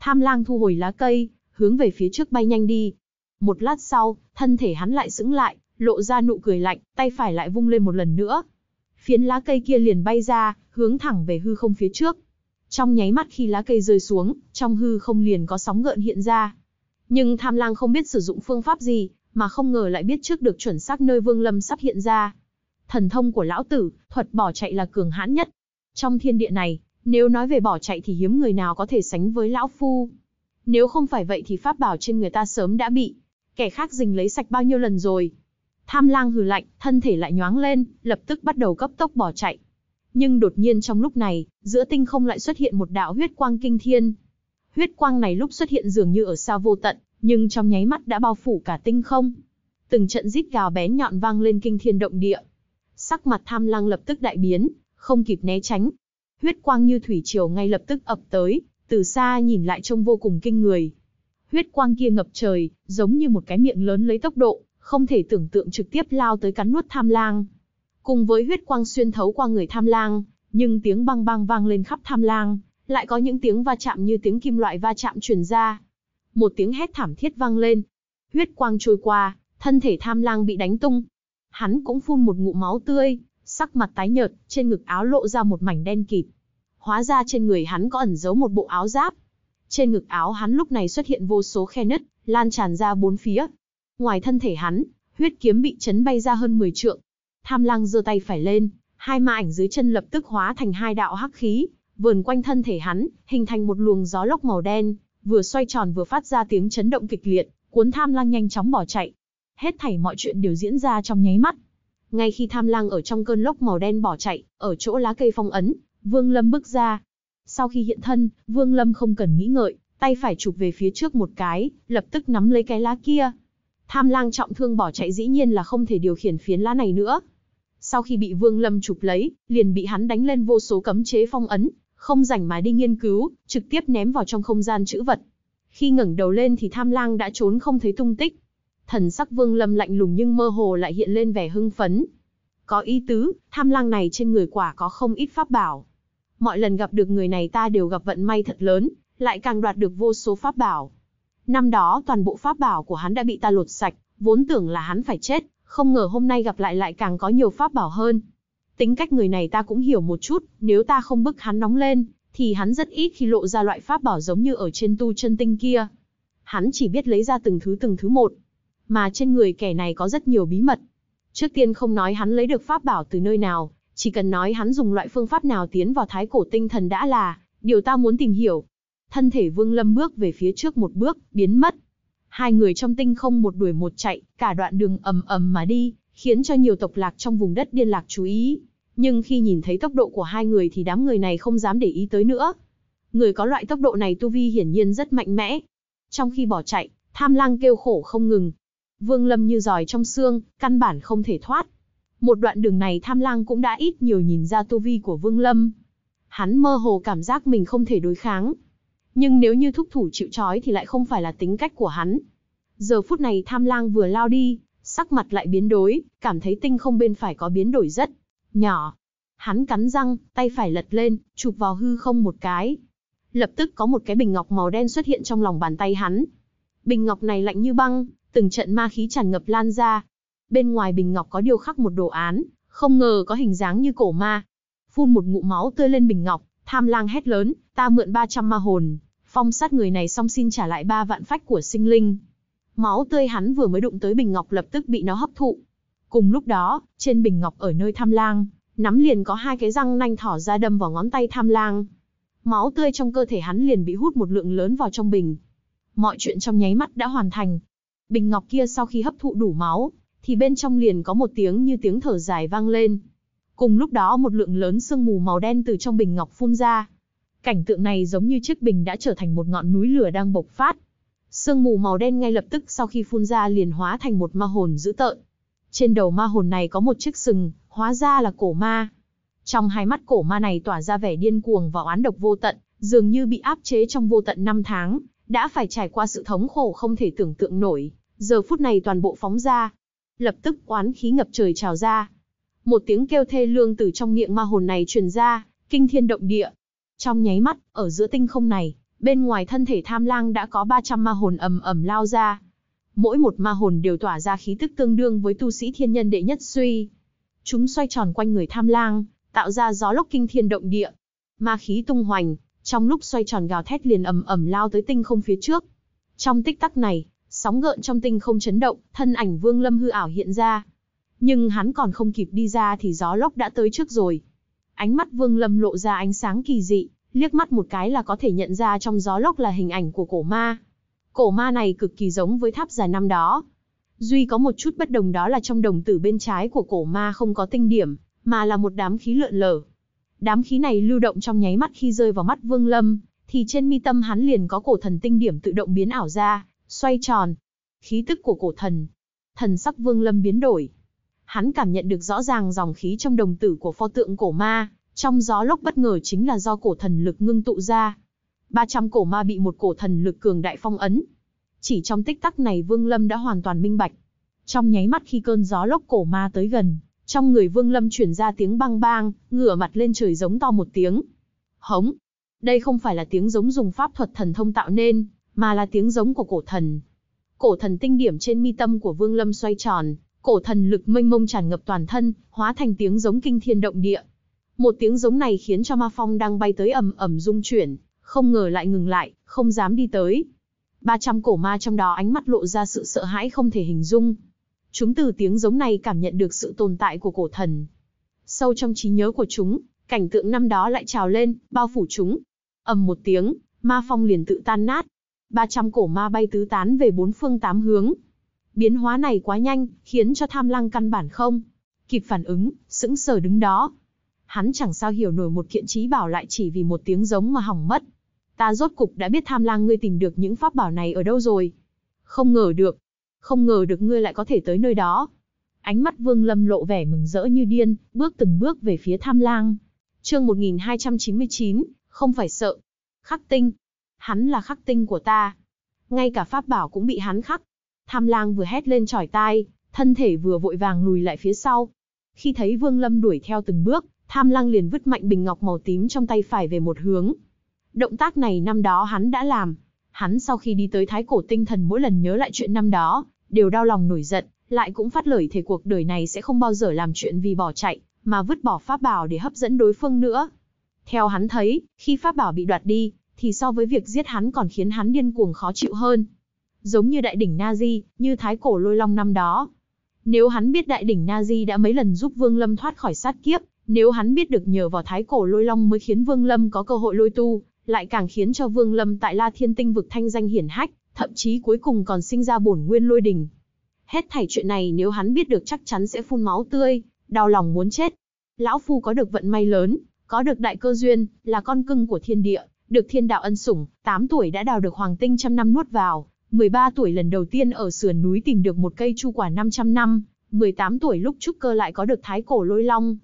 Tham lang thu hồi lá cây, hướng về phía trước bay nhanh đi. Một lát sau, thân thể hắn lại sững lại, lộ ra nụ cười lạnh, tay phải lại vung lên một lần nữa. Phiến lá cây kia liền bay ra, hướng thẳng về hư không phía trước. Trong nháy mắt khi lá cây rơi xuống, trong hư không liền có sóng gợn hiện ra. Nhưng tham lang không biết sử dụng phương pháp gì, mà không ngờ lại biết trước được chuẩn xác nơi vương lâm sắp hiện ra. Thần thông của lão tử, thuật bỏ chạy là cường hãn nhất. Trong thiên địa này, nếu nói về bỏ chạy thì hiếm người nào có thể sánh với lão phu. Nếu không phải vậy thì pháp bảo trên người ta sớm đã bị kẻ khác dình lấy sạch bao nhiêu lần rồi. Tham lang hừ lạnh, thân thể lại nhoáng lên, lập tức bắt đầu cấp tốc bỏ chạy. Nhưng đột nhiên trong lúc này, giữa tinh không lại xuất hiện một đạo huyết quang kinh thiên. Huyết quang này lúc xuất hiện dường như ở xa vô tận, nhưng trong nháy mắt đã bao phủ cả tinh không. Từng trận rít gào bén nhọn vang lên kinh thiên động địa. Sắc mặt tham lang lập tức đại biến, không kịp né tránh. Huyết quang như thủy triều ngay lập tức ập tới, từ xa nhìn lại trông vô cùng kinh người. Huyết quang kia ngập trời, giống như một cái miệng lớn lấy tốc độ, không thể tưởng tượng trực tiếp lao tới cắn nuốt tham lang. Cùng với huyết quang xuyên thấu qua người tham lang, nhưng tiếng băng băng vang lên khắp tham lang, lại có những tiếng va chạm như tiếng kim loại va chạm truyền ra. Một tiếng hét thảm thiết vang lên. Huyết quang trôi qua, thân thể tham lang bị đánh tung. Hắn cũng phun một ngụm máu tươi, sắc mặt tái nhợt, trên ngực áo lộ ra một mảnh đen kịt. Hóa ra trên người hắn có ẩn giấu một bộ áo giáp. Trên ngực áo hắn lúc này xuất hiện vô số khe nứt, lan tràn ra bốn phía. Ngoài thân thể hắn, huyết kiếm bị chấn bay ra hơn 10 trượng, Tham lang giơ tay phải lên, hai ma ảnh dưới chân lập tức hóa thành hai đạo hắc khí, vườn quanh thân thể hắn, hình thành một luồng gió lốc màu đen, vừa xoay tròn vừa phát ra tiếng chấn động kịch liệt, cuốn tham lang nhanh chóng bỏ chạy. Hết thảy mọi chuyện đều diễn ra trong nháy mắt. Ngay khi tham lang ở trong cơn lốc màu đen bỏ chạy, ở chỗ lá cây phong ấn, Vương Lâm bước ra. Sau khi hiện thân, Vương Lâm không cần nghĩ ngợi, tay phải chụp về phía trước một cái, lập tức nắm lấy cái lá kia. Tham lang trọng thương bỏ chạy dĩ nhiên là không thể điều khiển phiến lá này nữa, sau khi bị Vương Lâm chụp lấy, liền bị hắn đánh lên vô số cấm chế phong ấn, không rảnh mà đi nghiên cứu, trực tiếp ném vào trong không gian chữ vật. Khi ngẩng đầu lên thì Tham Lang đã trốn không thấy tung tích. Thần sắc Vương Lâm lạnh lùng nhưng mơ hồ lại hiện lên vẻ hưng phấn. Có ý tứ, Tham Lang này trên người quả có không ít pháp bảo. Mọi lần gặp được người này ta đều gặp vận may thật lớn, lại càng đoạt được vô số pháp bảo. Năm đó toàn bộ pháp bảo của hắn đã bị ta lột sạch, vốn tưởng là hắn phải chết, không ngờ hôm nay gặp lại lại càng có nhiều pháp bảo hơn. Tính cách người này ta cũng hiểu một chút, nếu ta không bức hắn nóng lên, thì hắn rất ít khi lộ ra loại pháp bảo giống như ở trên tu chân tinh kia. Hắn chỉ biết lấy ra từng thứ từng thứ một. Mà trên người kẻ này có rất nhiều bí mật. Trước tiên không nói hắn lấy được pháp bảo từ nơi nào, chỉ cần nói hắn dùng loại phương pháp nào tiến vào thái cổ tinh thần đã là, điều ta muốn tìm hiểu. Thân thể Vương Lâm bước về phía trước một bước, biến mất. Hai người trong tinh không một đuổi một chạy, cả đoạn đường ầm ầm mà đi, khiến cho nhiều tộc lạc trong vùng đất điên lạc chú ý. Nhưng khi nhìn thấy tốc độ của hai người thì đám người này không dám để ý tới nữa. Người có loại tốc độ này tu vi hiển nhiên rất mạnh mẽ. Trong khi bỏ chạy, tham lang kêu khổ không ngừng. Vương Lâm như giỏi trong xương, căn bản không thể thoát. Một đoạn đường này tham lang cũng đã ít nhiều nhìn ra tu vi của Vương Lâm. Hắn mơ hồ cảm giác mình không thể đối kháng. Nhưng nếu như thúc thủ chịu trói thì lại không phải là tính cách của hắn. Giờ phút này tham lang vừa lao đi, sắc mặt lại biến đổi, cảm thấy tinh không bên phải có biến đổi rất nhỏ. Hắn cắn răng, tay phải lật lên, chụp vào hư không một cái. Lập tức có một cái bình ngọc màu đen xuất hiện trong lòng bàn tay hắn. Bình ngọc này lạnh như băng, từng trận ma khí tràn ngập lan ra. Bên ngoài bình ngọc có điều khắc một đồ án, không ngờ có hình dáng như cổ ma. Phun một ngụm máu tươi lên bình ngọc, tham lang hét lớn, ta mượn 300 ma hồn, phong sát người này xong xin trả lại ba vạn phách của sinh linh. Máu tươi hắn vừa mới đụng tới bình ngọc lập tức bị nó hấp thụ. Cùng lúc đó, trên bình ngọc ở nơi tham lang, nắm liền có hai cái răng nanh thỏ ra đâm vào ngón tay tham lang. Máu tươi trong cơ thể hắn liền bị hút một lượng lớn vào trong bình. Mọi chuyện trong nháy mắt đã hoàn thành. Bình ngọc kia sau khi hấp thụ đủ máu, thì bên trong liền có một tiếng như tiếng thở dài vang lên. Cùng lúc đó một lượng lớn sương mù màu đen từ trong bình ngọc phun ra. Cảnh tượng này giống như chiếc bình đã trở thành một ngọn núi lửa đang bộc phát. Sương mù màu đen ngay lập tức sau khi phun ra liền hóa thành một ma hồn dữ tợn. Trên đầu ma hồn này có một chiếc sừng, hóa ra là cổ ma. Trong hai mắt cổ ma này tỏa ra vẻ điên cuồng và oán độc vô tận, dường như bị áp chế trong vô tận năm tháng, đã phải trải qua sự thống khổ không thể tưởng tượng nổi, giờ phút này toàn bộ phóng ra. Lập tức oán khí ngập trời trào ra. Một tiếng kêu thê lương từ trong miệng ma hồn này truyền ra, kinh thiên động địa. Trong nháy mắt, ở giữa tinh không này, bên ngoài thân thể tham lang đã có 300 ma hồn ầm ầm lao ra. Mỗi một ma hồn đều tỏa ra khí tức tương đương với tu sĩ thiên nhân đệ nhất suy. Chúng xoay tròn quanh người tham lang, tạo ra gió lốc kinh thiên động địa. Ma khí tung hoành, trong lúc xoay tròn gào thét liền ầm ầm lao tới tinh không phía trước. Trong tích tắc này, sóng gợn trong tinh không chấn động, thân ảnh Vương Lâm hư ảo hiện ra. Nhưng hắn còn không kịp đi ra thì gió lốc đã tới trước rồi. Ánh mắt Vương Lâm lộ ra ánh sáng kỳ dị, liếc mắt một cái là có thể nhận ra trong gió lốc là hình ảnh của cổ ma. Cổ ma này cực kỳ giống với tháp già năm đó. Duy có một chút bất đồng đó là trong đồng tử bên trái của cổ ma không có tinh điểm, mà là một đám khí lượn lờ. Đám khí này lưu động trong nháy mắt khi rơi vào mắt Vương Lâm, thì trên mi tâm hắn liền có cổ thần tinh điểm tự động biến ảo ra, xoay tròn. Khí tức của cổ thần. Thần sắc Vương Lâm biến đổi. Hắn cảm nhận được rõ ràng dòng khí trong đồng tử của pho tượng cổ ma, trong gió lốc bất ngờ chính là do cổ thần lực ngưng tụ ra. 300 cổ ma bị một cổ thần lực cường đại phong ấn. Chỉ trong tích tắc này Vương Lâm đã hoàn toàn minh bạch. Trong nháy mắt khi cơn gió lốc cổ ma tới gần, trong người Vương Lâm chuyển ra tiếng bang bang, ngửa mặt lên trời giống to một tiếng. Hống! Đây không phải là tiếng giống dùng pháp thuật thần thông tạo nên, mà là tiếng giống của cổ thần. Cổ thần tinh điểm trên mi tâm của Vương Lâm xoay tròn, cổ thần lực mênh mông tràn ngập toàn thân, hóa thành tiếng giống kinh thiên động địa. Một tiếng giống này khiến cho ma phong đang bay tới ầm ầm rung chuyển, không ngờ lại ngừng lại, không dám đi tới. 300 cổ ma trong đó ánh mắt lộ ra sự sợ hãi không thể hình dung. Chúng từ tiếng giống này cảm nhận được sự tồn tại của cổ thần. Sâu trong trí nhớ của chúng, cảnh tượng năm đó lại trào lên, bao phủ chúng. ầm một tiếng, ma phong liền tự tan nát. 300 cổ ma bay tứ tán về bốn phương tám hướng. Biến hóa này quá nhanh, khiến cho tham lăng căn bản không. Kịp phản ứng, sững sờ đứng đó. Hắn chẳng sao hiểu nổi một kiện trí bảo lại chỉ vì một tiếng giống mà hỏng mất. Ta rốt cục đã biết tham lang ngươi tìm được những pháp bảo này ở đâu rồi. Không ngờ được. Không ngờ được ngươi lại có thể tới nơi đó. Ánh mắt vương lâm lộ vẻ mừng rỡ như điên, bước từng bước về phía tham lang. Chương 1299, không phải sợ. Khắc tinh. Hắn là khắc tinh của ta. Ngay cả pháp bảo cũng bị hắn khắc. Tham lang vừa hét lên chỏi tai, thân thể vừa vội vàng lùi lại phía sau. Khi thấy Vương Lâm đuổi theo từng bước, Tham Lang liền vứt mạnh bình ngọc màu tím trong tay phải về một hướng. Động tác này năm đó hắn đã làm. Hắn sau khi đi tới Thái Cổ Tinh Thần mỗi lần nhớ lại chuyện năm đó, đều đau lòng nổi giận, lại cũng phát lời thề cuộc đời này sẽ không bao giờ làm chuyện vì bỏ chạy, mà vứt bỏ pháp bảo để hấp dẫn đối phương nữa. Theo hắn thấy, khi pháp bảo bị đoạt đi, thì so với việc giết hắn còn khiến hắn điên cuồng khó chịu hơn giống như đại đỉnh Nazi, như thái cổ lôi long năm đó. Nếu hắn biết đại đỉnh Nazi đã mấy lần giúp Vương Lâm thoát khỏi sát kiếp, nếu hắn biết được nhờ vào thái cổ lôi long mới khiến Vương Lâm có cơ hội lôi tu, lại càng khiến cho Vương Lâm tại La Thiên Tinh vực thanh danh hiển hách, thậm chí cuối cùng còn sinh ra bổn nguyên lôi đình. Hết thảy chuyện này nếu hắn biết được chắc chắn sẽ phun máu tươi, đau lòng muốn chết. Lão Phu có được vận may lớn, có được đại cơ duyên, là con cưng của thiên địa, được thiên đạo ân sủng, 8 tuổi đã đào được hoàng tinh trăm năm nuốt vào, 13 tuổi lần đầu tiên ở sườn núi tìm được một cây chu quả 500 năm, 18 tuổi lúc trúc cơ lại có được thái cổ lôi long.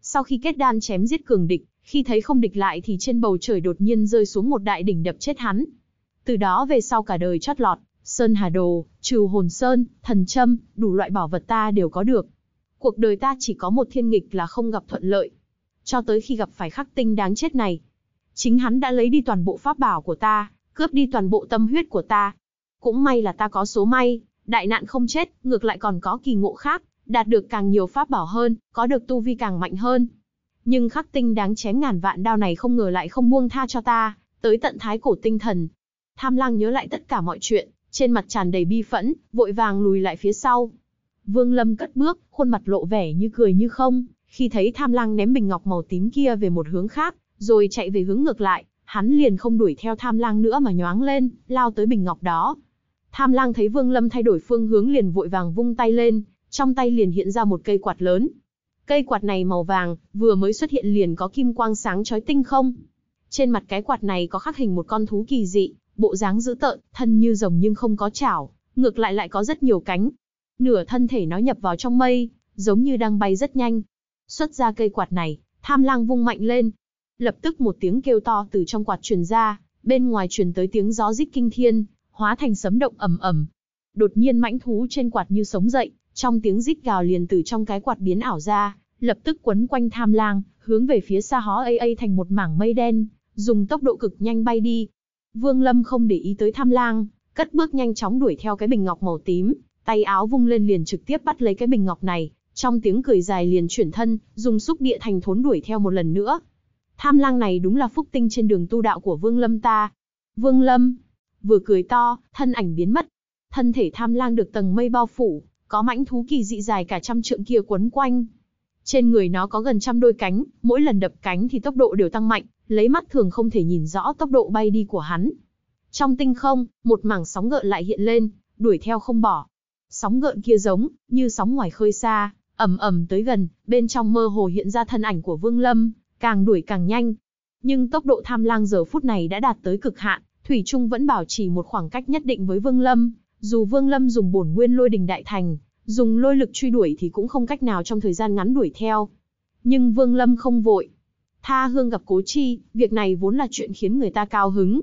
Sau khi kết đan chém giết cường địch, khi thấy không địch lại thì trên bầu trời đột nhiên rơi xuống một đại đỉnh đập chết hắn. Từ đó về sau cả đời chót lọt, Sơn Hà Đồ, Trừ Hồn Sơn, Thần Châm, đủ loại bảo vật ta đều có được. Cuộc đời ta chỉ có một thiên nghịch là không gặp thuận lợi. Cho tới khi gặp phải khắc tinh đáng chết này. Chính hắn đã lấy đi toàn bộ pháp bảo của ta, cướp đi toàn bộ tâm huyết của ta. Cũng may là ta có số may, đại nạn không chết, ngược lại còn có kỳ ngộ khác, đạt được càng nhiều pháp bảo hơn, có được tu vi càng mạnh hơn. Nhưng khắc tinh đáng chém ngàn vạn đao này không ngờ lại không buông tha cho ta, tới tận thái cổ tinh thần. Tham lang nhớ lại tất cả mọi chuyện, trên mặt tràn đầy bi phẫn, vội vàng lùi lại phía sau. Vương Lâm cất bước, khuôn mặt lộ vẻ như cười như không, khi thấy tham lang ném bình ngọc màu tím kia về một hướng khác, rồi chạy về hướng ngược lại, hắn liền không đuổi theo tham lang nữa mà nhoáng lên, lao tới bình ngọc đó. Tham lang thấy Vương Lâm thay đổi phương hướng liền vội vàng vung tay lên, trong tay liền hiện ra một cây quạt lớn. Cây quạt này màu vàng, vừa mới xuất hiện liền có kim quang sáng chói tinh không. Trên mặt cái quạt này có khắc hình một con thú kỳ dị, bộ dáng dữ tợn, thân như rồng nhưng không có chảo, ngược lại lại có rất nhiều cánh. Nửa thân thể nó nhập vào trong mây, giống như đang bay rất nhanh. Xuất ra cây quạt này, tham lang vung mạnh lên. Lập tức một tiếng kêu to từ trong quạt truyền ra, bên ngoài truyền tới tiếng gió rít kinh thiên, hóa thành sấm động ầm ầm. Đột nhiên mãnh thú trên quạt như sống dậy, trong tiếng rít gào liền từ trong cái quạt biến ảo ra, lập tức quấn quanh tham lang, hướng về phía xa hó a a thành một mảng mây đen, dùng tốc độ cực nhanh bay đi. Vương Lâm không để ý tới tham lang, cất bước nhanh chóng đuổi theo cái bình ngọc màu tím, tay áo vung lên liền trực tiếp bắt lấy cái bình ngọc này, trong tiếng cười dài liền chuyển thân, dùng xúc địa thành thốn đuổi theo một lần nữa. Tham lang này đúng là phúc tinh trên đường tu đạo của Vương Lâm ta. Vương Lâm, vừa cười to, thân ảnh biến mất. Thân thể tham lang được tầng mây bao phủ, có mãnh thú kỳ dị dài cả trăm trượng kia quấn quanh. Trên người nó có gần trăm đôi cánh, mỗi lần đập cánh thì tốc độ đều tăng mạnh, lấy mắt thường không thể nhìn rõ tốc độ bay đi của hắn. Trong tinh không, một mảng sóng gợn lại hiện lên, đuổi theo không bỏ. Sóng gợn kia giống như sóng ngoài khơi xa, ầm ầm tới gần, bên trong mơ hồ hiện ra thân ảnh của Vương Lâm, càng đuổi càng nhanh. Nhưng tốc độ tham lang giờ phút này đã đạt tới cực hạn, Thủy Trung vẫn bảo trì một khoảng cách nhất định với Vương Lâm, dù Vương Lâm dùng bổn nguyên lôi đình đại thành, dùng lôi lực truy đuổi thì cũng không cách nào trong thời gian ngắn đuổi theo. Nhưng Vương Lâm không vội. Tha hương gặp cố chi, việc này vốn là chuyện khiến người ta cao hứng.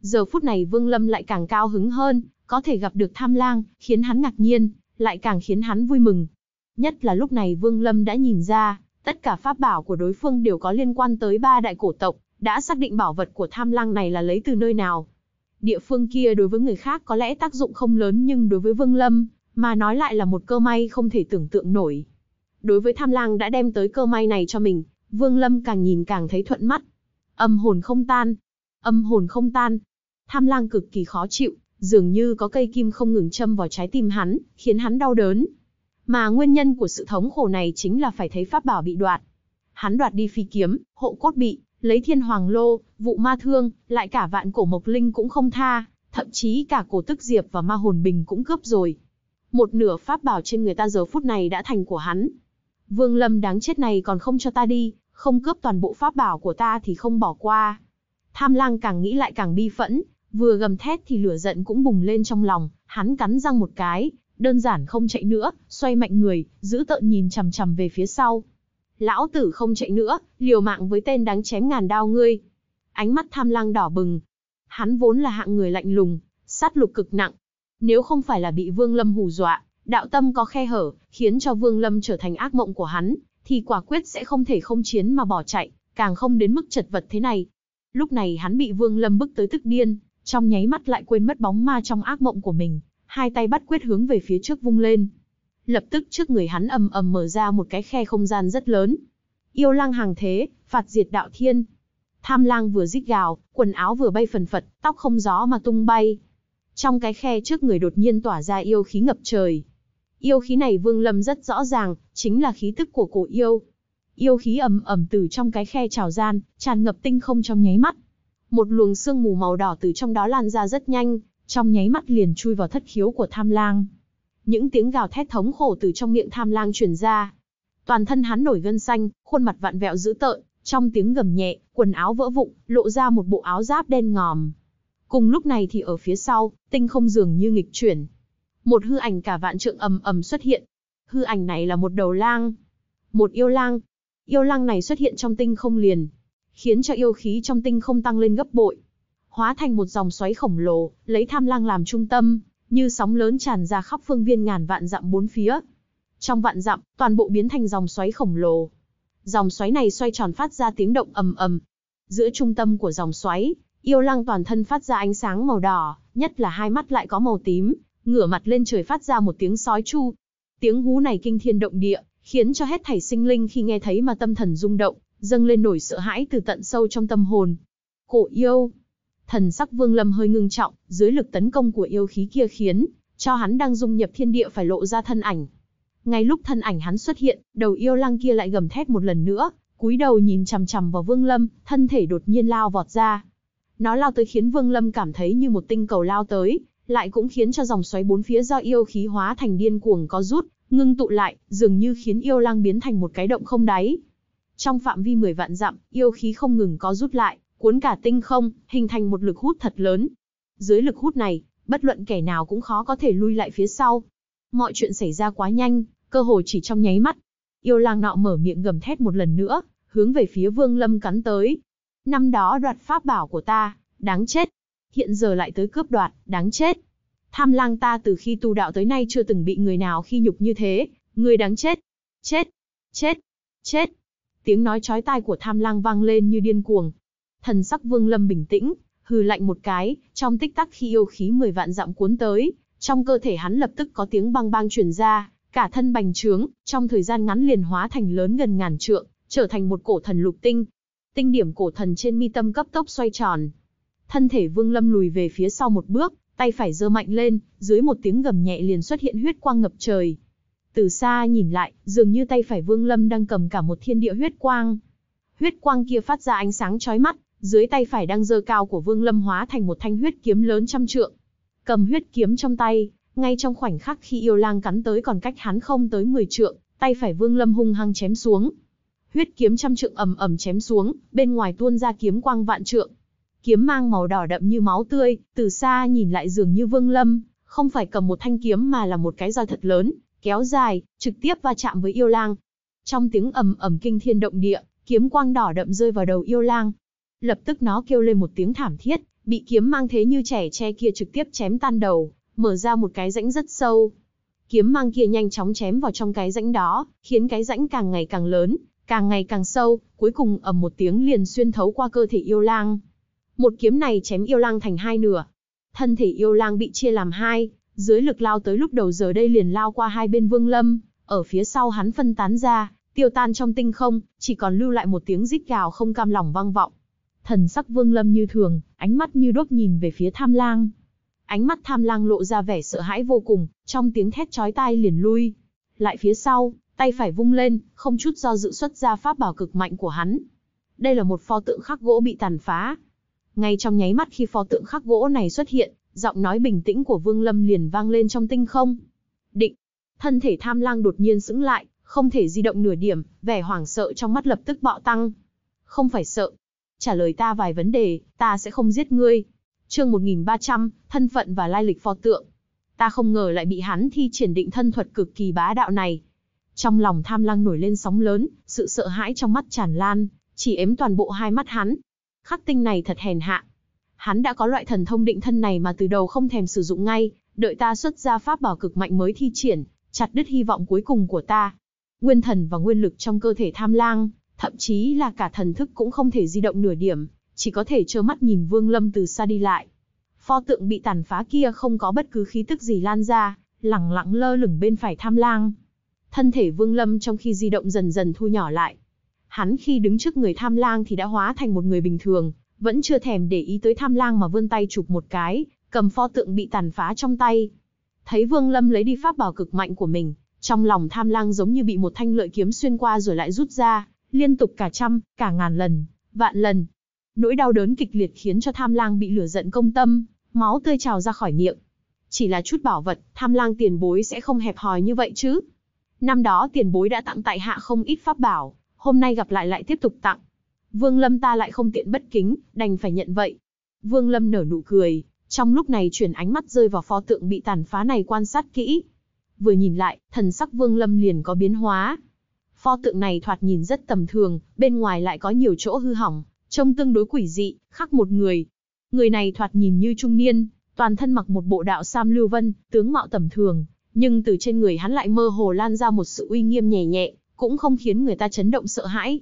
Giờ phút này Vương Lâm lại càng cao hứng hơn, có thể gặp được tham lang, khiến hắn ngạc nhiên, lại càng khiến hắn vui mừng. Nhất là lúc này Vương Lâm đã nhìn ra, tất cả pháp bảo của đối phương đều có liên quan tới ba đại cổ tộc, đã xác định bảo vật của tham lang này là lấy từ nơi nào. Địa phương kia đối với người khác có lẽ tác dụng không lớn nhưng đối với Vương Lâm, mà nói lại là một cơ may không thể tưởng tượng nổi. Đối với tham lang đã đem tới cơ may này cho mình, Vương Lâm càng nhìn càng thấy thuận mắt. Âm hồn không tan. Âm hồn không tan. Tham lang cực kỳ khó chịu, dường như có cây kim không ngừng châm vào trái tim hắn, khiến hắn đau đớn. Mà nguyên nhân của sự thống khổ này chính là phải thấy pháp bảo bị đoạt. Hắn đoạt đi phi kiếm, hộ cốt bị, lấy thiên hoàng lô, vụ ma thương, lại cả vạn cổ mộc linh cũng không tha, thậm chí cả cổ tức diệp và ma hồn bình cũng cướp rồi. Một nửa pháp bảo trên người ta giờ phút này đã thành của hắn. Vương Lâm đáng chết này còn không cho ta đi, không cướp toàn bộ pháp bảo của ta thì không bỏ qua. Tham lang càng nghĩ lại càng bi phẫn, vừa gầm thét thì lửa giận cũng bùng lên trong lòng, hắn cắn răng một cái, đơn giản không chạy nữa, xoay mạnh người, giữ tợn nhìn chằm chằm về phía sau. Lão tử không chạy nữa, liều mạng với tên đáng chém ngàn đao ngươi. Ánh mắt tham lang đỏ bừng. Hắn vốn là hạng người lạnh lùng, sát lục cực nặng. Nếu không phải là bị Vương Lâm hù dọa, đạo tâm có khe hở, khiến cho Vương Lâm trở thành ác mộng của hắn, thì quả quyết sẽ không thể không chiến mà bỏ chạy, càng không đến mức chật vật thế này. Lúc này hắn bị Vương Lâm bức tới tức điên, trong nháy mắt lại quên mất bóng ma trong ác mộng của mình, hai tay bắt quyết hướng về phía trước vung lên. Lập tức trước người hắn ầm ầm mở ra một cái khe không gian rất lớn. Yêu lang hàng thế, phạt diệt đạo thiên. Tham lang vừa rít gào, quần áo vừa bay phần phật, tóc không gió mà tung bay. Trong cái khe trước người đột nhiên tỏa ra yêu khí ngập trời. Yêu khí này Vương Lâm rất rõ ràng, chính là khí tức của cổ yêu. Yêu khí ầm ầm từ trong cái khe trào gian, tràn ngập tinh không trong nháy mắt. Một luồng sương mù màu đỏ từ trong đó lan ra rất nhanh, trong nháy mắt liền chui vào thất khiếu của Tham Lang. Những tiếng gào thét thống khổ từ trong miệng Tham Lang truyền ra. Toàn thân hắn nổi gân xanh, khuôn mặt vặn vẹo dữ tợn, trong tiếng gầm nhẹ, quần áo vỡ vụn, lộ ra một bộ áo giáp đen ngòm. Cùng lúc này thì ở phía sau, tinh không dường như nghịch chuyển. Một hư ảnh cả vạn trượng ầm ầm xuất hiện. Hư ảnh này là một đầu lang. Một yêu lang. Yêu lang này xuất hiện trong tinh không liền. Khiến cho yêu khí trong tinh không tăng lên gấp bội. Hóa thành một dòng xoáy khổng lồ, lấy tham lang làm trung tâm, như sóng lớn tràn ra khắp phương viên ngàn vạn dặm bốn phía. Trong vạn dặm, toàn bộ biến thành dòng xoáy khổng lồ. Dòng xoáy này xoay tròn phát ra tiếng động ầm ầm. Giữa trung tâm của dòng xoáy, yêu lang toàn thân phát ra ánh sáng màu đỏ, nhất là hai mắt lại có màu tím, ngửa mặt lên trời phát ra một tiếng sói chu. Tiếng hú này kinh thiên động địa, khiến cho hết thảy sinh linh khi nghe thấy mà tâm thần rung động, dâng lên nổi sợ hãi từ tận sâu trong tâm hồn. Cổ yêu. Thần sắc Vương Lâm hơi ngưng trọng, dưới lực tấn công của yêu khí kia khiến cho hắn đang dung nhập thiên địa phải lộ ra thân ảnh. Ngay lúc thân ảnh hắn xuất hiện, đầu yêu lang kia lại gầm thét một lần nữa, cúi đầu nhìn chằm chằm vào Vương Lâm, thân thể đột nhiên lao vọt ra. Nó lao tới khiến Vương Lâm cảm thấy như một tinh cầu lao tới, lại cũng khiến cho dòng xoáy bốn phía do yêu khí hóa thành điên cuồng có rút, ngưng tụ lại, dường như khiến yêu lang biến thành một cái động không đáy. Trong phạm vi 10 vạn dặm, yêu khí không ngừng có rút lại, cuốn cả tinh không, hình thành một lực hút thật lớn. Dưới lực hút này, bất luận kẻ nào cũng khó có thể lui lại phía sau. Mọi chuyện xảy ra quá nhanh, cơ hồ chỉ trong nháy mắt. Yêu lang nọ mở miệng gầm thét một lần nữa, hướng về phía Vương Lâm cắn tới. Năm đó đoạt pháp bảo của ta, đáng chết. Hiện giờ lại tới cướp đoạt, đáng chết. Tham lang ta từ khi tu đạo tới nay chưa từng bị người nào khi nhục như thế, người đáng chết. Chết, chết, chết. Tiếng nói chói tai của tham lang vang lên như điên cuồng. Thần sắc Vương Lâm bình tĩnh, hừ lạnh một cái, trong tích tắc khi yêu khí 10 vạn dặm cuốn tới, trong cơ thể hắn lập tức có tiếng băng băng truyền ra, cả thân bành trướng, trong thời gian ngắn liền hóa thành lớn gần ngàn trượng, trở thành một cổ thần lục tinh. Tinh điểm cổ thần trên mi tâm cấp tốc xoay tròn. Thân thể Vương Lâm lùi về phía sau một bước, tay phải giơ mạnh lên, dưới một tiếng gầm nhẹ liền xuất hiện huyết quang ngập trời. Từ xa nhìn lại, dường như tay phải Vương Lâm đang cầm cả một thiên địa huyết quang. Huyết quang kia phát ra ánh sáng chói mắt, dưới tay phải đang dơ cao của Vương Lâm hóa thành một thanh huyết kiếm lớn trăm trượng. Cầm huyết kiếm trong tay, ngay trong khoảnh khắc khi yêu lang cắn tới còn cách hắn không tới 10 trượng, tay phải Vương Lâm hung hăng chém xuống. Huyết kiếm trăm trượng ầm ầm chém xuống, bên ngoài tuôn ra kiếm quang vạn trượng. Kiếm mang màu đỏ đậm như máu tươi, từ xa nhìn lại dường như Vương Lâm, không phải cầm một thanh kiếm mà là một cái roi thật lớn, kéo dài, trực tiếp va chạm với yêu lang. Trong tiếng ầm ầm kinh thiên động địa, kiếm quang đỏ đậm rơi vào đầu yêu lang. Lập tức nó kêu lên một tiếng thảm thiết, bị kiếm mang thế như trẻ tre kia trực tiếp chém tan đầu, mở ra một cái rãnh rất sâu. Kiếm mang kia nhanh chóng chém vào trong cái rãnh đó, khiến cái rãnh càng ngày càng lớn, càng ngày càng sâu, cuối cùng ầm một tiếng liền xuyên thấu qua cơ thể yêu lang. Một kiếm này chém yêu lang thành hai nửa. Thân thể yêu lang bị chia làm hai, dưới lực lao tới lúc đầu giờ đây liền lao qua hai bên vương lâm, ở phía sau hắn phân tán ra, tiêu tan trong tinh không, chỉ còn lưu lại một tiếng rít gào không cam lòng vang vọng. Thần sắc vương lâm như thường, ánh mắt như đốt nhìn về phía tham lang. Ánh mắt tham lang lộ ra vẻ sợ hãi vô cùng, trong tiếng thét chói tai liền lui. Lại phía sau, tay phải vung lên, không chút do dự xuất ra pháp bảo cực mạnh của hắn. Đây là một pho tượng khắc gỗ bị tàn phá. Ngay trong nháy mắt khi pho tượng khắc gỗ này xuất hiện, giọng nói bình tĩnh của Vương Lâm liền vang lên trong tinh không. Định, thân thể tham lang đột nhiên sững lại, không thể di động nửa điểm, vẻ hoảng sợ trong mắt lập tức bạo tăng. Không phải sợ. Trả lời ta vài vấn đề, ta sẽ không giết ngươi. Chương 1300, thân phận và lai lịch pho tượng. Ta không ngờ lại bị hắn thi triển định thân thuật cực kỳ bá đạo này. Trong lòng tham lang nổi lên sóng lớn, sự sợ hãi trong mắt tràn lan, chỉ ếm toàn bộ hai mắt hắn. Khắc tinh này thật hèn hạ. Hắn đã có loại thần thông định thân này mà từ đầu không thèm sử dụng ngay, đợi ta xuất ra pháp bảo cực mạnh mới thi triển, chặt đứt hy vọng cuối cùng của ta. Nguyên thần và nguyên lực trong cơ thể tham lang, thậm chí là cả thần thức cũng không thể di động nửa điểm, chỉ có thể trơ mắt nhìn Vương Lâm từ xa đi lại. Pho tượng bị tàn phá kia không có bất cứ khí tức gì lan ra, lẳng lặng lơ lửng bên phải tham lang. Thân thể Vương Lâm trong khi di động dần dần thu nhỏ lại. Hắn khi đứng trước người tham lang thì đã hóa thành một người bình thường, vẫn chưa thèm để ý tới tham lang mà vươn tay chụp một cái, cầm pho tượng bị tàn phá trong tay. Thấy Vương Lâm lấy đi pháp bảo cực mạnh của mình, trong lòng tham lang giống như bị một thanh lợi kiếm xuyên qua rồi lại rút ra, liên tục cả trăm, cả ngàn lần, vạn lần. Nỗi đau đớn kịch liệt khiến cho tham lang bị lửa giận công tâm, máu tươi trào ra khỏi miệng. Chỉ là chút bảo vật, tham lang tiền bối sẽ không hẹp hòi như vậy chứ. Năm đó tiền bối đã tặng tại hạ không ít pháp bảo, hôm nay gặp lại lại tiếp tục tặng. Vương Lâm ta lại không tiện bất kính, đành phải nhận vậy. Vương Lâm nở nụ cười, trong lúc này chuyển ánh mắt rơi vào pho tượng bị tàn phá này quan sát kỹ. Vừa nhìn lại, thần sắc Vương Lâm liền có biến hóa. Pho tượng này thoạt nhìn rất tầm thường, bên ngoài lại có nhiều chỗ hư hỏng, trông tương đối quỷ dị, khác một người. Người này thoạt nhìn như trung niên, toàn thân mặc một bộ đạo sam lưu vân, tướng mạo tầm thường, nhưng từ trên người hắn lại mơ hồ lan ra một sự uy nghiêm nhẹ nhẹ, cũng không khiến người ta chấn động sợ hãi.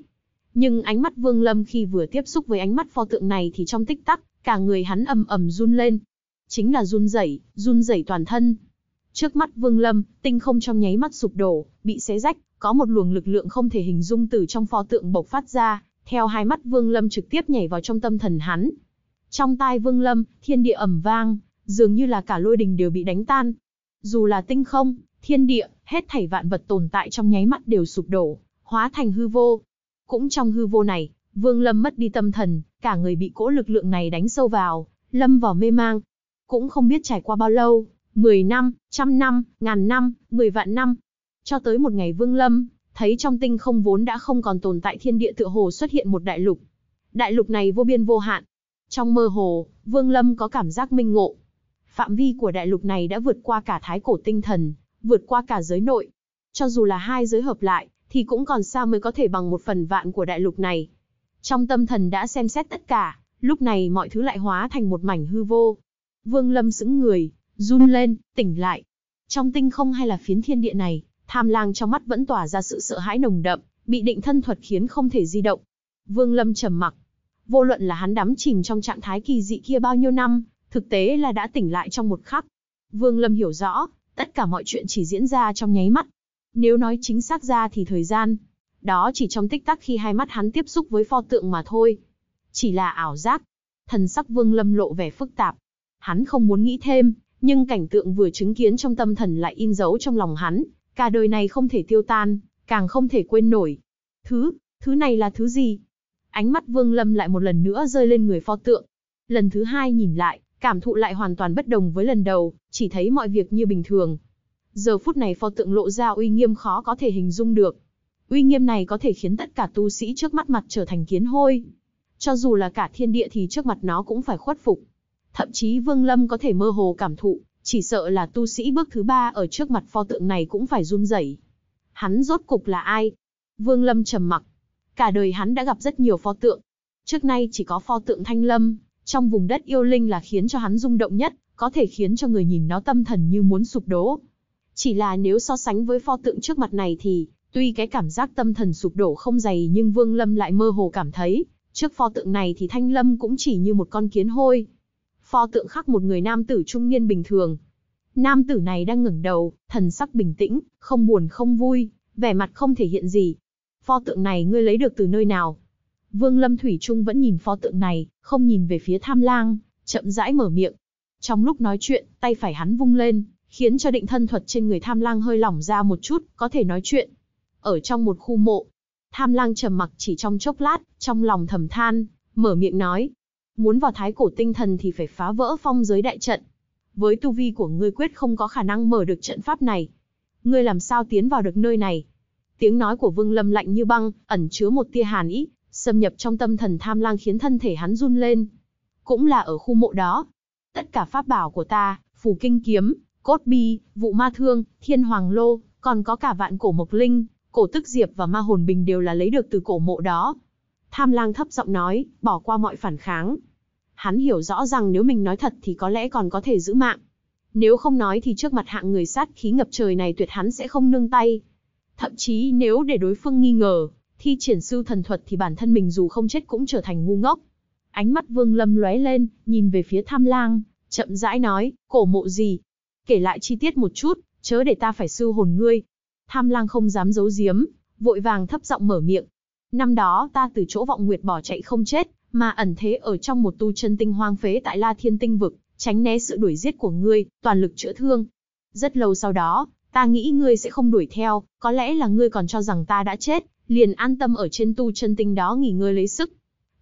Nhưng ánh mắt Vương Lâm khi vừa tiếp xúc với ánh mắt pho tượng này thì trong tích tắc, cả người hắn ầm ầm run lên. Chính là run rẩy, run rẩy toàn thân. Trước mắt Vương Lâm, tinh không trong nháy mắt sụp đổ, bị xé rách, có một luồng lực lượng không thể hình dung từ trong pho tượng bộc phát ra, theo hai mắt Vương Lâm trực tiếp nhảy vào trong tâm thần hắn. Trong tai Vương Lâm, thiên địa ầm vang, dường như là cả lôi đình đều bị đánh tan. Dù là tinh không, thiên địa, hết thảy vạn vật tồn tại trong nháy mắt đều sụp đổ, hóa thành hư vô. Cũng trong hư vô này, Vương Lâm mất đi tâm thần, cả người bị cỗ lực lượng này đánh sâu vào, lâm vào mê mang. Cũng không biết trải qua bao lâu, 10 năm, trăm năm, ngàn năm, 10 vạn năm. Cho tới một ngày Vương Lâm, thấy trong tinh không vốn đã không còn tồn tại thiên địa tựa hồ xuất hiện một đại lục. Đại lục này vô biên vô hạn. Trong mơ hồ, Vương Lâm có cảm giác minh ngộ. Phạm vi của đại lục này đã vượt qua cả thái cổ tinh thần, vượt qua cả giới nội. Cho dù là hai giới hợp lại, thì cũng còn xa mới có thể bằng một phần vạn của đại lục này. Trong tâm thần đã xem xét tất cả, lúc này mọi thứ lại hóa thành một mảnh hư vô. Vương Lâm sững người, run lên, tỉnh lại. Trong tinh không hay là phiến thiên địa này, tham lang trong mắt vẫn tỏa ra sự sợ hãi nồng đậm, bị định thân thuật khiến không thể di động. Vương Lâm trầm mặc. Vô luận là hắn đắm chìm trong trạng thái kỳ dị kia bao nhiêu năm, thực tế là đã tỉnh lại trong một khắc. Vương Lâm hiểu rõ, tất cả mọi chuyện chỉ diễn ra trong nháy mắt. Nếu nói chính xác ra thì thời gian, đó chỉ trong tích tắc khi hai mắt hắn tiếp xúc với pho tượng mà thôi. Chỉ là ảo giác. Thần sắc Vương Lâm lộ vẻ phức tạp. Hắn không muốn nghĩ thêm, nhưng cảnh tượng vừa chứng kiến trong tâm thần lại in dấu trong lòng hắn, cả đời này không thể tiêu tan, càng không thể quên nổi. Thứ, thứ này là thứ gì? Ánh mắt Vương Lâm lại một lần nữa rơi lên người pho tượng. Lần thứ hai nhìn lại, cảm thụ lại hoàn toàn bất đồng với lần đầu, chỉ thấy mọi việc như bình thường. Giờ phút này pho tượng lộ ra uy nghiêm khó có thể hình dung được. Uy nghiêm này có thể khiến tất cả tu sĩ trước mắt mặt trở thành kiến hôi. Cho dù là cả thiên địa thì trước mặt nó cũng phải khuất phục. Thậm chí Vương Lâm có thể mơ hồ cảm thụ, chỉ sợ là tu sĩ bước thứ ba ở trước mặt pho tượng này cũng phải run rẩy. Hắn rốt cục là ai? Vương Lâm trầm mặc. Cả đời hắn đã gặp rất nhiều pho tượng. Trước nay chỉ có pho tượng Thanh Lâm, trong vùng đất yêu linh là khiến cho hắn rung động nhất, có thể khiến cho người nhìn nó tâm thần như muốn sụp đổ. Chỉ là nếu so sánh với pho tượng trước mặt này thì, tuy cái cảm giác tâm thần sụp đổ không dày nhưng Vương Lâm lại mơ hồ cảm thấy, trước pho tượng này thì Thanh Lâm cũng chỉ như một con kiến hôi. Pho tượng khắc một người nam tử trung niên bình thường. Nam tử này đang ngẩng đầu, thần sắc bình tĩnh, không buồn không vui, vẻ mặt không thể hiện gì. Pho tượng này ngươi lấy được từ nơi nào? Vương Lâm Thủy Trung vẫn nhìn pho tượng này, không nhìn về phía tham lang, chậm rãi mở miệng. Trong lúc nói chuyện, tay phải hắn vung lên, khiến cho định thân thuật trên người tham lang hơi lỏng ra một chút, có thể nói chuyện. Ở trong một khu mộ, tham lang trầm mặc chỉ trong chốc lát, trong lòng thầm than, mở miệng nói. Muốn vào thái cổ tinh thần thì phải phá vỡ phong giới đại trận. Với tu vi của ngươi quyết không có khả năng mở được trận pháp này. Ngươi làm sao tiến vào được nơi này? Tiếng nói của Vương Lâm lạnh như băng, ẩn chứa một tia hàn ý, xâm nhập trong tâm thần tham lang khiến thân thể hắn run lên. Cũng là ở khu mộ đó. Tất cả pháp bảo của ta, phù kinh kiếm, cốt bi, vụ ma thương, thiên hoàng lô, còn có cả vạn cổ mộc linh, cổ tức diệp và ma hồn bình đều là lấy được từ cổ mộ đó. Tham lang thấp giọng nói, bỏ qua mọi phản kháng. Hắn hiểu rõ rằng nếu mình nói thật thì có lẽ còn có thể giữ mạng. Nếu không nói thì trước mặt hạng người sát khí ngập trời này tuyệt hắn sẽ không nương tay. Thậm chí nếu để đối phương nghi ngờ, thi triển sư thần thuật thì bản thân mình dù không chết cũng trở thành ngu ngốc. Ánh mắt Vương Lâm lóe lên, nhìn về phía Tham Lang, chậm rãi nói, cổ mộ gì? Kể lại chi tiết một chút, chớ để ta phải sư hồn ngươi. Tham Lang không dám giấu giếm, vội vàng thấp giọng mở miệng. Năm đó ta từ chỗ vọng nguyệt bỏ chạy không chết, mà ẩn thế ở trong một tu chân tinh hoang phế tại La Thiên Tinh Vực, tránh né sự đuổi giết của ngươi, toàn lực chữa thương. Rất lâu sau đó, ta nghĩ ngươi sẽ không đuổi theo, có lẽ là ngươi còn cho rằng ta đã chết, liền an tâm ở trên tu chân tinh đó nghỉ ngơi lấy sức.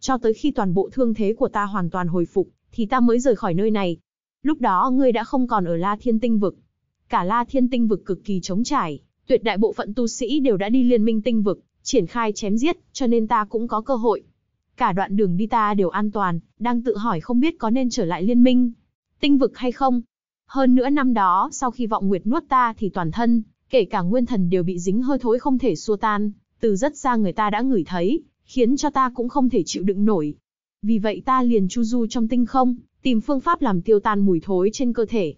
Cho tới khi toàn bộ thương thế của ta hoàn toàn hồi phục, thì ta mới rời khỏi nơi này. Lúc đó ngươi đã không còn ở La Thiên Tinh Vực. Cả La Thiên Tinh Vực cực kỳ trống trải, tuyệt đại bộ phận tu sĩ đều đã đi liên minh tinh vực, triển khai chém giết, cho nên ta cũng có cơ hội. Cả đoạn đường đi ta đều an toàn, đang tự hỏi không biết có nên trở lại liên minh, tinh vực hay không. Hơn nữa năm đó, sau khi vọng nguyệt nuốt ta thì toàn thân, kể cả nguyên thần đều bị dính hơi thối không thể xua tan, từ rất xa người ta đã ngửi thấy, khiến cho ta cũng không thể chịu đựng nổi. Vì vậy ta liền chu du trong tinh không, tìm phương pháp làm tiêu tan mùi thối trên cơ thể.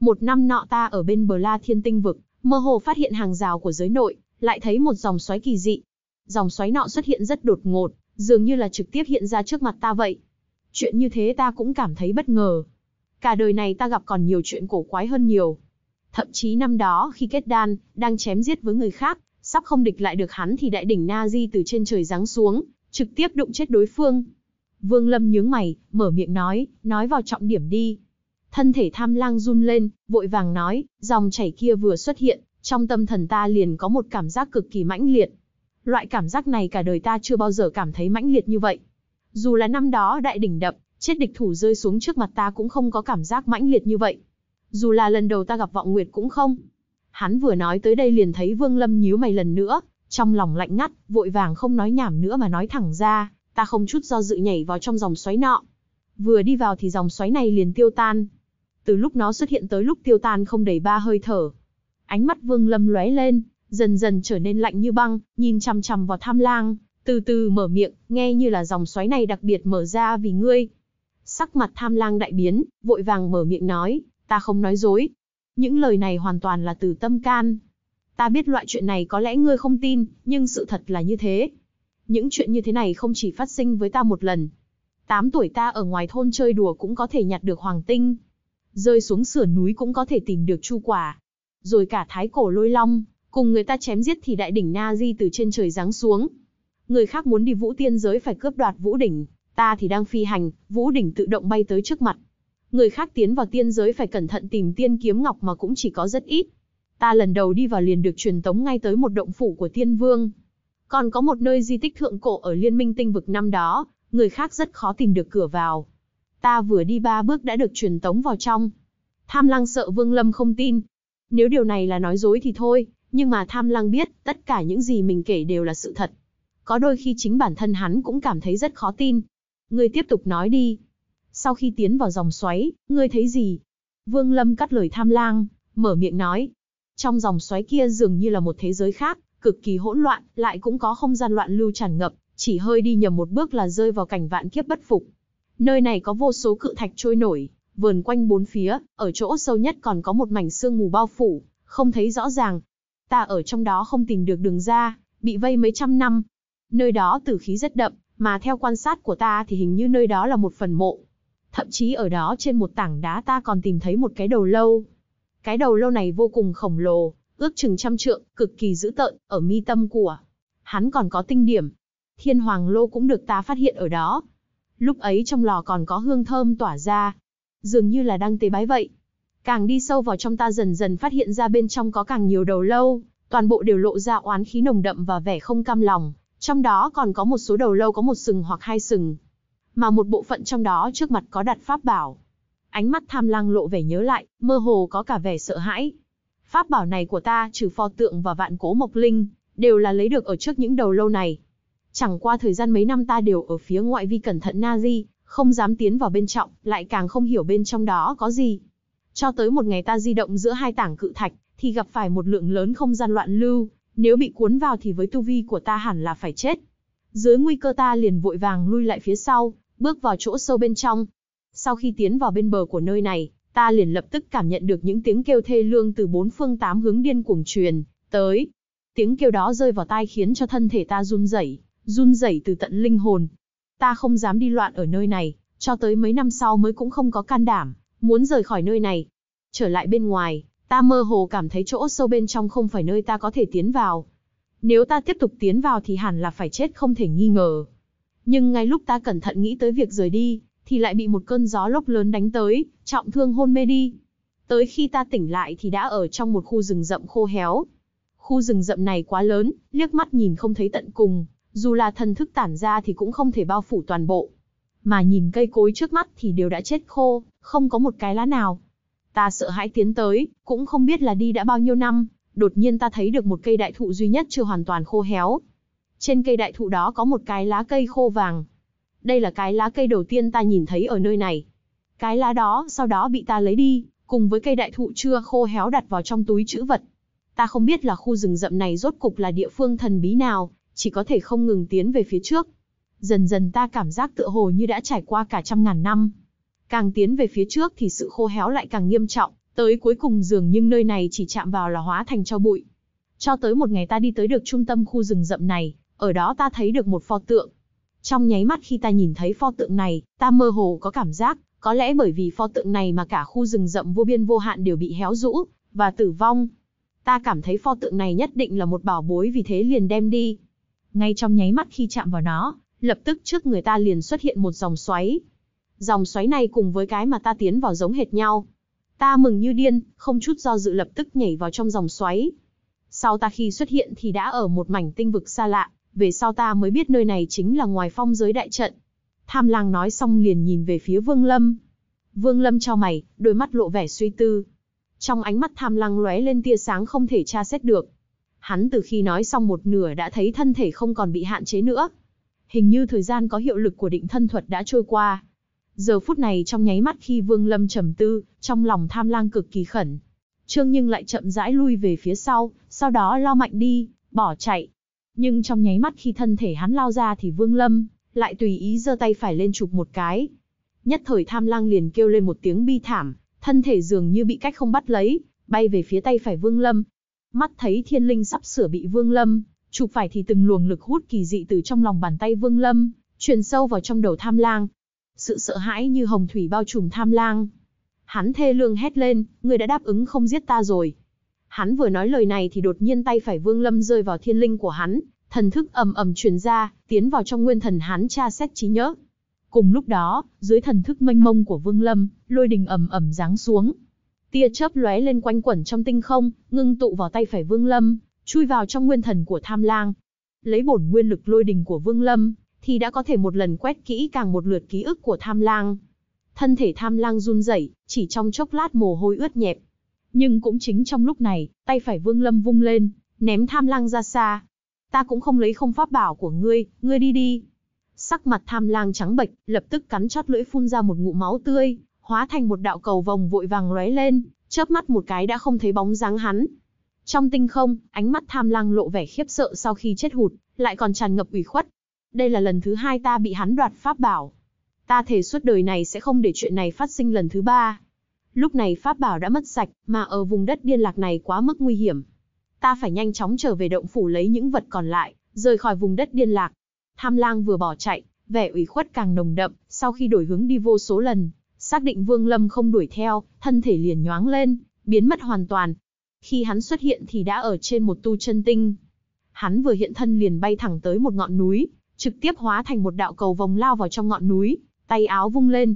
Một năm nọ ta ở bên bờ la thiên tinh vực, mơ hồ phát hiện hàng rào của giới nội, lại thấy một dòng xoáy kỳ dị. Dòng xoáy nọ xuất hiện rất đột ngột, dường như là trực tiếp hiện ra trước mặt ta vậy. Chuyện như thế ta cũng cảm thấy bất ngờ. Cả đời này ta gặp còn nhiều chuyện cổ quái hơn nhiều. Thậm chí năm đó khi kết đan, đang chém giết với người khác, sắp không địch lại được hắn thì đại đỉnh Na Di từ trên trời giáng xuống, trực tiếp đụng chết đối phương. Vương Lâm nhướng mày, mở miệng nói, nói vào trọng điểm đi. Thân thể tham lang run lên, vội vàng nói, dòng chảy kia vừa xuất hiện, trong tâm thần ta liền có một cảm giác cực kỳ mãnh liệt. Loại cảm giác này cả đời ta chưa bao giờ cảm thấy mãnh liệt như vậy. Dù là năm đó đại đỉnh đập, chết địch thủ rơi xuống trước mặt ta cũng không có cảm giác mãnh liệt như vậy. Dù là lần đầu ta gặp vọng nguyệt cũng không. Hắn vừa nói tới đây liền thấy Vương Lâm nhíu mày lần nữa, trong lòng lạnh ngắt, vội vàng không nói nhảm nữa mà nói thẳng ra, ta không chút do dự nhảy vào trong dòng xoáy nọ. Vừa đi vào thì dòng xoáy này liền tiêu tan. Từ lúc nó xuất hiện tới lúc tiêu tan không đầy ba hơi thở. Ánh mắt Vương Lâm lóe lên, dần dần trở nên lạnh như băng, nhìn chằm chằm vào tham lang, từ từ mở miệng, nghe như là dòng xoáy này đặc biệt mở ra vì ngươi. Sắc mặt tham lang đại biến, vội vàng mở miệng nói, ta không nói dối. Những lời này hoàn toàn là từ tâm can. Ta biết loại chuyện này có lẽ ngươi không tin, nhưng sự thật là như thế. Những chuyện như thế này không chỉ phát sinh với ta một lần. Tám tuổi ta ở ngoài thôn chơi đùa cũng có thể nhặt được hoàng tinh. Rơi xuống sườn núi cũng có thể tìm được chu quả. Rồi cả thái cổ lôi long, cùng người ta chém giết thì đại đỉnh Na Di từ trên trời giáng xuống. Người khác muốn đi vũ tiên giới phải cướp đoạt vũ đỉnh, ta thì đang phi hành, vũ đỉnh tự động bay tới trước mặt. Người khác tiến vào tiên giới phải cẩn thận tìm tiên kiếm ngọc mà cũng chỉ có rất ít. Ta lần đầu đi vào liền được truyền tống ngay tới một động phủ của tiên vương. Còn có một nơi di tích thượng cổ ở liên minh tinh vực năm đó, người khác rất khó tìm được cửa vào. Ta vừa đi ba bước đã được truyền tống vào trong. Tham lăng sợ vương lâm không tin. Nếu điều này là nói dối thì thôi, nhưng mà tham lăng biết, tất cả những gì mình kể đều là sự thật. Có đôi khi chính bản thân hắn cũng cảm thấy rất khó tin. Ngươi tiếp tục nói đi. Sau khi tiến vào dòng xoáy, ngươi thấy gì? Vương Lâm cắt lời tham lang, mở miệng nói. Trong dòng xoáy kia dường như là một thế giới khác, cực kỳ hỗn loạn, lại cũng có không gian loạn lưu tràn ngập, chỉ hơi đi nhầm một bước là rơi vào cảnh vạn kiếp bất phục. Nơi này có vô số cự thạch trôi nổi, vườn quanh bốn phía, ở chỗ sâu nhất còn có một mảnh sương mù bao phủ, không thấy rõ ràng. Ta ở trong đó không tìm được đường ra, bị vây mấy trăm năm. Nơi đó tử khí rất đậm, mà theo quan sát của ta thì hình như nơi đó là một phần mộ. Thậm chí ở đó trên một tảng đá ta còn tìm thấy một cái đầu lâu. Cái đầu lâu này vô cùng khổng lồ, ước chừng trăm trượng, cực kỳ dữ tợn, ở mi tâm của. Hắn còn có tinh điểm. Thiên hoàng lô cũng được ta phát hiện ở đó. Lúc ấy trong lò còn có hương thơm tỏa ra. Dường như là đang tế bái vậy. Càng đi sâu vào trong ta dần dần phát hiện ra bên trong có càng nhiều đầu lâu, toàn bộ đều lộ ra oán khí nồng đậm và vẻ không cam lòng, trong đó còn có một số đầu lâu có một sừng hoặc hai sừng. Mà một bộ phận trong đó trước mặt có đặt pháp bảo. Ánh mắt tham lang lộ vẻ nhớ lại, mơ hồ có cả vẻ sợ hãi. Pháp bảo này của ta trừ pho tượng và vạn cố mộc linh, đều là lấy được ở trước những đầu lâu này. Chẳng qua thời gian mấy năm ta đều ở phía ngoại vi cẩn thận Nazi, không dám tiến vào bên trong, lại càng không hiểu bên trong đó có gì. Cho tới một ngày ta di động giữa hai tảng cự thạch, thì gặp phải một lượng lớn không gian loạn lưu, nếu bị cuốn vào thì với tu vi của ta hẳn là phải chết. Dưới nguy cơ ta liền vội vàng lui lại phía sau, bước vào chỗ sâu bên trong. Sau khi tiến vào bên bờ của nơi này, ta liền lập tức cảm nhận được những tiếng kêu thê lương từ bốn phương tám hướng điên cuồng truyền tới. Tiếng kêu đó rơi vào tai khiến cho thân thể ta run rẩy, run rẩy từ tận linh hồn. Ta không dám đi loạn ở nơi này, cho tới mấy năm sau mới cũng không có can đảm, muốn rời khỏi nơi này. Trở lại bên ngoài, Ta mơ hồ cảm thấy chỗ sâu bên trong không phải nơi ta có thể tiến vào. Nếu ta tiếp tục tiến vào thì hẳn là phải chết không thể nghi ngờ. Nhưng ngay lúc ta cẩn thận nghĩ tới việc rời đi, thì lại bị một cơn gió lốc lớn đánh tới, trọng thương hôn mê đi. Tới khi ta tỉnh lại thì đã ở trong một khu rừng rậm khô héo. Khu rừng rậm này quá lớn, liếc mắt nhìn không thấy tận cùng, dù là thần thức tản ra thì cũng không thể bao phủ toàn bộ. Mà nhìn cây cối trước mắt thì đều đã chết khô, không có một cái lá nào. Ta sợ hãi tiến tới, cũng không biết là đi đã bao nhiêu năm, đột nhiên ta thấy được một cây đại thụ duy nhất chưa hoàn toàn khô héo. Trên cây đại thụ đó có một cái lá cây khô vàng. Đây là cái lá cây đầu tiên ta nhìn thấy ở nơi này. Cái lá đó sau đó bị ta lấy đi, cùng với cây đại thụ chưa khô héo đặt vào trong túi chữ vật. Ta không biết là khu rừng rậm này rốt cục là địa phương thần bí nào, chỉ có thể không ngừng tiến về phía trước. Dần dần ta cảm giác tựa hồ như đã trải qua cả trăm ngàn năm. Càng tiến về phía trước thì sự khô héo lại càng nghiêm trọng, tới cuối cùng dường nhưng nơi này chỉ chạm vào là hóa thành cho bụi. Cho tới một ngày ta đi tới được trung tâm khu rừng rậm này, ở đó ta thấy được một pho tượng. Trong nháy mắt khi ta nhìn thấy pho tượng này, ta mơ hồ có cảm giác, có lẽ bởi vì pho tượng này mà cả khu rừng rậm vô biên vô hạn đều bị héo rũ, và tử vong. Ta cảm thấy pho tượng này nhất định là một bảo bối vì thế liền đem đi. Ngay trong nháy mắt khi chạm vào nó, lập tức trước người ta liền xuất hiện một dòng xoáy. Dòng xoáy này cùng với cái mà ta tiến vào giống hệt nhau. Ta mừng như điên, không chút do dự lập tức nhảy vào trong dòng xoáy. Sau ta khi xuất hiện thì đã ở một mảnh tinh vực xa lạ, về sau ta mới biết nơi này chính là ngoài phong giới đại trận. Tham lang nói xong liền nhìn về phía Vương Lâm. Vương Lâm cho mày, đôi mắt lộ vẻ suy tư. Trong ánh mắt tham lang lóe lên tia sáng không thể tra xét được. Hắn từ khi nói xong một nửa đã thấy thân thể không còn bị hạn chế nữa. Hình như thời gian có hiệu lực của định thân thuật đã trôi qua. Giờ phút này trong nháy mắt khi Vương Lâm trầm tư, trong lòng tham lang cực kỳ khẩn. Trương Nhưng lại chậm rãi lui về phía sau, sau đó lao mạnh đi, bỏ chạy. Nhưng trong nháy mắt khi thân thể hắn lao ra thì Vương Lâm lại tùy ý giơ tay phải lên chụp một cái. Nhất thời tham lang liền kêu lên một tiếng bi thảm, thân thể dường như bị cách không bắt lấy, bay về phía tay phải Vương Lâm. Mắt thấy thiên linh sắp sửa bị Vương Lâm, chụp phải thì từng luồng lực hút kỳ dị từ trong lòng bàn tay Vương Lâm, truyền sâu vào trong đầu tham lang. Sự sợ hãi như hồng thủy bao trùm tham lang. Hắn thê lương hét lên, người đã đáp ứng không giết ta rồi. Hắn vừa nói lời này thì đột nhiên tay phải Vương Lâm rơi vào thiên linh của hắn, thần thức ầm ầm truyền ra, tiến vào trong nguyên thần hắn tra xét trí nhớ. Cùng lúc đó, dưới thần thức mênh mông của Vương Lâm, lôi đình ầm ầm giáng xuống. Tia chớp lóe lên quanh quẩn trong tinh không, ngưng tụ vào tay phải Vương Lâm, chui vào trong nguyên thần của Tham Lang. Lấy bổn nguyên lực lôi đình của Vương Lâm, thì đã có thể một lần quét kỹ càng một lượt ký ức của Tham Lang. Thân thể Tham Lang run rẩy, chỉ trong chốc lát mồ hôi ướt nhẹp. Nhưng cũng chính trong lúc này, tay phải Vương Lâm vung lên, ném Tham Lang ra xa. Ta cũng không lấy không pháp bảo của ngươi, ngươi đi đi. Sắc mặt Tham Lang trắng bệch, lập tức cắn chót lưỡi phun ra một ngụm máu tươi, hóa thành một đạo cầu vòng vội vàng lóe lên, chớp mắt một cái đã không thấy bóng dáng hắn. Trong tinh không, ánh mắt tham lang lộ vẻ khiếp sợ sau khi chết hụt, lại còn tràn ngập ủy khuất. Đây là lần thứ hai ta bị hắn đoạt pháp bảo. Ta thể suốt đời này sẽ không để chuyện này phát sinh lần thứ ba. Lúc này pháp bảo đã mất sạch, mà ở vùng đất điên lạc này quá mức nguy hiểm. Ta phải nhanh chóng trở về động phủ lấy những vật còn lại, rời khỏi vùng đất điên lạc. Tham lang vừa bỏ chạy, vẻ ủy khuất càng nồng đậm, sau khi đổi hướng đi vô số lần, xác định Vương Lâm không đuổi theo, thân thể liền nhoáng lên, biến mất hoàn toàn. Khi hắn xuất hiện thì đã ở trên một tu chân tinh. Hắn vừa hiện thân liền bay thẳng tới một ngọn núi, trực tiếp hóa thành một đạo cầu vòng lao vào trong ngọn núi, tay áo vung lên.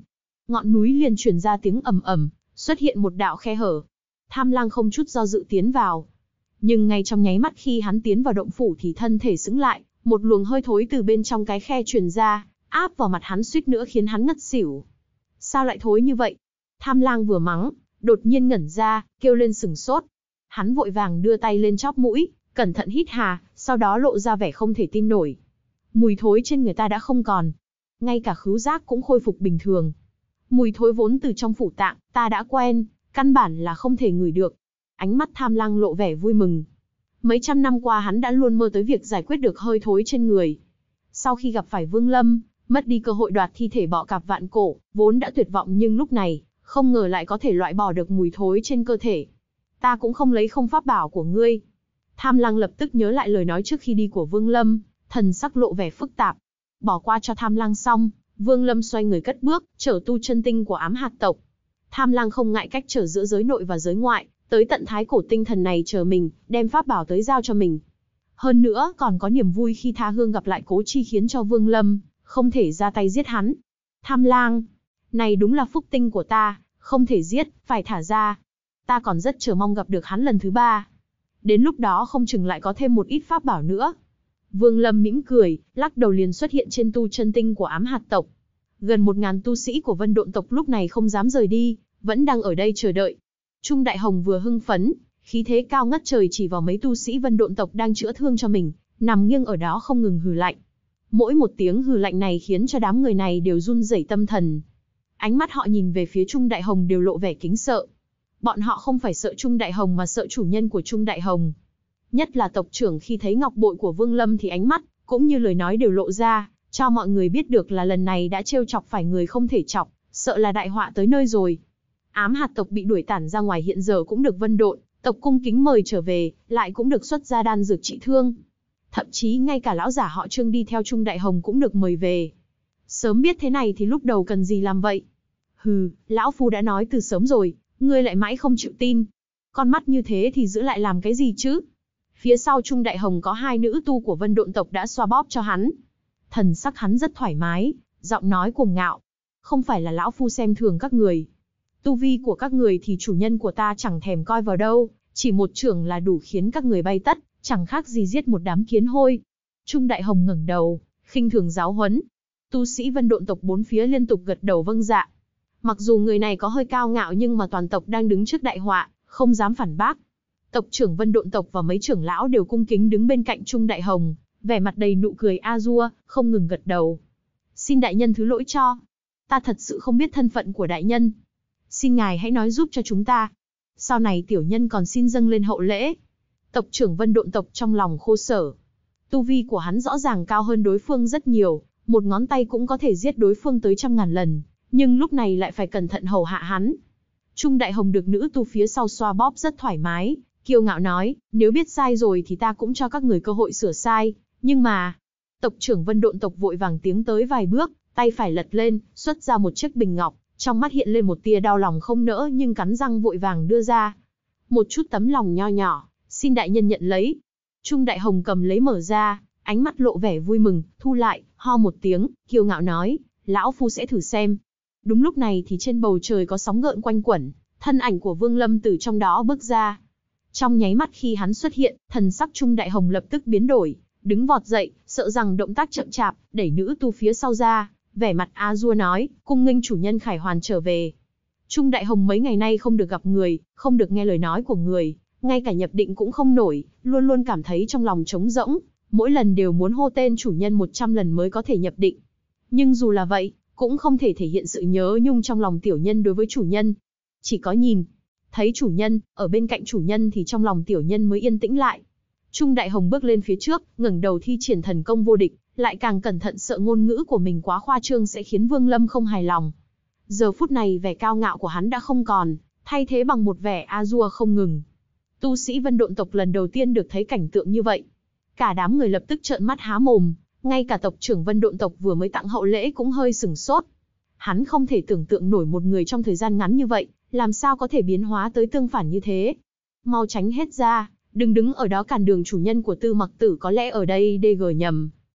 Ngọn núi liền truyền ra tiếng ầm ầm, xuất hiện một đạo khe hở. Tham lang không chút do dự tiến vào. Nhưng ngay trong nháy mắt khi hắn tiến vào động phủ thì thân thể sững lại, một luồng hơi thối từ bên trong cái khe truyền ra, áp vào mặt hắn suýt nữa khiến hắn ngất xỉu. Sao lại thối như vậy? Tham lang vừa mắng, đột nhiên ngẩn ra, kêu lên sừng sốt. Hắn vội vàng đưa tay lên chóp mũi, cẩn thận hít hà, sau đó lộ ra vẻ không thể tin nổi. Mùi thối trên người ta đã không còn. Ngay cả khứu giác cũng khôi phục bình thường. Mùi thối vốn từ trong phủ tạng, ta đã quen, căn bản là không thể ngửi được. Ánh mắt tham lang lộ vẻ vui mừng. Mấy trăm năm qua hắn đã luôn mơ tới việc giải quyết được hơi thối trên người. Sau khi gặp phải Vương Lâm, mất đi cơ hội đoạt thi thể bọ cạp vạn cổ, vốn đã tuyệt vọng nhưng lúc này, không ngờ lại có thể loại bỏ được mùi thối trên cơ thể. Ta cũng không lấy không pháp bảo của ngươi. Tham lăng lập tức nhớ lại lời nói trước khi đi của Vương Lâm, thần sắc lộ vẻ phức tạp. Bỏ qua cho tham lang xong, Vương Lâm xoay người cất bước, trở tu chân tinh của ám hạt tộc. Tham lang không ngại cách trở giữa giới nội và giới ngoại, tới tận thái cổ tinh thần này chờ mình, đem pháp bảo tới giao cho mình. Hơn nữa, còn có niềm vui khi tha hương gặp lại cố chi khiến cho Vương Lâm, không thể ra tay giết hắn. Tham lang, Này đúng là phúc tinh của ta, không thể giết, phải thả ra. Ta còn rất chờ mong gặp được hắn lần thứ ba. Đến lúc đó không chừng lại có thêm một ít pháp bảo nữa. Vương Lâm mỉm cười, lắc đầu liền xuất hiện trên tu chân tinh của ám hạt tộc. Gần một ngàn tu sĩ của vân độn tộc lúc này không dám rời đi, vẫn đang ở đây chờ đợi. Trung Đại Hồng vừa hưng phấn, khí thế cao ngất trời chỉ vào mấy tu sĩ vân độn tộc đang chữa thương cho mình, nằm nghiêng ở đó không ngừng hừ lạnh. Mỗi một tiếng hừ lạnh này khiến cho đám người này đều run rẩy tâm thần. Ánh mắt họ nhìn về phía Trung Đại Hồng đều lộ vẻ kính sợ. Bọn họ không phải sợ Trung Đại Hồng mà sợ chủ nhân của Trung Đại Hồng. Nhất là tộc trưởng khi thấy ngọc bội của Vương Lâm thì ánh mắt, cũng như lời nói đều lộ ra, cho mọi người biết được là lần này đã trêu chọc phải người không thể chọc, sợ là đại họa tới nơi rồi. Ám hạt tộc bị đuổi tản ra ngoài hiện giờ cũng được vân độn, tộc cung kính mời trở về, lại cũng được xuất ra đan dược trị thương. Thậm chí ngay cả lão giả họ Trương đi theo Trung Đại Hồng cũng được mời về. Sớm biết thế này thì lúc đầu cần gì làm vậy? Hừ, lão phu đã nói từ sớm rồi, ngươi lại mãi không chịu tin. Con mắt như thế thì giữ lại làm cái gì chứ? Phía sau Trung Đại Hồng có hai nữ tu của vân độn tộc đã xoa bóp cho hắn. Thần sắc hắn rất thoải mái, giọng nói cuồng ngạo. Không phải là lão phu xem thường các người. Tu vi của các người thì chủ nhân của ta chẳng thèm coi vào đâu, chỉ một trưởng là đủ khiến các người bay tất, chẳng khác gì giết một đám kiến hôi. Trung Đại Hồng ngẩng đầu, khinh thường giáo huấn. Tu sĩ vân độn tộc bốn phía liên tục gật đầu vâng dạ. Mặc dù người này có hơi cao ngạo nhưng mà toàn tộc đang đứng trước đại họa, không dám phản bác. Tộc trưởng vân độn tộc và mấy trưởng lão đều cung kính đứng bên cạnh Trung Đại Hồng, vẻ mặt đầy nụ cười a dua, không ngừng gật đầu. Xin đại nhân thứ lỗi cho. Ta thật sự không biết thân phận của đại nhân. Xin ngài hãy nói giúp cho chúng ta. Sau này tiểu nhân còn xin dâng lên hậu lễ. Tộc trưởng vân độn tộc trong lòng khô sở. Tu vi của hắn rõ ràng cao hơn đối phương rất nhiều, một ngón tay cũng có thể giết đối phương tới trăm ngàn lần, nhưng lúc này lại phải cẩn thận hầu hạ hắn. Trung Đại Hồng được nữ tu phía sau xoa bóp rất thoải mái, kiêu ngạo nói, nếu biết sai rồi thì ta cũng cho các người cơ hội sửa sai, nhưng mà... Tộc trưởng vân độn tộc vội vàng tiếng tới vài bước, tay phải lật lên, xuất ra một chiếc bình ngọc, trong mắt hiện lên một tia đau lòng không nỡ nhưng cắn răng vội vàng đưa ra. Một chút tấm lòng nho nhỏ, xin đại nhân nhận lấy. Trung Đại Hồng cầm lấy mở ra, ánh mắt lộ vẻ vui mừng, thu lại, ho một tiếng, kiêu ngạo nói, lão phu sẽ thử xem. Đúng lúc này thì trên bầu trời có sóng gợn quanh quẩn, thân ảnh của Vương Lâm từ trong đó bước ra. Trong nháy mắt khi hắn xuất hiện, thần sắc Trung Đại Hồng lập tức biến đổi, đứng vọt dậy, sợ rằng động tác chậm chạp, đẩy nữ tu phía sau ra, vẻ mặt A Dua nói, cung nghênh chủ nhân Khải Hoàn trở về. Trung Đại Hồng mấy ngày nay không được gặp người, không được nghe lời nói của người, ngay cả nhập định cũng không nổi, luôn luôn cảm thấy trong lòng trống rỗng, mỗi lần đều muốn hô tên chủ nhân 100 lần mới có thể nhập định. Nhưng dù là vậy, cũng không thể thể hiện sự nhớ nhung trong lòng tiểu nhân đối với chủ nhân. Chỉ có nhìn, thấy chủ nhân, ở bên cạnh chủ nhân thì trong lòng tiểu nhân mới yên tĩnh lại. Trung Đại Hồng bước lên phía trước, ngẩng đầu thi triển thần công vô địch, lại càng cẩn thận sợ ngôn ngữ của mình quá khoa trương sẽ khiến Vương Lâm không hài lòng. Giờ phút này vẻ cao ngạo của hắn đã không còn, thay thế bằng một vẻ a dua không ngừng. Tu sĩ vân độn tộc lần đầu tiên được thấy cảnh tượng như vậy. Cả đám người lập tức trợn mắt há mồm, ngay cả tộc trưởng vân độn tộc vừa mới tặng hậu lễ cũng hơi sừng sốt. Hắn không thể tưởng tượng nổi một người trong thời gian ngắn như vậy, làm sao có thể biến hóa tới tương phản như thế. Mau tránh hết ra, đừng đứng ở đó cản đường chủ nhân của tư mặc tử có lẽ ở đây DG nhầm.